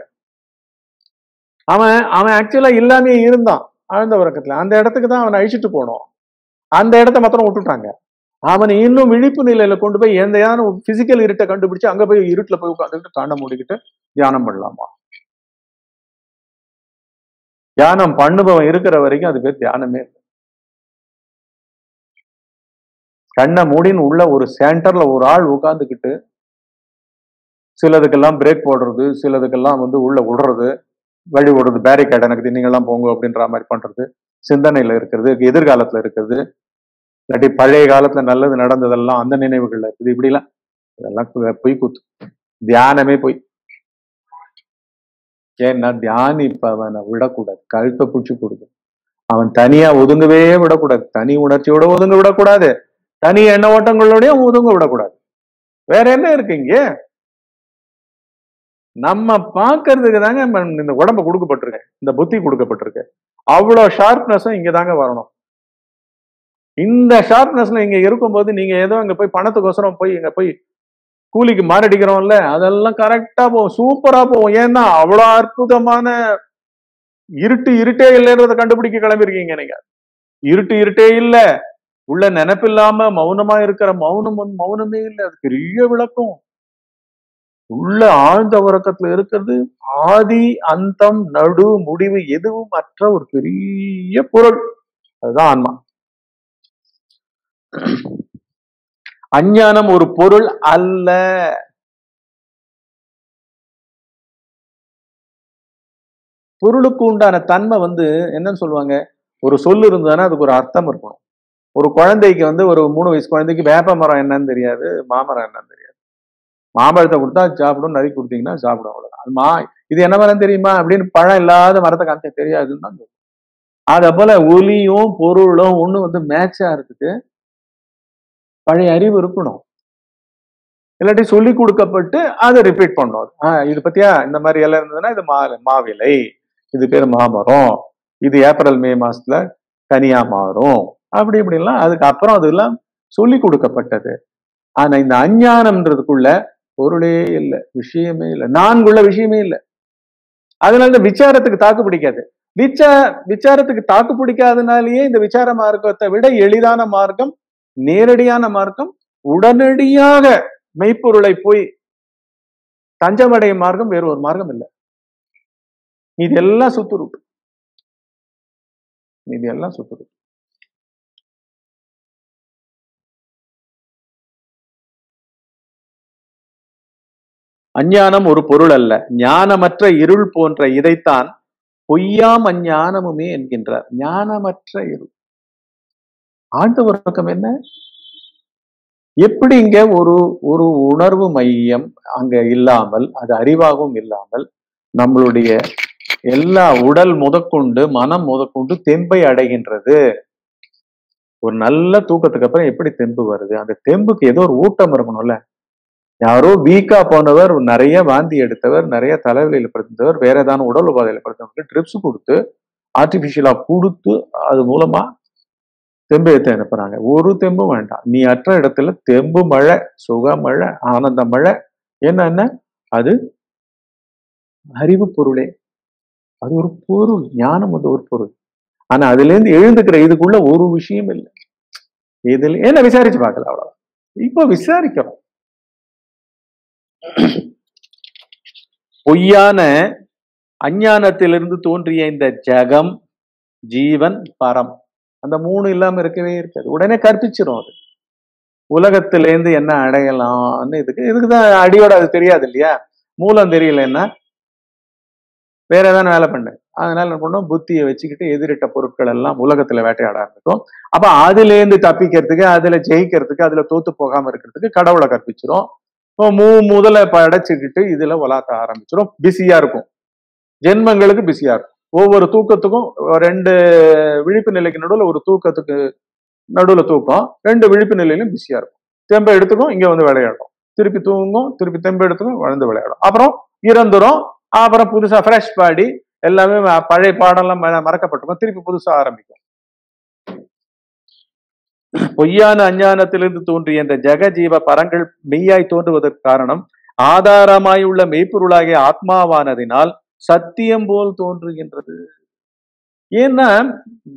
அவன் அவன் ஆக்சுவலா இல்லாமே இருந்தான் ஆழ்ந்த உறக்கத்துல. அந்த இடத்துக்கு தான் அவனை அழிச்சிட்டு போனோம். அந்த இடத்த மாத்திரம் விட்டுட்டாங்க. அவனை இன்னும் விழிப்பு நிலையில கொண்டு போய் எந்தையான பிசிக்கல் இருட்டை கண்டுபிடிச்சு அங்க போய் இருட்டுல போய் உட்காந்துக்கிட்டு கண்ணை மூடிக்கிட்டு தியானம் பண்ணலாமா? தியானம் பண்ணுபவன் இருக்கிற வரைக்கும் அது பேர் தியானமே இல்லை. கண்ணை மூடின்னு உள்ள ஒரு சென்டர்ல ஒரு ஆள் உட்காந்துக்கிட்டு சிலதுக்கெல்லாம் பிரேக் போடுறது சிலதுக்கெல்லாம் வந்து உள்ள விடுறது வழி விடுறது பேரிகேட் எனக்கு நீங்கெல்லாம் போங்க அப்படின்ற மாதிரி பண்றது. சிந்தனையில இருக்கிறது எதிர்காலத்துல இருக்கிறது. இல்லாட்டி பழைய காலத்துல நல்லது நடந்ததெல்லாம் அந்த நினைவுகள்ல இருக்குது. இப்படிலாம் இதெல்லாம் பொய் கூத்து. தியானமே போய். ஏன்னா தியானிப்பவனை விடக்கூடாது. கழுத்தை பிடிச்சி கொடுக்கு அவன் தனியா ஒதுங்கவே விடக்கூடாது. தனி உணர்ச்சியோட ஒதுங்க விடக்கூடாது. தனி எண்ண ஓட்டங்களோடய ஒதுங்க விடக்கூடாது. வேற என்ன இருக்கு இங்க? நம்ம பார்க்கறதுக்கு தாங்க இந்த உடம்ப கொடுக்கப்பட்டிருக்கேன் இந்த புத்தி கொடுக்கப்பட்டிருக்கேன் அவ்வளவு ஷார்ப்னஸும் இங்கே தாங்க வரணும். இந்த ஷார்ப்னஸ்ல இங்க இருக்கும்போது நீங்க ஏதோ இங்க போய் பணத்துக்கோசரம் போய் இங்க போய் கூலிக்கு மாரடிக்கிறோம்ல அதெல்லாம் கரெக்டா போவோம் சூப்பரா போவோம் ஏன்னா அவ்வளவு அற்புதமான இருட்டு இருட்டே இல்லைன்றத கண்டுபிடிக்க கிளம்பிருக்கீங்க நீங்க. இருட்டு இருட்டே இல்ல. உள்ள நினைப்பில்லாம மௌனமா இருக்கிற மௌனம் மௌனமே இல்லை. அது பெரிய விளக்கம். உள்ள ஆழ்ந்த உறக்கத்துல இருக்கிறது ஆதி அந்தம் நடு முடிவு எதுவும் அற்ற ஒரு பெரிய பொருள். அதுதான் ஆன்மா. அஞ்ஞானம் ஒரு பொருள் அல்ல. பொருளுக்கு உண்டான தன்மை வந்து என்னன்னு சொல்லுவாங்க? ஒரு சொல் இருந்ததுன்னா அதுக்கு ஒரு அர்த்தம் இருக்கணும். ஒரு குழந்தைக்கு வந்து ஒரு மூணு வயசு குழந்தைக்கு வேப்ப மரம் என்னன்னு தெரியாது மாமரம் என்னன்னு தெரியாது. மாம்பழத்தை கொடுத்தா சாப்பிடும் நறுக்கி கொடுத்தீங்கன்னா சாப்பிடும் அவ்வளோதான் அது மா இது என்ன மரம் தெரியுமா? அப்படின்னு பழம் இல்லாத மரத்தை காமிச்சா தெரியாதுன்னு தான் சொல்லுவோம் அத போல ஒலியும் பொருளும் ஒண்ணு வந்து மேட்சா இருக்குது. பழைய அறிவு இருக்கணும். இல்லாட்டி சொல்லி கொடுக்கப்பட்டு அதை ரிப்பீட் பண்ணணும். ஆஹ் இது பத்தியா? இந்த மாதிரி எல்லாம் இருந்ததுன்னா இது மா மாவிலை. இது பேர் மாமரம். இது ஏப்ரல் மே மாசத்துல தனியா மாறும். அப்படி இப்படிலாம். அதுக்கு அப்புறம் அதெல்லாம் சொல்லி கொடுக்கப்பட்டது. ஆனா இந்த அஞ்ஞானம்ன்றதுக்குள்ள பொருளே இல்லை விஷயமே இல்லை. நான்குள்ள விஷயமே இல்லை. அதனால இந்த விசாரத்துக்கு தாக்கு பிடிக்காது. விச்சா விசாரத்துக்கு தாக்கு பிடிக்காதனாலேயே இந்த விசார மார்க்கத்தை விட எளிதான மார்க்கம் நேரடியான மார்க்கம் உடனடியாக மெய்ப்பொருளை போய் தஞ்சமடையும் மார்க்கம் வேறு ஒரு மார்க்கம் இல்லை. இதெல்லாம் சுத்துருட்டு இது எல்லாம் சுத்துருட்டு அஞ்ஞானம் ஒரு பொருள் அல்ல. ஞானமற்ற இருள் போன்ற இதைத்தான் பொய்யாம் அஞ்ஞானமுமே என்கின்றார். ஞானமற்ற இருள். ஆழ்ந்த உறக்கம் என்ன? எப்படி இங்க ஒரு ஒரு உணர்வு மையம் அங்க இல்லாமல் அது அறிவாகவும் இல்லாமல் நம்மளுடைய எல்லா உடல் முதற்கொண்டு மனம் முதற்கொண்டு தெம்பை அடைகின்றது. ஒரு நல்ல தூக்கத்துக்கு அப்புறம் எப்படி தெம்பு வருது? அந்த தெம்புக்கு ஏதோ ஒரு ஊட்டம் இருக்கணும்ல. யாரோ வீக்கா போனவர் நிறைய வாந்தி எடுத்தவர் நிறைய தலைவலியில படுத்தவர் வேற ஏதாவது உடல் உபாதையில படுத்தவங்களுக்கு ட்ரிப்ஸ் கொடுத்து ஆர்டிபிஷியலா கொடுத்து அது மூலமா தெம்பு ஏற்ற அனுப்புறாங்க. ஒரு தெம்பும் வேண்டாம். நீ அற்ற இடத்துல தெம்பு மழை சுக மழை ஆனந்த மழை என்னன்னா அது அறிவு பொருளே. அது ஒரு பொருள் ஞானம் வந்து ஒரு பொருள். ஆனா அதுல இருந்து எழுந்துக்கிற இதுக்குள்ள ஒரு விஷயம் இல்லை. இதுல என்ன விசாரிச்சு பார்க்கல அவ்வளவு இப்போ விசாரிக்கிறோம். பொய்யான அஞ்ஞானத்திலிருந்து தோன்றிய இந்த ஜகம் ஜீவன் பரம். அந்த மூணு இல்லாம இருக்கவே இருக்காது. உடனே கற்பிச்சிரும் அது. உலகத்திலேருந்து என்ன அடையலாம்னு இதுக்கு இதுக்குதான் அடியோட அது தெரியாது இல்லையா? மூலம் தெரியலன்னா வேற ஏதாவது வேலை பண்ணு. அதனால என்ன பண்ணும்? புத்தியை வச்சுக்கிட்டு எதிரிட்ட பொருட்கள் எல்லாம் உலகத்துல வேட்டையாட ஆரம்பிக்கும். அப்ப அதுல இருந்து தப்பிக்கிறதுக்கு அதுல ஜெயிக்கிறதுக்கு அதுல தோத்து போகாம இருக்கிறதுக்கு கடவுளை கற்பிச்சிரும். மூ முதல படைச்சுக்கிட்டு இதுல வளர்க்க ஆரம்பிச்சிடும் பிஸியா இருக்கும். ஜென்மங்களுக்கு பிஸியா இருக்கும். ஒவ்வொரு தூக்கத்துக்கும் ரெண்டு விழிப்பு நிலைக்கு நடுவில் ஒரு தூக்கத்துக்கு நடுவில் தூக்கம். ரெண்டு விழிப்பு நிலையிலும் பிஸியா இருக்கும். தெம்ப எடுத்துக்கும் இங்க வந்து விளையாடும். திருப்பி தூங்கும் திருப்பி தெம்ப எடுத்துக்கும் வளர்ந்து விளையாடும். அப்புறம் இறந்துரும். அப்புறம் புதுசா ஃப்ரெஷ் பாடி எல்லாமே பழைய பாடம்லாம் ம- மறக்கப்பட்டிருக்கும். திருப்பி புதுசா ஆரம்பிக்கும். பொய்யான அஞ்ஞானத்திலிருந்து தோன்றிய இந்த ஜெகஜீவ பரங்கள் மெய்யாய் தோன்றுவதற்கு காரணம் ஆதாரமாய் உள்ள மெய்ப்பொருளாகிய ஆத்மாவானதினால் சத்தியம் போல் தோன்றுகின்றது. ஏன்னா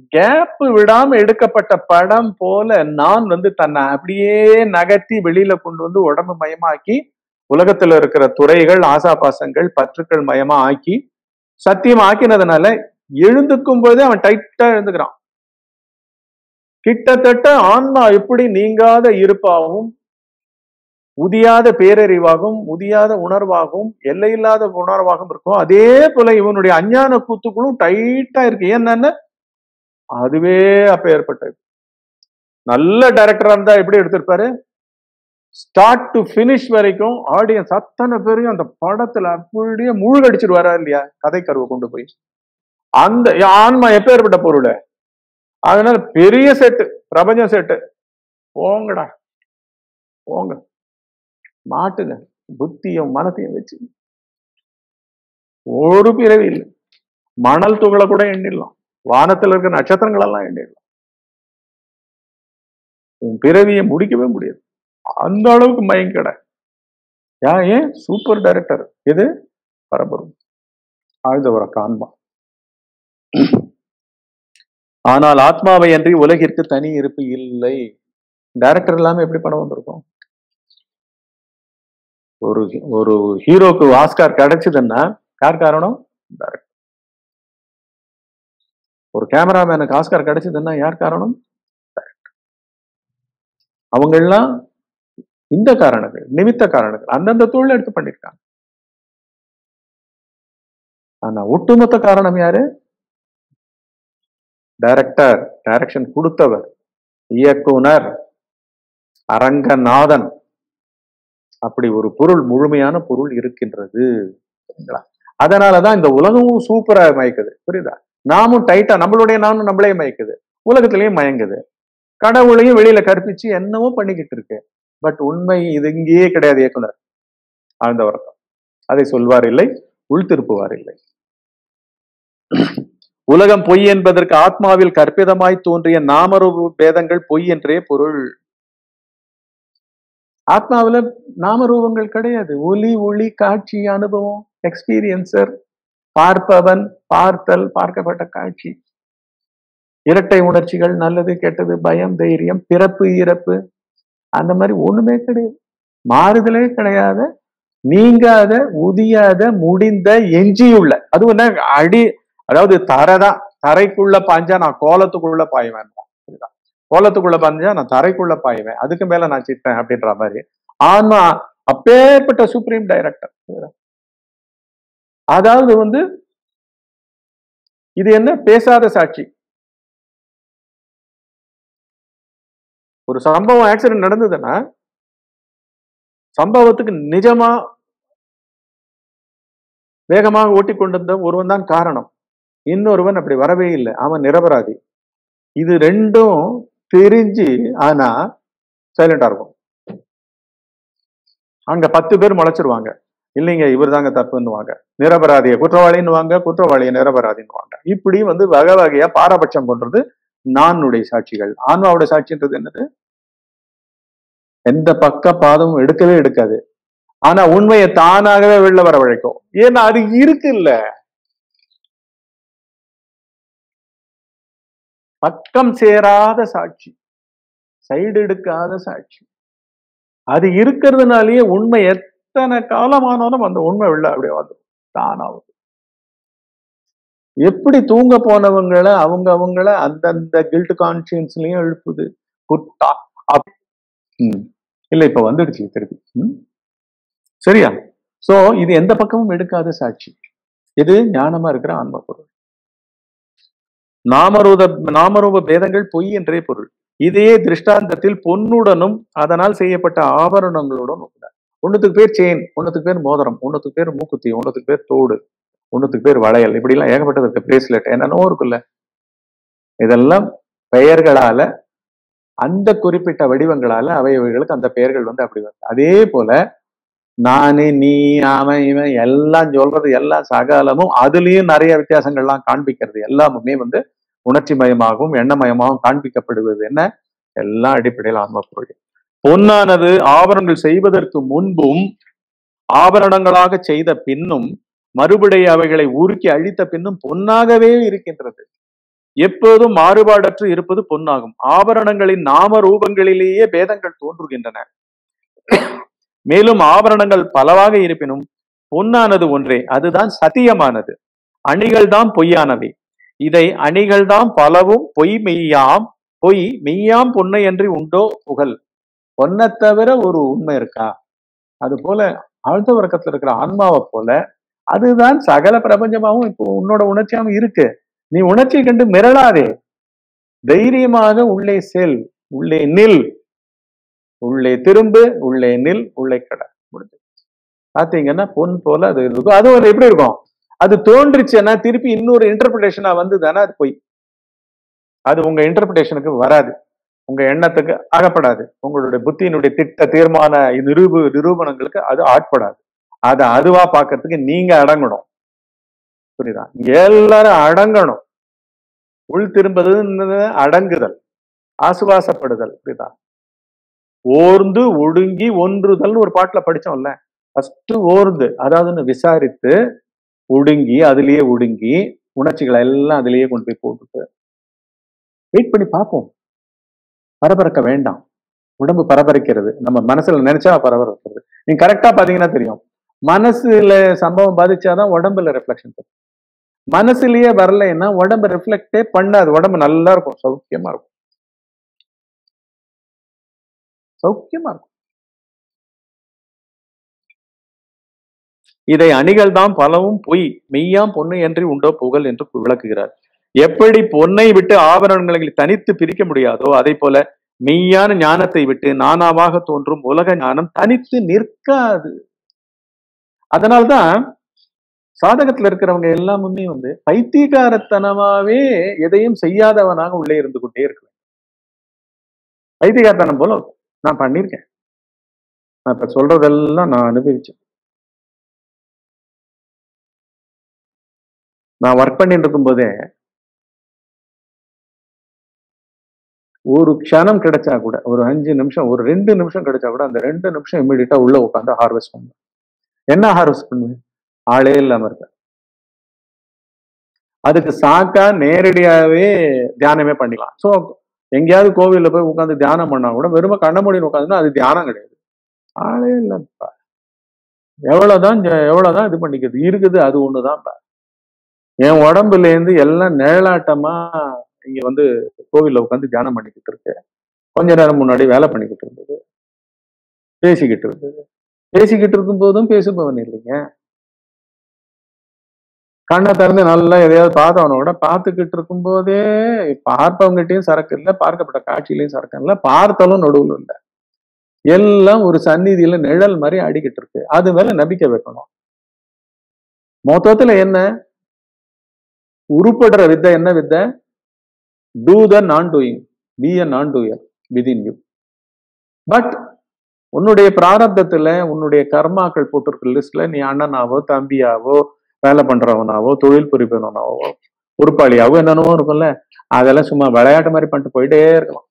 கேப் விடாம எடுக்கப்பட்ட படம் போல நான் வந்து தன்னை அப்படியே நகர்த்தி வெளியில கொண்டு வந்து உடம்பு மயமாக்கி உலகத்துல இருக்கிற துறைகள் ஆசாபாசங்கள் பற்றுக்கள் மயமா ஆக்கி சத்தியம் ஆக்கினதுனால எழுந்துக்கும் போதே அவன் டைட்டா எழுந்துக்கிறான். கிட்டத்தட்ட ஆன்மா எப்படி நீங்காத இருப்பாகவும் உதியாத பேரறிவாகவும் உதியாத உணர்வாகவும் எல்லையில்லாத உணர்வாகவும் இருக்கும் அதே போல இவனுடைய அஞ்ஞான கூத்துக்களும் டைட்டா இருக்கு. என்னன்னு அதுவே அப்ப ஏற்பட்டது. நல்ல டைரக்டரா இருந்தா எப்படி எடுத்திருப்பாரு? ஸ்டார்ட் டு ஃபினிஷ் வரைக்கும் ஆடியன்ஸ் அத்தனை பேரையும் அந்த படத்துல அப்படியே முழுகடிச்சிட்டு வரா இல்லையா? கதை கருவை கொண்டு போய். அந்த ஆன்மா எப்பேற்பட்ட பொருள்? அதனால பெரிய செட்டு பிரபஞ்ச செட்டு போங்கடா. போங்க. மாட்டுங்க புத்தியும் மனத்தையும் வச்சு ஒரு பிறவி இல்லை. மணல் துகளை கூட எண்ணிடலாம். வானத்துல இருக்க நட்சத்திரங்கள் எல்லாம் எண்ணிடலாம். உன் பிறவியை முடிக்கவே முடியாது. அந்த அளவுக்கு மயங்கடை ஏன் ஏன்? சூப்பர் டைரக்டர் எது? பரபரம் ஆழ்ந்தவர காண்பான் ஆனால் ஆத்மாவை அன்றி உலகிற்கு தனி இருப்பு இல்லை. டைரக்டர் இல்லாம எப்படி படம் வந்திருக்கும்? ஒரு ஒரு ஹீரோக்கு ஆஸ்கார் கிடைச்சதுன்னா யார் காரணம்? டைரக்டர் ஒரு கேமராமேனுக்கு ஆஸ்கார் கிடைச்சதுன்னா யார் காரணம்? அவங்க எல்லாம் இந்த காரணங்கள் நிமித்த காரணங்கள் அந்தந்த தொழில் எடுத்து பண்ணிருக்காங்க ஆனா ஒட்டுமொத்த காரணம் யாரு? டைரக்டர் டைரக்ஷன் கொடுத்தவர் இயக்குனர் அரங்கநாதன். அப்படி ஒரு பொருள் முழுமையான பொருள் இருக்கின்றது. சரிங்களா? அதனாலதான் இந்த உலகமும் சூப்பரா மயக்குது. புரியுதா? நாமும் டைட்டா நம்மளுடைய நானும் நம்மளே மயக்குது. உலகத்திலையும் மயங்குது. கடவுளையும் வெளியில கற்பிச்சு என்னவோ பண்ணிக்கிட்டு இருக்கு. பட் உண்மை இது இங்கேயே கிடையாது இயக்குனர். ஆழ்ந்த வருத்தம். அதை சொல்வார் இல்லை உள்திருப்புவார் இல்லை. உலகம் பொய் என்பதற்கு ஆத்மாவில் கற்பிதமாய் தோன்றிய நாமரூப பேதங்கள் பொய் என்றே பொருள். ஆத்மாவில நாமரூபங்கள் கிடையாது. ஒலி ஒளி காட்சி அனுபவம் எக்ஸ்பீரியன்சர் பார்ப்பவன் பார்த்தல் பார்க்கப்பட்ட காட்சி. இரட்டை உணர்ச்சிகள் நல்லது கெட்டது பயம் தைரியம் பிறப்பு இறப்பு அந்த மாதிரி ஒண்ணுமே கிடையாது. மாறுதலே கிடையாது. நீங்காத உதியாத முடிந்த எஞ்சியுள்ள. அதுவும் என்ன அடி அதாவது தரைதான் தரைக்குள்ள பாஞ்சா நான் கோலத்துக்குள்ள பாய்வேன். கோலத்துக்குள்ள பாஞ்சா நான் தரைக்குள்ள பாய்வேன். அதுக்கு மேல நான் சிட்டேன் அப்படின்ற மாதிரி. ஆனா அப்பேற்பட்ட சுப்ரீம் டைரக்டர் அதாவது வந்து இது என்ன? பேசாத சாட்சி. ஒரு சம்பவம் ஆக்சிடென்ட் நடந்ததுன்னா சம்பவத்துக்கு நிஜமா வேகமாக ஓட்டி கொண்டிருந்த ஒருவன் தான் காரணம். இன்னொருவன் அப்படி வரவே இல்லை. அவன் நிரபராதி. இது ரெண்டும் தெரிஞ்சு ஆனா சைலண்டா இருக்கும். அங்க பத்து பேர் முளைச்சிருவாங்க. இல்லைங்க இவர் தாங்க தப்புன்னுவாங்க. நிரபராதிய குற்றவாளின்னுவாங்க குற்றவாளிய நிரபராதின்னுவாங்க. இப்படி வந்து வகை வகையா பாரபட்சம் கொன்றது நானுடைய சாட்சிகள். ஆன்மாவுடைய சாட்சின்றது என்னது? எந்த பக்க பாதமும் எடுக்கவே எடுக்காது. ஆனா உண்மையை தானாகவே வெளில வர வழைக்கும் ஏன்னா அது இருக்கு பக்கம் சேராத சாட்சி சைடு எடுக்காத சாட்சி. அது இருக்கிறதுனாலயே உண்மை எத்தனை காலமானாலும் அந்த உண்மை உள்ள அப்படியே வந்துடும் தானாவது. எப்படி தூங்க போனவங்கள அவங்க அவங்கள அந்தந்த கில்ட் கான்சியன்ஸ்லயும் எழுப்புது. புட்டா அப் இல்ல இப்ப வந்துடுச்சு திருப்பி. சரியா? சோ இது எந்த பக்கமும் எடுக்காத சாட்சி. இது ஞானமா இருக்கிற ஆன்ம பொருள். நாமரூத நாமரூப பேதங்கள் பொய் என்றே பொருள். இதே திருஷ்டாந்தத்தில் பொன்னுடனும் அதனால் செய்யப்பட்ட ஆபரணங்களுடன் ஒன்றுத்துக்கு பேர் செயின் ஒன்றுத்துக்கு பேர் மோதிரம் ஒன்றுத்துக்கு பேர் மூக்குத்தி ஒன்றுத்துக்கு பேர் தோடு ஒன்றுத்துக்கு பேர் வளையல் இப்படிலாம் ஏகப்பட்டது இருக்கு. பிரேஸ்லெட் என்னென்னவோ இருக்குல்ல. இதெல்லாம் பெயர்களால அந்த குறிப்பிட்ட வடிவங்களால அவையவைகளுக்கு அந்த பெயர்கள் வந்து அப்படி வருது. அதே போல நானு நீ அவன் இவன் எல்லாம் சொல்றது எல்லா சகலமும் அதுலயும் நிறைய வித்தியாசங்கள்லாம் காண்பிக்கிறது. எல்லாமுமே வந்து உணர்ச்சி மயமாகவும் எண்ணமயமாகவும் காண்பிக்கப்படுவது என்ன? எல்லாம் அடிப்படையில் ஆன்ம பொருள். பொன்னானது ஆபரணங்கள் செய்வதற்கு முன்பும் ஆபரணங்களாக செய்த பின்னும் மறுபடியும் அவைகளை உருக்கி அழித்த பின்னும் பொன்னாகவே இருக்கின்றது. எப்போதும் மாறுபாடற்று இருப்பது பொன்னாகும். ஆபரணங்களின் நாம ரூபங்களிலேயே பேதங்கள் தோன்றுகின்றன. மேலும் ஆபரணங்கள் பலவாக இருப்பினும் பொன்னானது ஒன்றே அதுதான் சத்தியமானது. அணிகள் தான் பொய்யானவை. இதை அணிகள் தான் பலவும் பொய் மெய்யாம் பொய் மெய்யாம் பொன்னை என்று உண்டோ புகழ்? பொன்னை தவிர ஒரு உண்மை இருக்கா? அது போல ஆழ்ந்த வர்க்கத்துல இருக்கிற ஆன்மாவை போல அதுதான் சகல பிரபஞ்சமாகவும் இப்போ உன்னோட உணர்ச்சியாகவும் இருக்கு. நீ உணர்ச்சி கண்டு மிரளாதே. தைரியமாக உள்ளே செல் உள்ளே நில். உள்ளே திரும்பு உள்ளே நில் உள்ளே கடை. முடிஞ்சு பார்த்தீங்கன்னா பொன் போல அது இருக்கும். அது ஒரு எப்படி இருக்கும்? அது தோன்றுச்சுன்னா திருப்பி இன்னொரு இன்டர்பிரிட்டேஷனா வந்ததுன்னா அது பொய். அது உங்க இன்டர்பிரிட்டேஷனுக்கு வராது. உங்க எண்ணத்துக்கு அகப்படாது. உங்களுடைய புத்தியினுடைய திட்ட தீர்மான நிரூப நிரூபணங்களுக்கு அது ஆட்படாது. அதை அதுவா பார்க்கறதுக்கு நீங்க அடங்கணும். புரியுதா? எல்லாரும் அடங்கணும். உள் திரும்புறது அடங்குதல். ஆசுவாசப்படுதல். புரியுதா? ஓர்ந்து ஒடுங்கி ஒன்றுதல் ஒரு பாட்டுல படிச்சோம்ல. ஃபர்ஸ்ட் ஓர்ந்து அதாவது விசாரித்து ஒடுங்கி அதுலயே ஒடுங்கி உணர்ச்சிகளை எல்லாம் அதுலயே கொண்டு போய் போட்டுட்டு வெயிட் பண்ணி பார்ப்போம். பரபரக்க வேண்டாம். உடம்பு பரபரிக்கிறது. நம்ம மனசுல நினைச்சா பரபரக்கிறது. நீங்க கரெக்டா பாத்தீங்கன்னா தெரியும். மனசுல சம்பவம் பாதிச்சாதான் உடம்புல ரிஃப்ளெக்ஷன் தெரியும் மனசுலயே வரலைன்னா உடம்பு ரிஃப்ளெக்டே பண்ணாது. உடம்பு நல்லா இருக்கும். சௌக்கியமா இருக்கும். சௌக்கியமா இருக்கும். இதை அணிகள் தான் பலவும் பொய் மெய்யாம் பொண்ணு என்று உண்டோ புகழ் என்று விளக்குகிறார். எப்படி பொன்னை விட்டு ஆபரணங்களை தனித்து பிரிக்க முடியாதோ அதை போல மெய்யான ஞானத்தை விட்டு நானாவாக தோன்றும் உலக ஞானம் தனித்து நிற்காது. அதனால்தான் சாதகத்துல இருக்கிறவங்க எல்லாமுமே வந்து பைத்தியகாரத்தனமாவே எதையும் செய்யாதவனாக உள்ளே இருந்து கொண்டே இருக்க பைத்தியகாரத்தனம் போல நான் பண்ணியிருக்கேன் நான் இப்போ சொல்றதெல்லாம் நான் அனுபவிச்சேன். நான் ஒர்க் பண்ணிட்டு இருக்கும் போதே ஒரு க்ஷணம் கிடைச்சா கூட ஒரு அஞ்சு நிமிஷம் ஒரு ரெண்டு நிமிஷம் கிடைச்சா கூட அந்த ரெண்டு நிமிஷம் இம்மிடியட்டா உள்ள உட்காந்து ஹார்வெஸ்ட் பண்ணுவேன். என்ன ஹார்வெஸ்ட் பண்ணுவேன்? ஆளே இல்லாம இருக்க அதுக்கு சாக்கா நேரடியாவே தியானமே பண்ணிக்கலாம். ஸோ எங்கேயாவது கோவில்ல போய் உட்காந்து தியானம் பண்ணா கூட வெறும கண்ண முடியும் உட்காந்துன்னா அது தியானம் கிடையாது. ஆளே இல்லைப்பா. எவ்வளோதான் எவ்வளோதான் இது பண்ணிக்கிறது? இருக்குது அது ஒண்ணுதான்ப்பா. என் உடம்புலேருந்து எல்லாம் நிழலாட்டமா இங்கே வந்து கோவில்ல உட்காந்து தியானம் பண்ணிக்கிட்டு இருக்கு. கொஞ்ச நேரம் முன்னாடி வேலை பண்ணிக்கிட்டு இருந்தது. பேசிக்கிட்டு இருந்தது. பேசிக்கிட்டு இருக்கும் போதும் பேசுபவன் இல்லைங்க. கண்ணை திறந்து நல்லா எதையாவது பார்த்தவன கூட பார்த்துக்கிட்டு இருக்கும் போதே பார்ப்பவங்ககிட்டயும் சரக்கு இல்லை பார்க்கப்பட்ட காட்சியிலையும் சரக்கு இல்லை பார்த்தாலும் நடுவில் இல்லை. எல்லாம் ஒரு சந்நிதியில நிழல் மாதிரி அடிக்கிட்டு இருக்கு. அது மேல நம்பிக்கை வைக்கணும். மொத்தத்துல என்ன? உருப்படுற வித்தை என்ன வித்தை? டூ த நான் டூயிங் பி அ நான் டூயர் விதின் யூ பட் உன்னுடைய பிராரப்தத்துல உன்னுடைய கர்மாக்கள் போட்டிருக்க லிஸ்ட்ல நீ அண்ணனாவோ தம்பியாவோ வேலை பண்றவனாவோ தொழில் புரிபவனாவோ உருப்பாளியாவோ என்னென்னவோ இருக்கும்ல அதெல்லாம் சும்மா விளையாட்டு மாதிரி பண்ணிட்டு போயிட்டே இருக்கலாம்.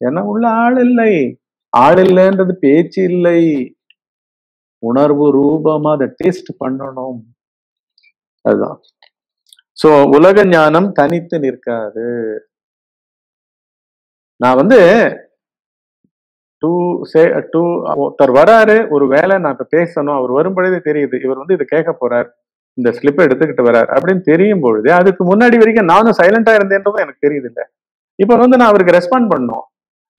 ஏன்னா உள்ள ஆள் இல்லை. ஆள் இல்லைன்றது பேச்சு இல்லை. உணர்வு ரூபமா அதை டேஸ்ட் பண்ணணும். அதுதான். சோ உலக ஞானம் தனித்து நிற்காது. நான் வந்து டூ சே டூ ஒருத்தர் வராரு ஒரு வேலை நான் இப்ப பேசணும் அவர் வரும்பொழுதே தெரியுது. இவர் வந்து இதை கேட்க போறாரு. இந்த ஸ்லிப்பை எடுத்துக்கிட்டு வரார் அப்படின்னு தெரியும் பொழுது அதுக்கு முன்னாடி வரைக்கும் நானும் சைலண்டா இருந்தேன்றதும் எனக்கு தெரியுது இல்ல இப்ப வந்து நான் அவருக்கு ரெஸ்பாண்ட் பண்ணோம்.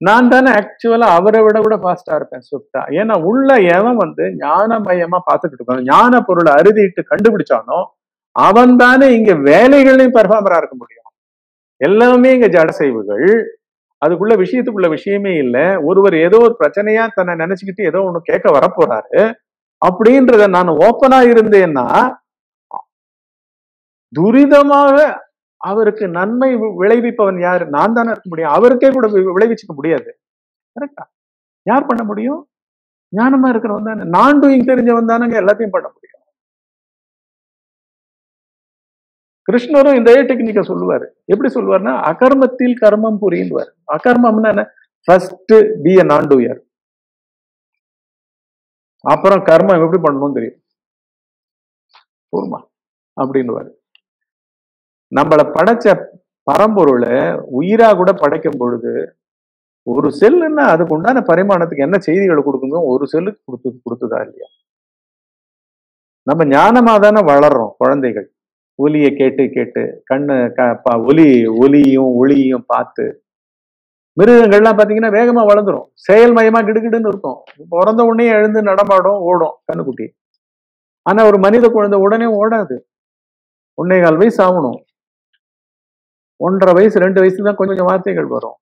நான் தானே ஆக்சுவலா அவரை விட கூட ஃபாஸ்டா இருப்பேன் சுத்தா ஏன்னா உள்ள எவன் வந்து ஞான மயமா பார்த்துக்கிட்டு இருக்கான் ஞான பொருளை அறுதிட்டு கண்டுபிடிச்சானோ அவன் தானே இங்க வேலைகளையும் பெர்ஃபார்மரா இருக்க முடியும். எல்லாமே இங்க ஜட செய்வுகள் அதுக்குள்ள விஷயத்துக்குள்ள விஷயமே இல்லை. ஒருவர் ஏதோ ஒரு பிரச்சனையா தன்னை நினைச்சுக்கிட்டு ஏதோ ஒண்ணு கேட்க வரப்போறாரு. அப்படின்றத நான் ஓப்பனா இருந்தேன்னா துரிதமாக அவருக்கு நன்மை விளைவிப்பவன் யாரு? நான் தானே இருக்க முடியும். அவருக்கே கூட விளைவிச்சுக்க முடியாது. கரெக்டா யார் பண்ண முடியும்? ஞானமா இருக்கிறவன் தானே. நான் டூயிங் தெரிஞ்சவன் தானங்க எல்லாத்தையும் பண்ண முடியும். கிருஷ்ணரும் இந்த டெக்னிக்கை சொல்லுவாரு. எப்படி சொல்லுவார்னா அகர்மத்தில் கர்மம் புரியுவார் அகர்மம்னா என்ன? ஃபர்ஸ்ட் பி எ நான் டூயர் அப்புறம் கர்மம் எப்படி பண்ணணும்னு தெரியும். போருமா அப்படின்னுவாரு. நம்மளை படைச்ச பரம்பொருளை உயிரா கூட படைக்கும் பொழுது ஒரு செல்லுன்னா அதுக்கு உண்டான பரிமாணத்துக்கு என்ன செய்திகளை கொடுக்கணும் ஒரு செல்லுக்கு கொடுத்து கொடுத்ததா இல்லையா? நம்ம ஞானமா தானே வளர்றோம் குழந்தைகள். ஒலியை கேட்டு கேட்டு கண்ணு க- ப- ஒலி ஒலியும் ஒளியும் பார்த்து. மிருகங்கள்லாம் பாத்தீங்கன்னா வேகமா வளர்ந்துடும் செயல்மயமா கிடுகிடுன்னு இருக்கும். பிறந்த உடனே எழுந்து நடமாடும் ஓடும் கண்ணுக்குட்டி. ஆனா ஒரு மனித குழந்தை உடனே ஓடாது. ஒன்னே கால் வயசு ஆகணும். ஒன்றரை வயசு ரெண்டு வயசுல தான் கொஞ்சம் கொஞ்சம் வார்த்தைகள் வரும்.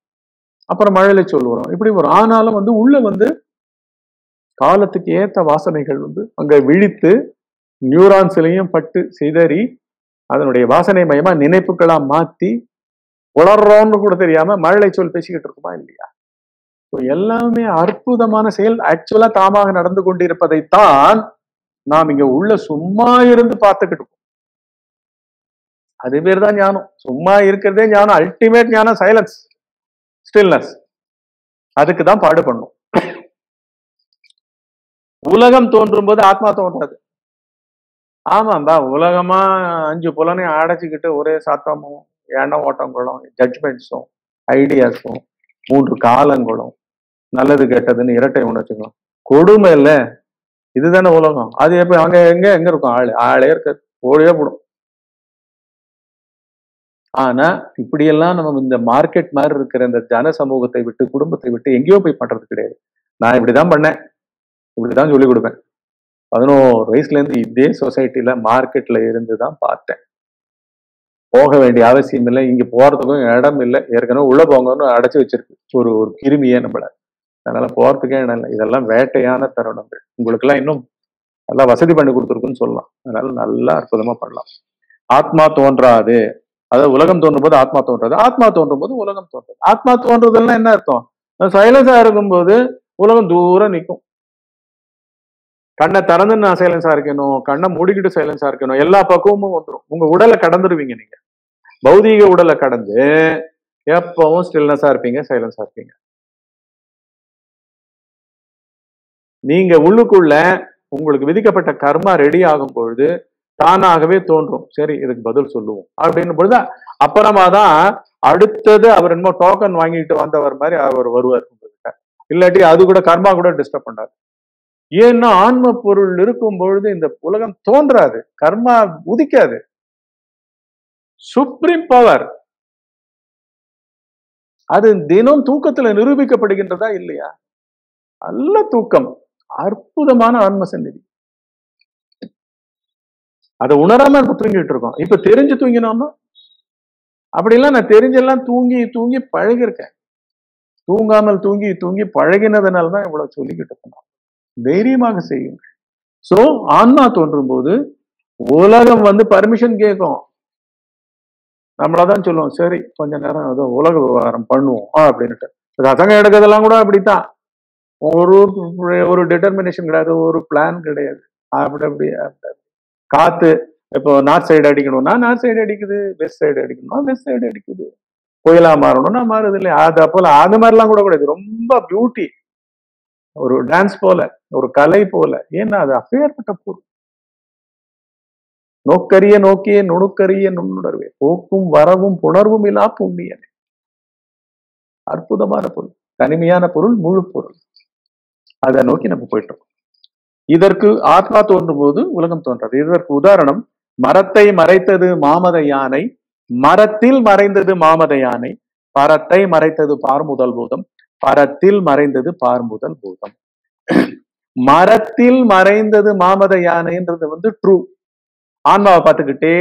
அப்புறம் மழையில சொல் வரும் இப்படி வரும். ஆனாலும் வந்து உள்ள வந்து காலத்துக்கு ஏத்த வாசனைகள் வந்து அங்க விழித்து நியூரான்ஸ்லையும் பட்டு சிதறி அதனுடைய வாசனை மயமா நினைப்புகளா மாத்தி உளர்றோம்னு கூட தெரியாம மழலை சொல் பேசிக்கிட்டு இருக்குமா இல்லையா? எல்லாமே அற்புதமான செயல். ஆக்சுவலா தாமாக நடந்து கொண்டிருப்பதைத்தான் நாம் இங்க உள்ள சும்மா இருந்து பார்த்துக்கிட்டு அது பேர் தான் ஞானம். சும்மா இருக்கிறதே ஞானம் அல்டிமேட் ஞானம் சைலன்ஸ் ஸ்டில்னஸ் அதுக்கு தான் பாடு பண்ணும் உலகம் தோன்றும் போது ஆத்மா தோன்றாது. ஆமாம்பா உலகமா அஞ்சு புலனையும் அடைச்சிக்கிட்டு ஒரே சத்தமும் எண்ண ஓட்டங்களும் ஜட்ஜ்மெண்ட்ஸும் ஐடியாஸும் மூன்று காலங்களும் நல்லது கெட்டதுன்னு இரட்டை உணர்ச்சிகளும் கொடுமை இல்ல. இதுதானே உலகம். அது எப்ப அங்க எங்க எங்க இருக்கும்? ஆளு. ஆளே இருக்க ஓடியே போடும். ஆனா இப்படியெல்லாம் நம்ம இந்த மார்க்கெட் மாதிரி இருக்கிற இந்த ஜன சமூகத்தை விட்டு குடும்பத்தை விட்டு எங்கேயோ போய் பண்றது கிடையாது. நான் இப்படிதான் பண்ணேன். இப்படிதான் சொல்லி கொடுப்பேன். பதினோரு வயசுல இருந்து இதே சொசைட்டில மார்க்கெட்ல இருந்து தான் பார்த்தேன். போக வேண்டிய அவசியம் இல்லை. இங்க போறதுக்கும் இடம் இல்லை. ஏற்கனவே உள்ள போங்கன்னு அடைச்சு வச்சிருக்கு. ஒரு ஒரு கிருமியே நம்மள. அதனால போறதுக்கே இடம் இல்லை. இதெல்லாம் வேட்டையான தருணங்கள். உங்களுக்கு எல்லாம் இன்னும் நல்லா வசதி பண்ணி கொடுத்துருக்குன்னு சொல்லலாம். அதனால நல்லா அற்புதமா பண்ணலாம். ஆத்மா தோன்றாது. அதாவது உலகம் தோன்றும் போது ஆத்மா தோன்றது. ஆத்மா தோன்றும் போது உலகம் தோன்றது. ஆத்மா தோன்றதுலாம் என்ன அர்த்தம்? சைலன்ஸா இருக்கும்போது உலகம் தூரம் நிற்கும் கண்ணை திறந்து நான் சைலன்ஸா இருக்கணும். கண்ணை மூடிக்கிட்டு சைலன்ஸா இருக்கணும். எல்லா பக்குவமும் வந்துடும் உங்க உடலை கடந்துருவீங்க நீங்க. பௌதீக உடலை கடந்து எப்பவும் ஸ்டில்னஸா இருப்பீங்க சைலன்ஸா இருப்பீங்க. நீங்க உள்ளுக்குள்ள உங்களுக்கு விதிக்கப்பட்ட கர்மா ரெடி ஆகும் பொழுது தானாகவே தோன்றும். சரி இதுக்கு பதில் சொல்லுவோம். அப்படின்னு பொழுது அப்புறமா தான் அடுத்தது அவர் என்னமோ டோக்கன் வாங்கிட்டு வந்தவர் மாதிரி அவர் வருவார். உங்ககிட்ட இல்லாட்டி அது கூட கர்மா கூட டிஸ்டர்ப் பண்ணார் ஏன்னா ஆன்ம பொருள் இருக்கும் பொழுது இந்த உலகம் தோன்றாது. கர்மா உதிக்காது. சுப்ரீம் பவர் அது தினம் தூக்கத்துல நிரூபிக்கப்படுகின்றதா இல்லையா? நல்ல தூக்கம். அற்புதமான ஆன்ம சந்நிதி. அதை உணராம இப்ப தூங்கிட்டு இருக்கோம். இப்ப தெரிஞ்சு தூங்கினோமா அப்படிலாம் நான் தெரிஞ்செல்லாம் தூங்கி தூங்கி பழகிருக்கேன் தூங்காமல் தூங்கி தூங்கி பழகினதுனால தான் இவ்வளவு சொல்லிக்கிட்டு இருக்கணும் தைரியமாக செய்யுங்கள். சோ ஆன்மா தோன்றும் போது உலகம் வந்து பர்மிஷன் கேட்கும் நம்மளதான் சொல்லுவோம் சரி கொஞ்ச நேரம் ஏதோ உலக விவகாரம் பண்ணுவோம் ஆ, அப்படின்னுட்டு. ரசங்க எடுக்கிறதெல்லாம் கூட அப்படித்தான். ஒரு ஒரு டிட்டர்மினேஷன் கிடையாது ஒரு பிளான் கிடையாது. அப்படி அப்படி அப்படி. காத்து இப்போ நார்த் சைடு அடிக்கணும்னா நார்த் சைடு அடிக்குது வெஸ்ட் சைடு அடிக்கணும்னா வெஸ்ட் சைடு அடிக்குது. புயலா மாறணும்னா மாறுது இல்லையா அது போல அது மாதிரிலாம் கூட கிடையாது. ரொம்ப பியூட்டி ஒரு டான்ஸ் போல ஒரு கலை போல. ஏன்னா அது அப்பேற்பட்ட பொருள். நோக்கரிய நோக்கிய நுணுக்கரிய நுண்ணுணர்வே. போக்கும் வரவும் புணர்வும் இல்லா புண்ணியனே. அற்புதமான பொருள். தனிமையான பொருள் முழு பொருள். அதை நோக்கி நம்ம போயிட்டு இருக்கோம். இதற்கு ஆத்மா தோன்றும் போது உலகம் தோன்றது. இதற்கு உதாரணம் மரத்தை மறைத்தது மாமத யானை மரத்தில் மறைந்தது மாமத யானை பரத்தை மறைத்தது பார்முதல் பூதம் பரத்தில் மறைந்தது பார்முதல் பூதம். மரத்தில் மறைந்தது மாமத யானைன்றது வந்து ட்ரூ ஆன்மாவை பார்த்துக்கிட்டே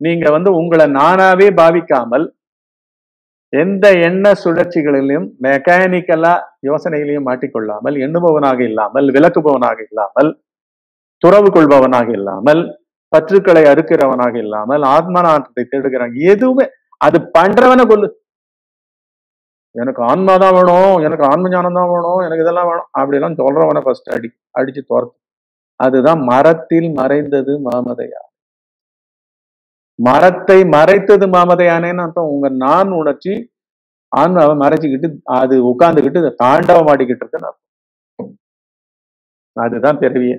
நீங்க வந்து உங்களை நானாவே பாவிக்காமல் எந்த எண்ண சுழற்சிகளிலும் மெக்கானிக்கலா யோசனைகளையும் மாட்டிக்கொள்ளாமல் எண்ணுபவனாக இல்லாமல் விளக்குபவனாக இல்லாமல் துறவு கொள்பவனாக இல்லாமல் பற்றுக்களை அறுக்கிறவனாக இல்லாமல் ஆத்மநாட்டத்தை தேடுகிறான் எதுவுமே அது பண்றவனை கொல்லு. எனக்கு ஆன்மா தான் வேணும் எனக்கு ஆன்ம ஞானம் தான் வேணும் எனக்கு இதெல்லாம் வேணும் அப்படிலாம் சொல்றவனை ஃபர்ஸ்ட் அடி அடிச்சு துரத்து. அதுதான் மரத்தில் மறைந்தது மாமதையா மரத்தை மறைத்தது மாமதையானேன்னு அர்த்தம். உங்க நான் உணர்ச்சி ஆன்மாவை மறைச்சிக்கிட்டு அது உட்கார்ந்துக்கிட்டு தாண்டவம் ஆடிக்கிட்டு இருக்குன்னு அர்த்தம். அதுதான் பிறவிய.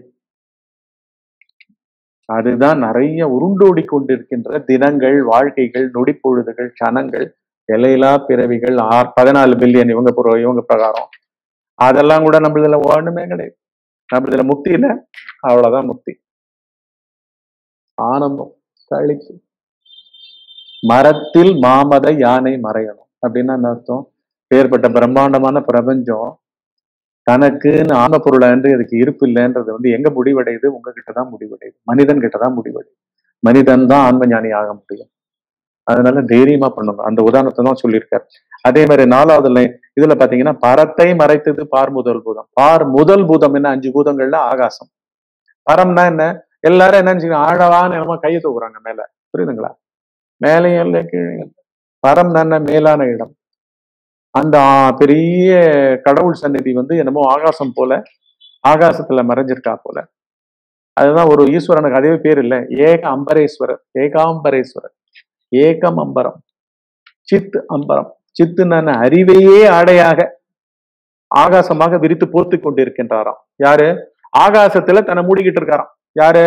அதுதான் நிறைய உருண்டோடி கொண்டிருக்கின்ற தினங்கள் வாழ்க்கைகள் நொடிப்பொழுதுகள் கணங்கள் எல்லையிலா பிறவிகள் ஆறு பதினாலு பில்லியன் இவங்க புற இவங்க பிரகாரம். அதெல்லாம் கூட நம்மளதுல ஒண்ணுமே கிடையாது. நம்மளதுல முக்தி இல்லை. அவ்வளவுதான் முக்தி. ஆனந்தம் கழிப்பு மரத்தில் மாமத யானை மறையணும். அப்படின்னா என்ன அர்த்தம்? பேர்பட்ட பிரம்மாண்டமான பிரபஞ்சம் தனக்குன்னு ஆன்ம பொருளை என்று இதுக்கு இருப்பு இல்லைன்றது வந்து எங்க முடிவடையுது? உங்ககிட்ட தான் முடிவடையுது. மனிதன் கிட்ட தான் முடிவடையுது. மனிதன் தான் ஆன்ம ஞானி ஆக முடியும். அதனால தைரியமா பண்ணணும் அந்த உதாரணத்தை தான் சொல்லியிருக்காரு. அதே மாதிரி நாலாவது லைன் இதுல பாத்தீங்கன்னா பரத்தை மறைத்தது பார் முதல் பூதம். பார் முதல் பூதம் என்ன? அஞ்சு பூதங்கள்ல ஆகாசம். பரம்னா என்ன? எல்லாரும் என்ன நினைச்சுக்கணும்? ஆழவான என்னமோ கையை தூக்குறாங்க மேல. புரியுதுங்களா? மேலையும் இல்லை கீழே இல்லை பரம் நன்ன மேலான இடம். அந்த பெரிய கடவுள் சந்நிதி வந்து என்னமோ ஆகாசம் போல ஆகாசத்துல மறைஞ்சிருக்கா போல. அதுதான் ஒரு ஈஸ்வரனுக்கு அதே பேர் இல்லை. ஏக அம்பரேஸ்வரர் ஏகாம்பரேஸ்வரர். ஏகம் அம்பரம் சித் அம்பரம். சித்துன்னு அறிவையே ஆடையாக ஆகாசமாக விரித்து போர்த்து கொண்டிருக்கின்றாராம். யாரு? ஆகாசத்துல தன்னை மூடிக்கிட்டு இருக்காராம். யாரு?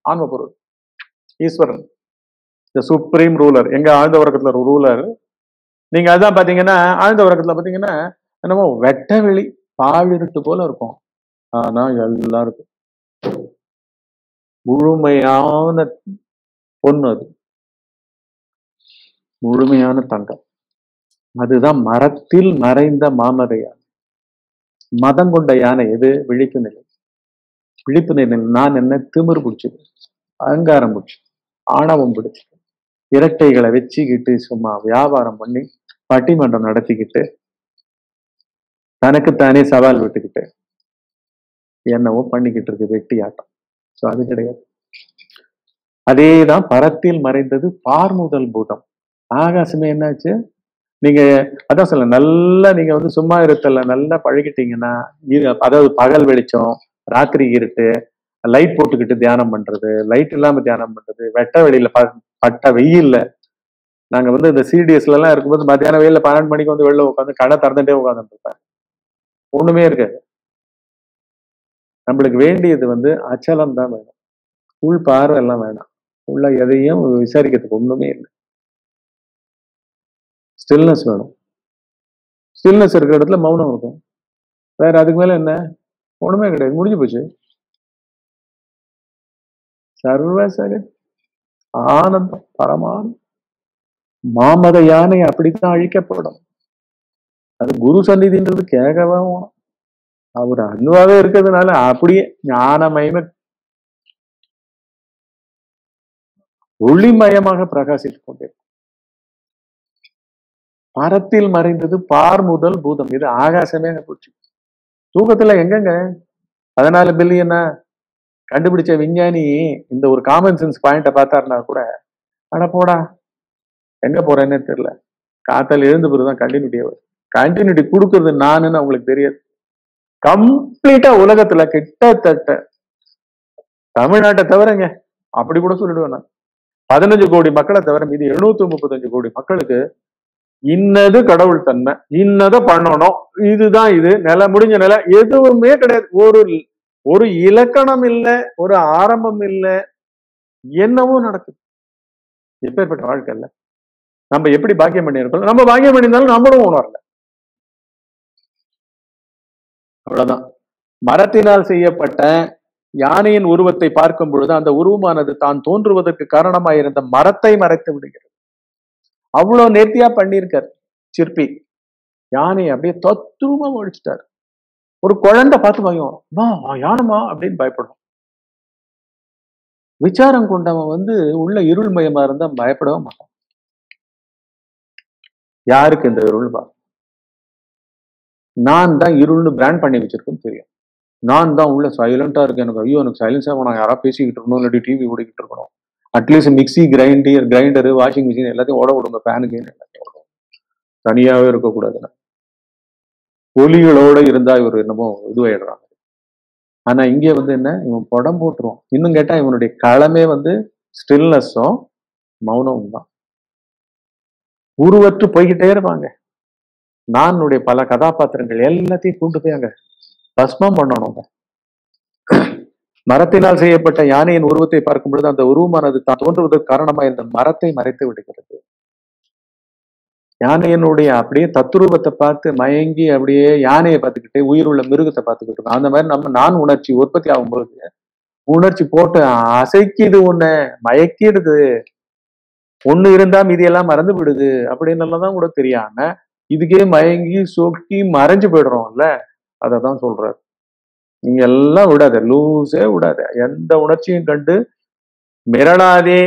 ஆன்ம பொருள் ஈஸ்வரன். த சுப்ரீம் ரூலர் எங்க ஆழ்ந்த உறக்கத்துல ஒரு ரூலர் நீங்க அதான் பாத்தீங்கன்னா ஆழ்ந்த உறக்கத்துல பாத்தீங்கன்னா என்னமோ வெட்ட வெளி பாழிருட்டு போல இருக்கும். ஆனா எல்லாம் இருக்கும் முழுமையான பொண்ணு அது. முழுமையான தங்கம். அதுதான் மரத்தில் மறைந்த மாமத யானை. மதம் கொண்ட யானை எது? விழிப்பு நிலை. விழிப்பு நிலை நான் என்ன திமிர் பிடிச்சது? அகங்காரம் பிடிச்சது. ஆணவம் பிடிச்சது. இரட்டைகளை வச்சுக்கிட்டு சும்மா வியாபாரம் பண்ணி பட்டிமன்றம் நடத்திக்கிட்டு தனக்குத்தானே சவால் விட்டுக்கிட்டு என்னவோ பண்ணிக்கிட்டு இருக்கு வெட்டி ஆட்டம். ஸோ அது கிடையாது. அதேதான் பரத்தில் மறைந்தது பார்முதல் பூதம். ஆகாசமே என்னாச்சு? நீங்க அதான் சொல்ல நல்லா நீங்க வந்து சும்மா இருத்தல நல்லா பழகிட்டீங்கன்னா அதாவது பகல் வெளிச்சம் ராத்திரி இருட்டு லைட் போட்டுக்கிட்டு தியானம் பண்றது லைட் இல்லாம தியானம் பண்றது வெட்ட வெளியில பட்ட வெயில்ல. நாங்க வந்து இந்த சிடிஎஸ்ல எல்லாம் இருக்கும்போது மத்தியான வெயில்ல பன்னெண்டு மணிக்கு வந்து வெளில உட்காந்து கடை திறந்துட்டே உட்காந்துட்டு இருப்பேன் ஒண்ணுமே இருக்காது. நம்மளுக்கு வேண்டியது வந்து அச்சலம் தான் வேணும். உள் பார்வை எல்லாம் வேணாம். உள்ள எதையும் விசாரிக்கிறதுக்கு ஒண்ணுமே இல்லை. ஸ்டில்னஸ் வேணும். ஸ்டில்னஸ் இருக்கிற இடத்துல மௌனம் இருக்கும். வேற அதுக்கு மேல என்ன? ஒண்ணுமே கிடையாது. முடிஞ்சு போச்சு. சர்வசரி ஆனந்தம் பரமானந்தம். மாமத யானை அப்படித்தான் அழிக்கப்படும். அது குரு சந்நிதின்றது கேட்கவே வேணும் அவர் அன்பாவே இருக்கிறதுனால அப்படியே ஞானமயம. ஒளிமயமாக பிரகாசித்துக் கொண்டிருக்கும். பரத்தில் மறைந்தது பார் முதல் பூதம். இது ஆகாசமே போச்சு. தூக்கத்துல எங்கங்க? பதினாலு பில்லியனா கண்டுபிடிச்ச விஞ்ஞானி இந்த ஒரு காமன் சென்ஸ் பாயிண்ட பார்த்தாருனா கூட அட போடா எங்க போறேன்னே தெரியல. காத்தால எழுந்த பிறகுதான் கண்டினியூட்டி வரும். கண்டினியூட்டி கொடுக்கறது நானுன்னு அவங்களுக்கு தெரியாது. கம்ப்ளீட்டா உலகத்துல கிட்டத்தட்ட தமிழ்நாட்டை தவிரங்க. அப்படி கூட சொல்லிடுவேன் நான். பதினஞ்சு கோடி மக்களை தவிர மீது எழுநூத்தி முப்பத்தஞ்சு கோடி மக்களுக்கு இன்னது கடவுள் தன்மை. இன்னதை பண்ணணும். இதுதான் இது. நில முடிஞ்ச நிலை எதுவுமே கிடையாது. ஒரு ஒரு இலக்கணம் இல்ல ஒரு ஆரம்பம் இல்லை என்னவோ நடக்குது. எப்பேற்பட்ட வாழ்க்கை இல்லை நம்ம எப்படி பாக்கியம் பண்ணியிருக்கோம் நம்ம பாக்கியம் பண்ணியிருந்தாலும் நம்மளும் உணரல. அவ்வளவுதான். மரத்தினால் செய்யப்பட்ட யானையின் உருவத்தை பார்க்கும் பொழுது அந்த உருவமானது தான் தோன்றுவதற்கு காரணமாயிருந்த மரத்தை மறைத்து விடுகிறது. அவ்வளவு நேர்த்தியா பண்ணியிருக்கார் சிற்பி. யானையை அப்படியே தத்துவமா ஒழிச்சிட்டார். ஒரு குழந்தை பார்த்து பயம் வா யானமா அப்படின்னு பயப்படும் விசாரம் கொண்டவன் வந்து உள்ள இருள் மயமா இருந்தா பயப்படவே மாட்டான். யாருக்கு இந்த இருள் பா? நான் தான் இருள்னு பிராண்ட் பண்ணி வச்சிருக்குன்னு தெரியும். நான் தான் உள்ள சைலண்டா இருக்கேன். எனக்கு ஐயோ எனக்கு சைலன்ஸா நான் யாரா பேசிக்கிட்டு இருக்கணும் இல்லாட்டி டிவி ஓடிக்கிட்டு இருக்கணும். At least mixie grinder grinder washing machine எல்லாத்தையும் ஓட விடுங்க. ஃபேனுக்கு எல்லாத்தையும் ஓட தனியாவே இருக்கக்கூடாதுன்னு. ஒலிகளோட இருந்தா இவர் என்னமோ இதுவாயிடுறாங்க. ஆனா இங்கே வந்து என்ன? இவன் படம் போட்டுருவான். இன்னும் கேட்டா இவனுடைய களமே வந்து ஸ்டில்னஸும் மௌனமும் தான். உருவற்று போய்கிட்டே இருப்பாங்க. நானுடைய பல கதாபாத்திரங்கள் எல்லாத்தையும் கொண்டு போய் அங்க பஸ்மம் பண்ணணும் மரத்தினால் செய்யப்பட்ட யானையின் உருவத்தை பார்க்கும் பொழுது அந்த உருவமானது தான் தோன்றுவதற்கு காரணமா இந்த மரத்தை மறைத்து விடுகிறது. யானையினுடைய அப்படியே தத்துரூபத்தை பார்த்து மயங்கி அப்படியே யானையை பார்த்துக்கிட்டே உயிர் உள்ள மிருகத்தை பார்த்துக்கிட்டு இருக்கோம். அந்த மாதிரி நம்ம நான் உணர்ச்சி உற்பத்தி ஆகும்போது உணர்ச்சி போட்டு அசைக்கிது ஒண்ணு மயக்கிடுது. ஒண்ணு இருந்தா மீதியெல்லாம் மறந்து விடுது அப்படின்னு தான் கூட தெரியாம இதுக்கே மயங்கி சொக்கி மறைஞ்சு போயிடுறோம்ல அதை தான் சொல்றாரு. நீங்க எல்லாம் விடாத லூஸே விடாத. எந்த உணர்ச்சியும் கண்டு மிரளாதே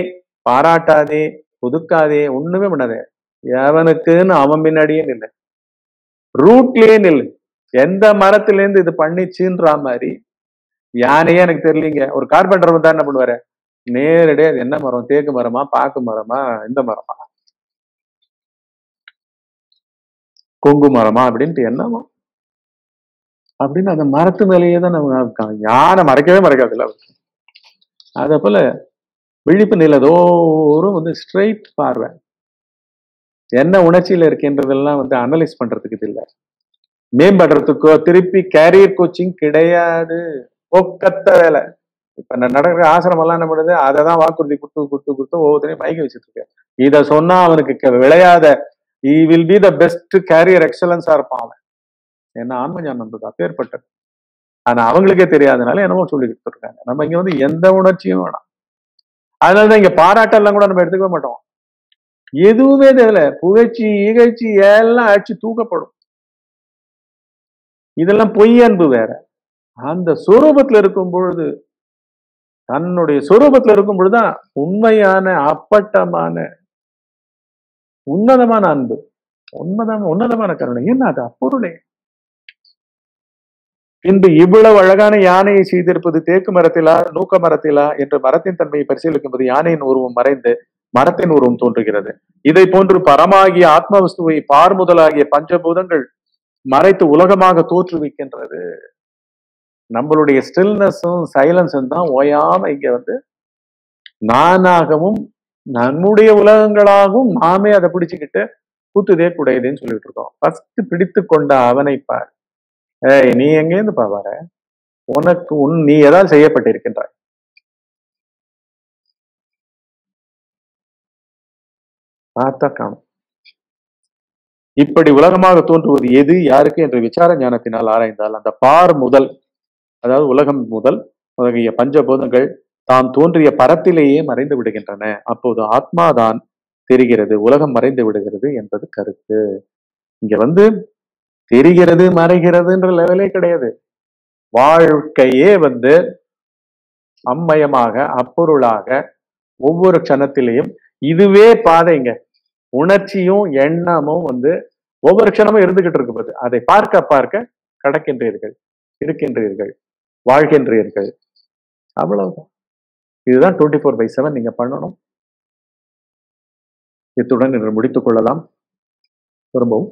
பாராட்டாதே ஒதுக்காதே ஒண்ணுமே பண்ணாதே. எவனுக்குன்னு அவன் பின்னாடியே நில்லு. ரூட்லயே நில்லு. எந்த மரத்துல இருந்து இது பண்ணிச்சுன்ற மாதிரி. யானையே எனக்கு தெரியலீங்க. ஒரு கார்பெண்டர் வந்தா என்ன பண்ணுவாரு? நேரடியா அது என்ன மரம்? தேக்கு மரமா? பாக்கு மரமா? இந்த மரமா? கொங்கு மரமா? அப்படின்ட்டு என்னமோ அப்படின்னு அந்த மரத்து மேலேயே தான் நம்ம யானை மறைக்கவே மறைக்காதுல்ல அதே போல விழிப்பு நிலதோறும் வந்து ஸ்ட்ரைட் பார்வை. என்ன உணர்ச்சியில இருக்கின்றதெல்லாம் வந்து அனலைஸ் பண்றதுக்கு இல்லை. மேம்படுறதுக்கோ திருப்பி கேரியர் கோச்சிங் கிடையாது. ஒக்கத்த வேலை. இப்ப நடக்கிற ஆசிரமம் எல்லாம் என்ன பண்ணுது? அதை தான் வாக்குறுதி கொடுத்து கொடுத்து கொடுத்து ஒவ்வொருத்தரையும் மயக்க வச்சுட்டு இருக்க இதை சொன்னா அவனுக்கு விளையாத he will be the best career எக்ஸலன்ஸா இருப்பான் அவன். என்ன ஆன்ம ஞானம் அப்பேற்பட்டது. ஆனா அவங்களுக்கே தெரியாதனால என்னமோ சொல்லி கொடுத்துருக்காங்க நம்ம இங்க வந்து எந்த உணர்ச்சியும் வேணாம். அதனாலதான் இங்க பாராட்டெல்லாம் கூட நம்ம எடுத்துக்கவே மாட்டோம். எதுவுமே தேவையில்ல. புகழ்ச்சி இகழ்ச்சி எல்லாம் அடிச்சு தூக்கப்படும். இதெல்லாம் பொய் அன்பு வேற. அந்த சுரூபத்துல இருக்கும் பொழுது தன்னுடைய சொரூபத்துல இருக்கும் பொழுதுதான் உண்மையான அப்பட்டமான உன்னதமான அன்பு. உண்மைதான் உன்னதமான கருணை. என்ன அது? அப்பொருளே. இன்று இவ்வளவு அழகான யானையை செய்திருப்பது தேக்கு மரத்திலா நூக்க மரத்திலா என்று மரத்தின் தன்மையை பரிசீலிக்கும் போது யானையின் உருவம் மறைந்து மரத்தின் உருவம் தோன்றுகிறது. இதை போன்று பரமாகிய ஆத்மவஸ்துவை பார் முதலாகிய பஞ்சபூதங்கள் மறைத்து உலகமாக தோற்றுவிக்கின்றது. நம்மளுடைய ஸ்டில்னஸும் சைலன்ஸும் தான் ஓயாம இங்க வந்து நானாகவும் நம்முடைய உலகங்களாகவும் நாமே அதை பிடிச்சுக்கிட்டு கூத்துதே கூடையதுன்னு சொல்லிட்டு இருக்கோம். ஃபர்ஸ்ட் பிடித்து கொண்ட அவனை பார். ஏய் நீ எங்கேருந்து பாவார உனக்கு உன் நீ ஏதாவது செய்யப்பட்டிருக்கின்றாய். பார்த்தா காணும். இப்படி உலகமாக தோன்றுவது எது யாருக்கு என்ற விசார ஞானத்தினால் ஆராய்ந்தால் அந்த பார் முதல் அதாவது உலகம் முதல் முதலிய பஞ்சபூதங்கள் தாம் தோன்றிய பரத்திலேயே மறைந்து விடுகின்றன. அப்போது ஆத்மாதான் தெரிகிறது உலகம் மறைந்து விடுகிறது என்பது கருத்து. இங்க வந்து தெரிகிறது மறைகிறதுன்ற லெவலே கிடையாது. வாழ்க்கையே வந்து அம்மயமாக அப்பொருளாக ஒவ்வொரு க்ஷணத்திலையும் இதுவே பாதைங்க உணர்ச்சியும் எண்ணமும் வந்து ஒவ்வொரு க்ஷணமும் இருந்துகிட்டு இருக்கும்போது அதை பார்க்க பார்க்க கடக்கின்றீர்கள் இருக்கின்றீர்கள் வாழ்கின்றீர்கள். அவ்வளவுதான். இதுதான் டுவெண்ட்டி ஃபோர் பை செவன் நீங்க பண்ணணும். இத்துடன் இன்று முடித்துக் கொள்ளலாம். திரும்பவும்.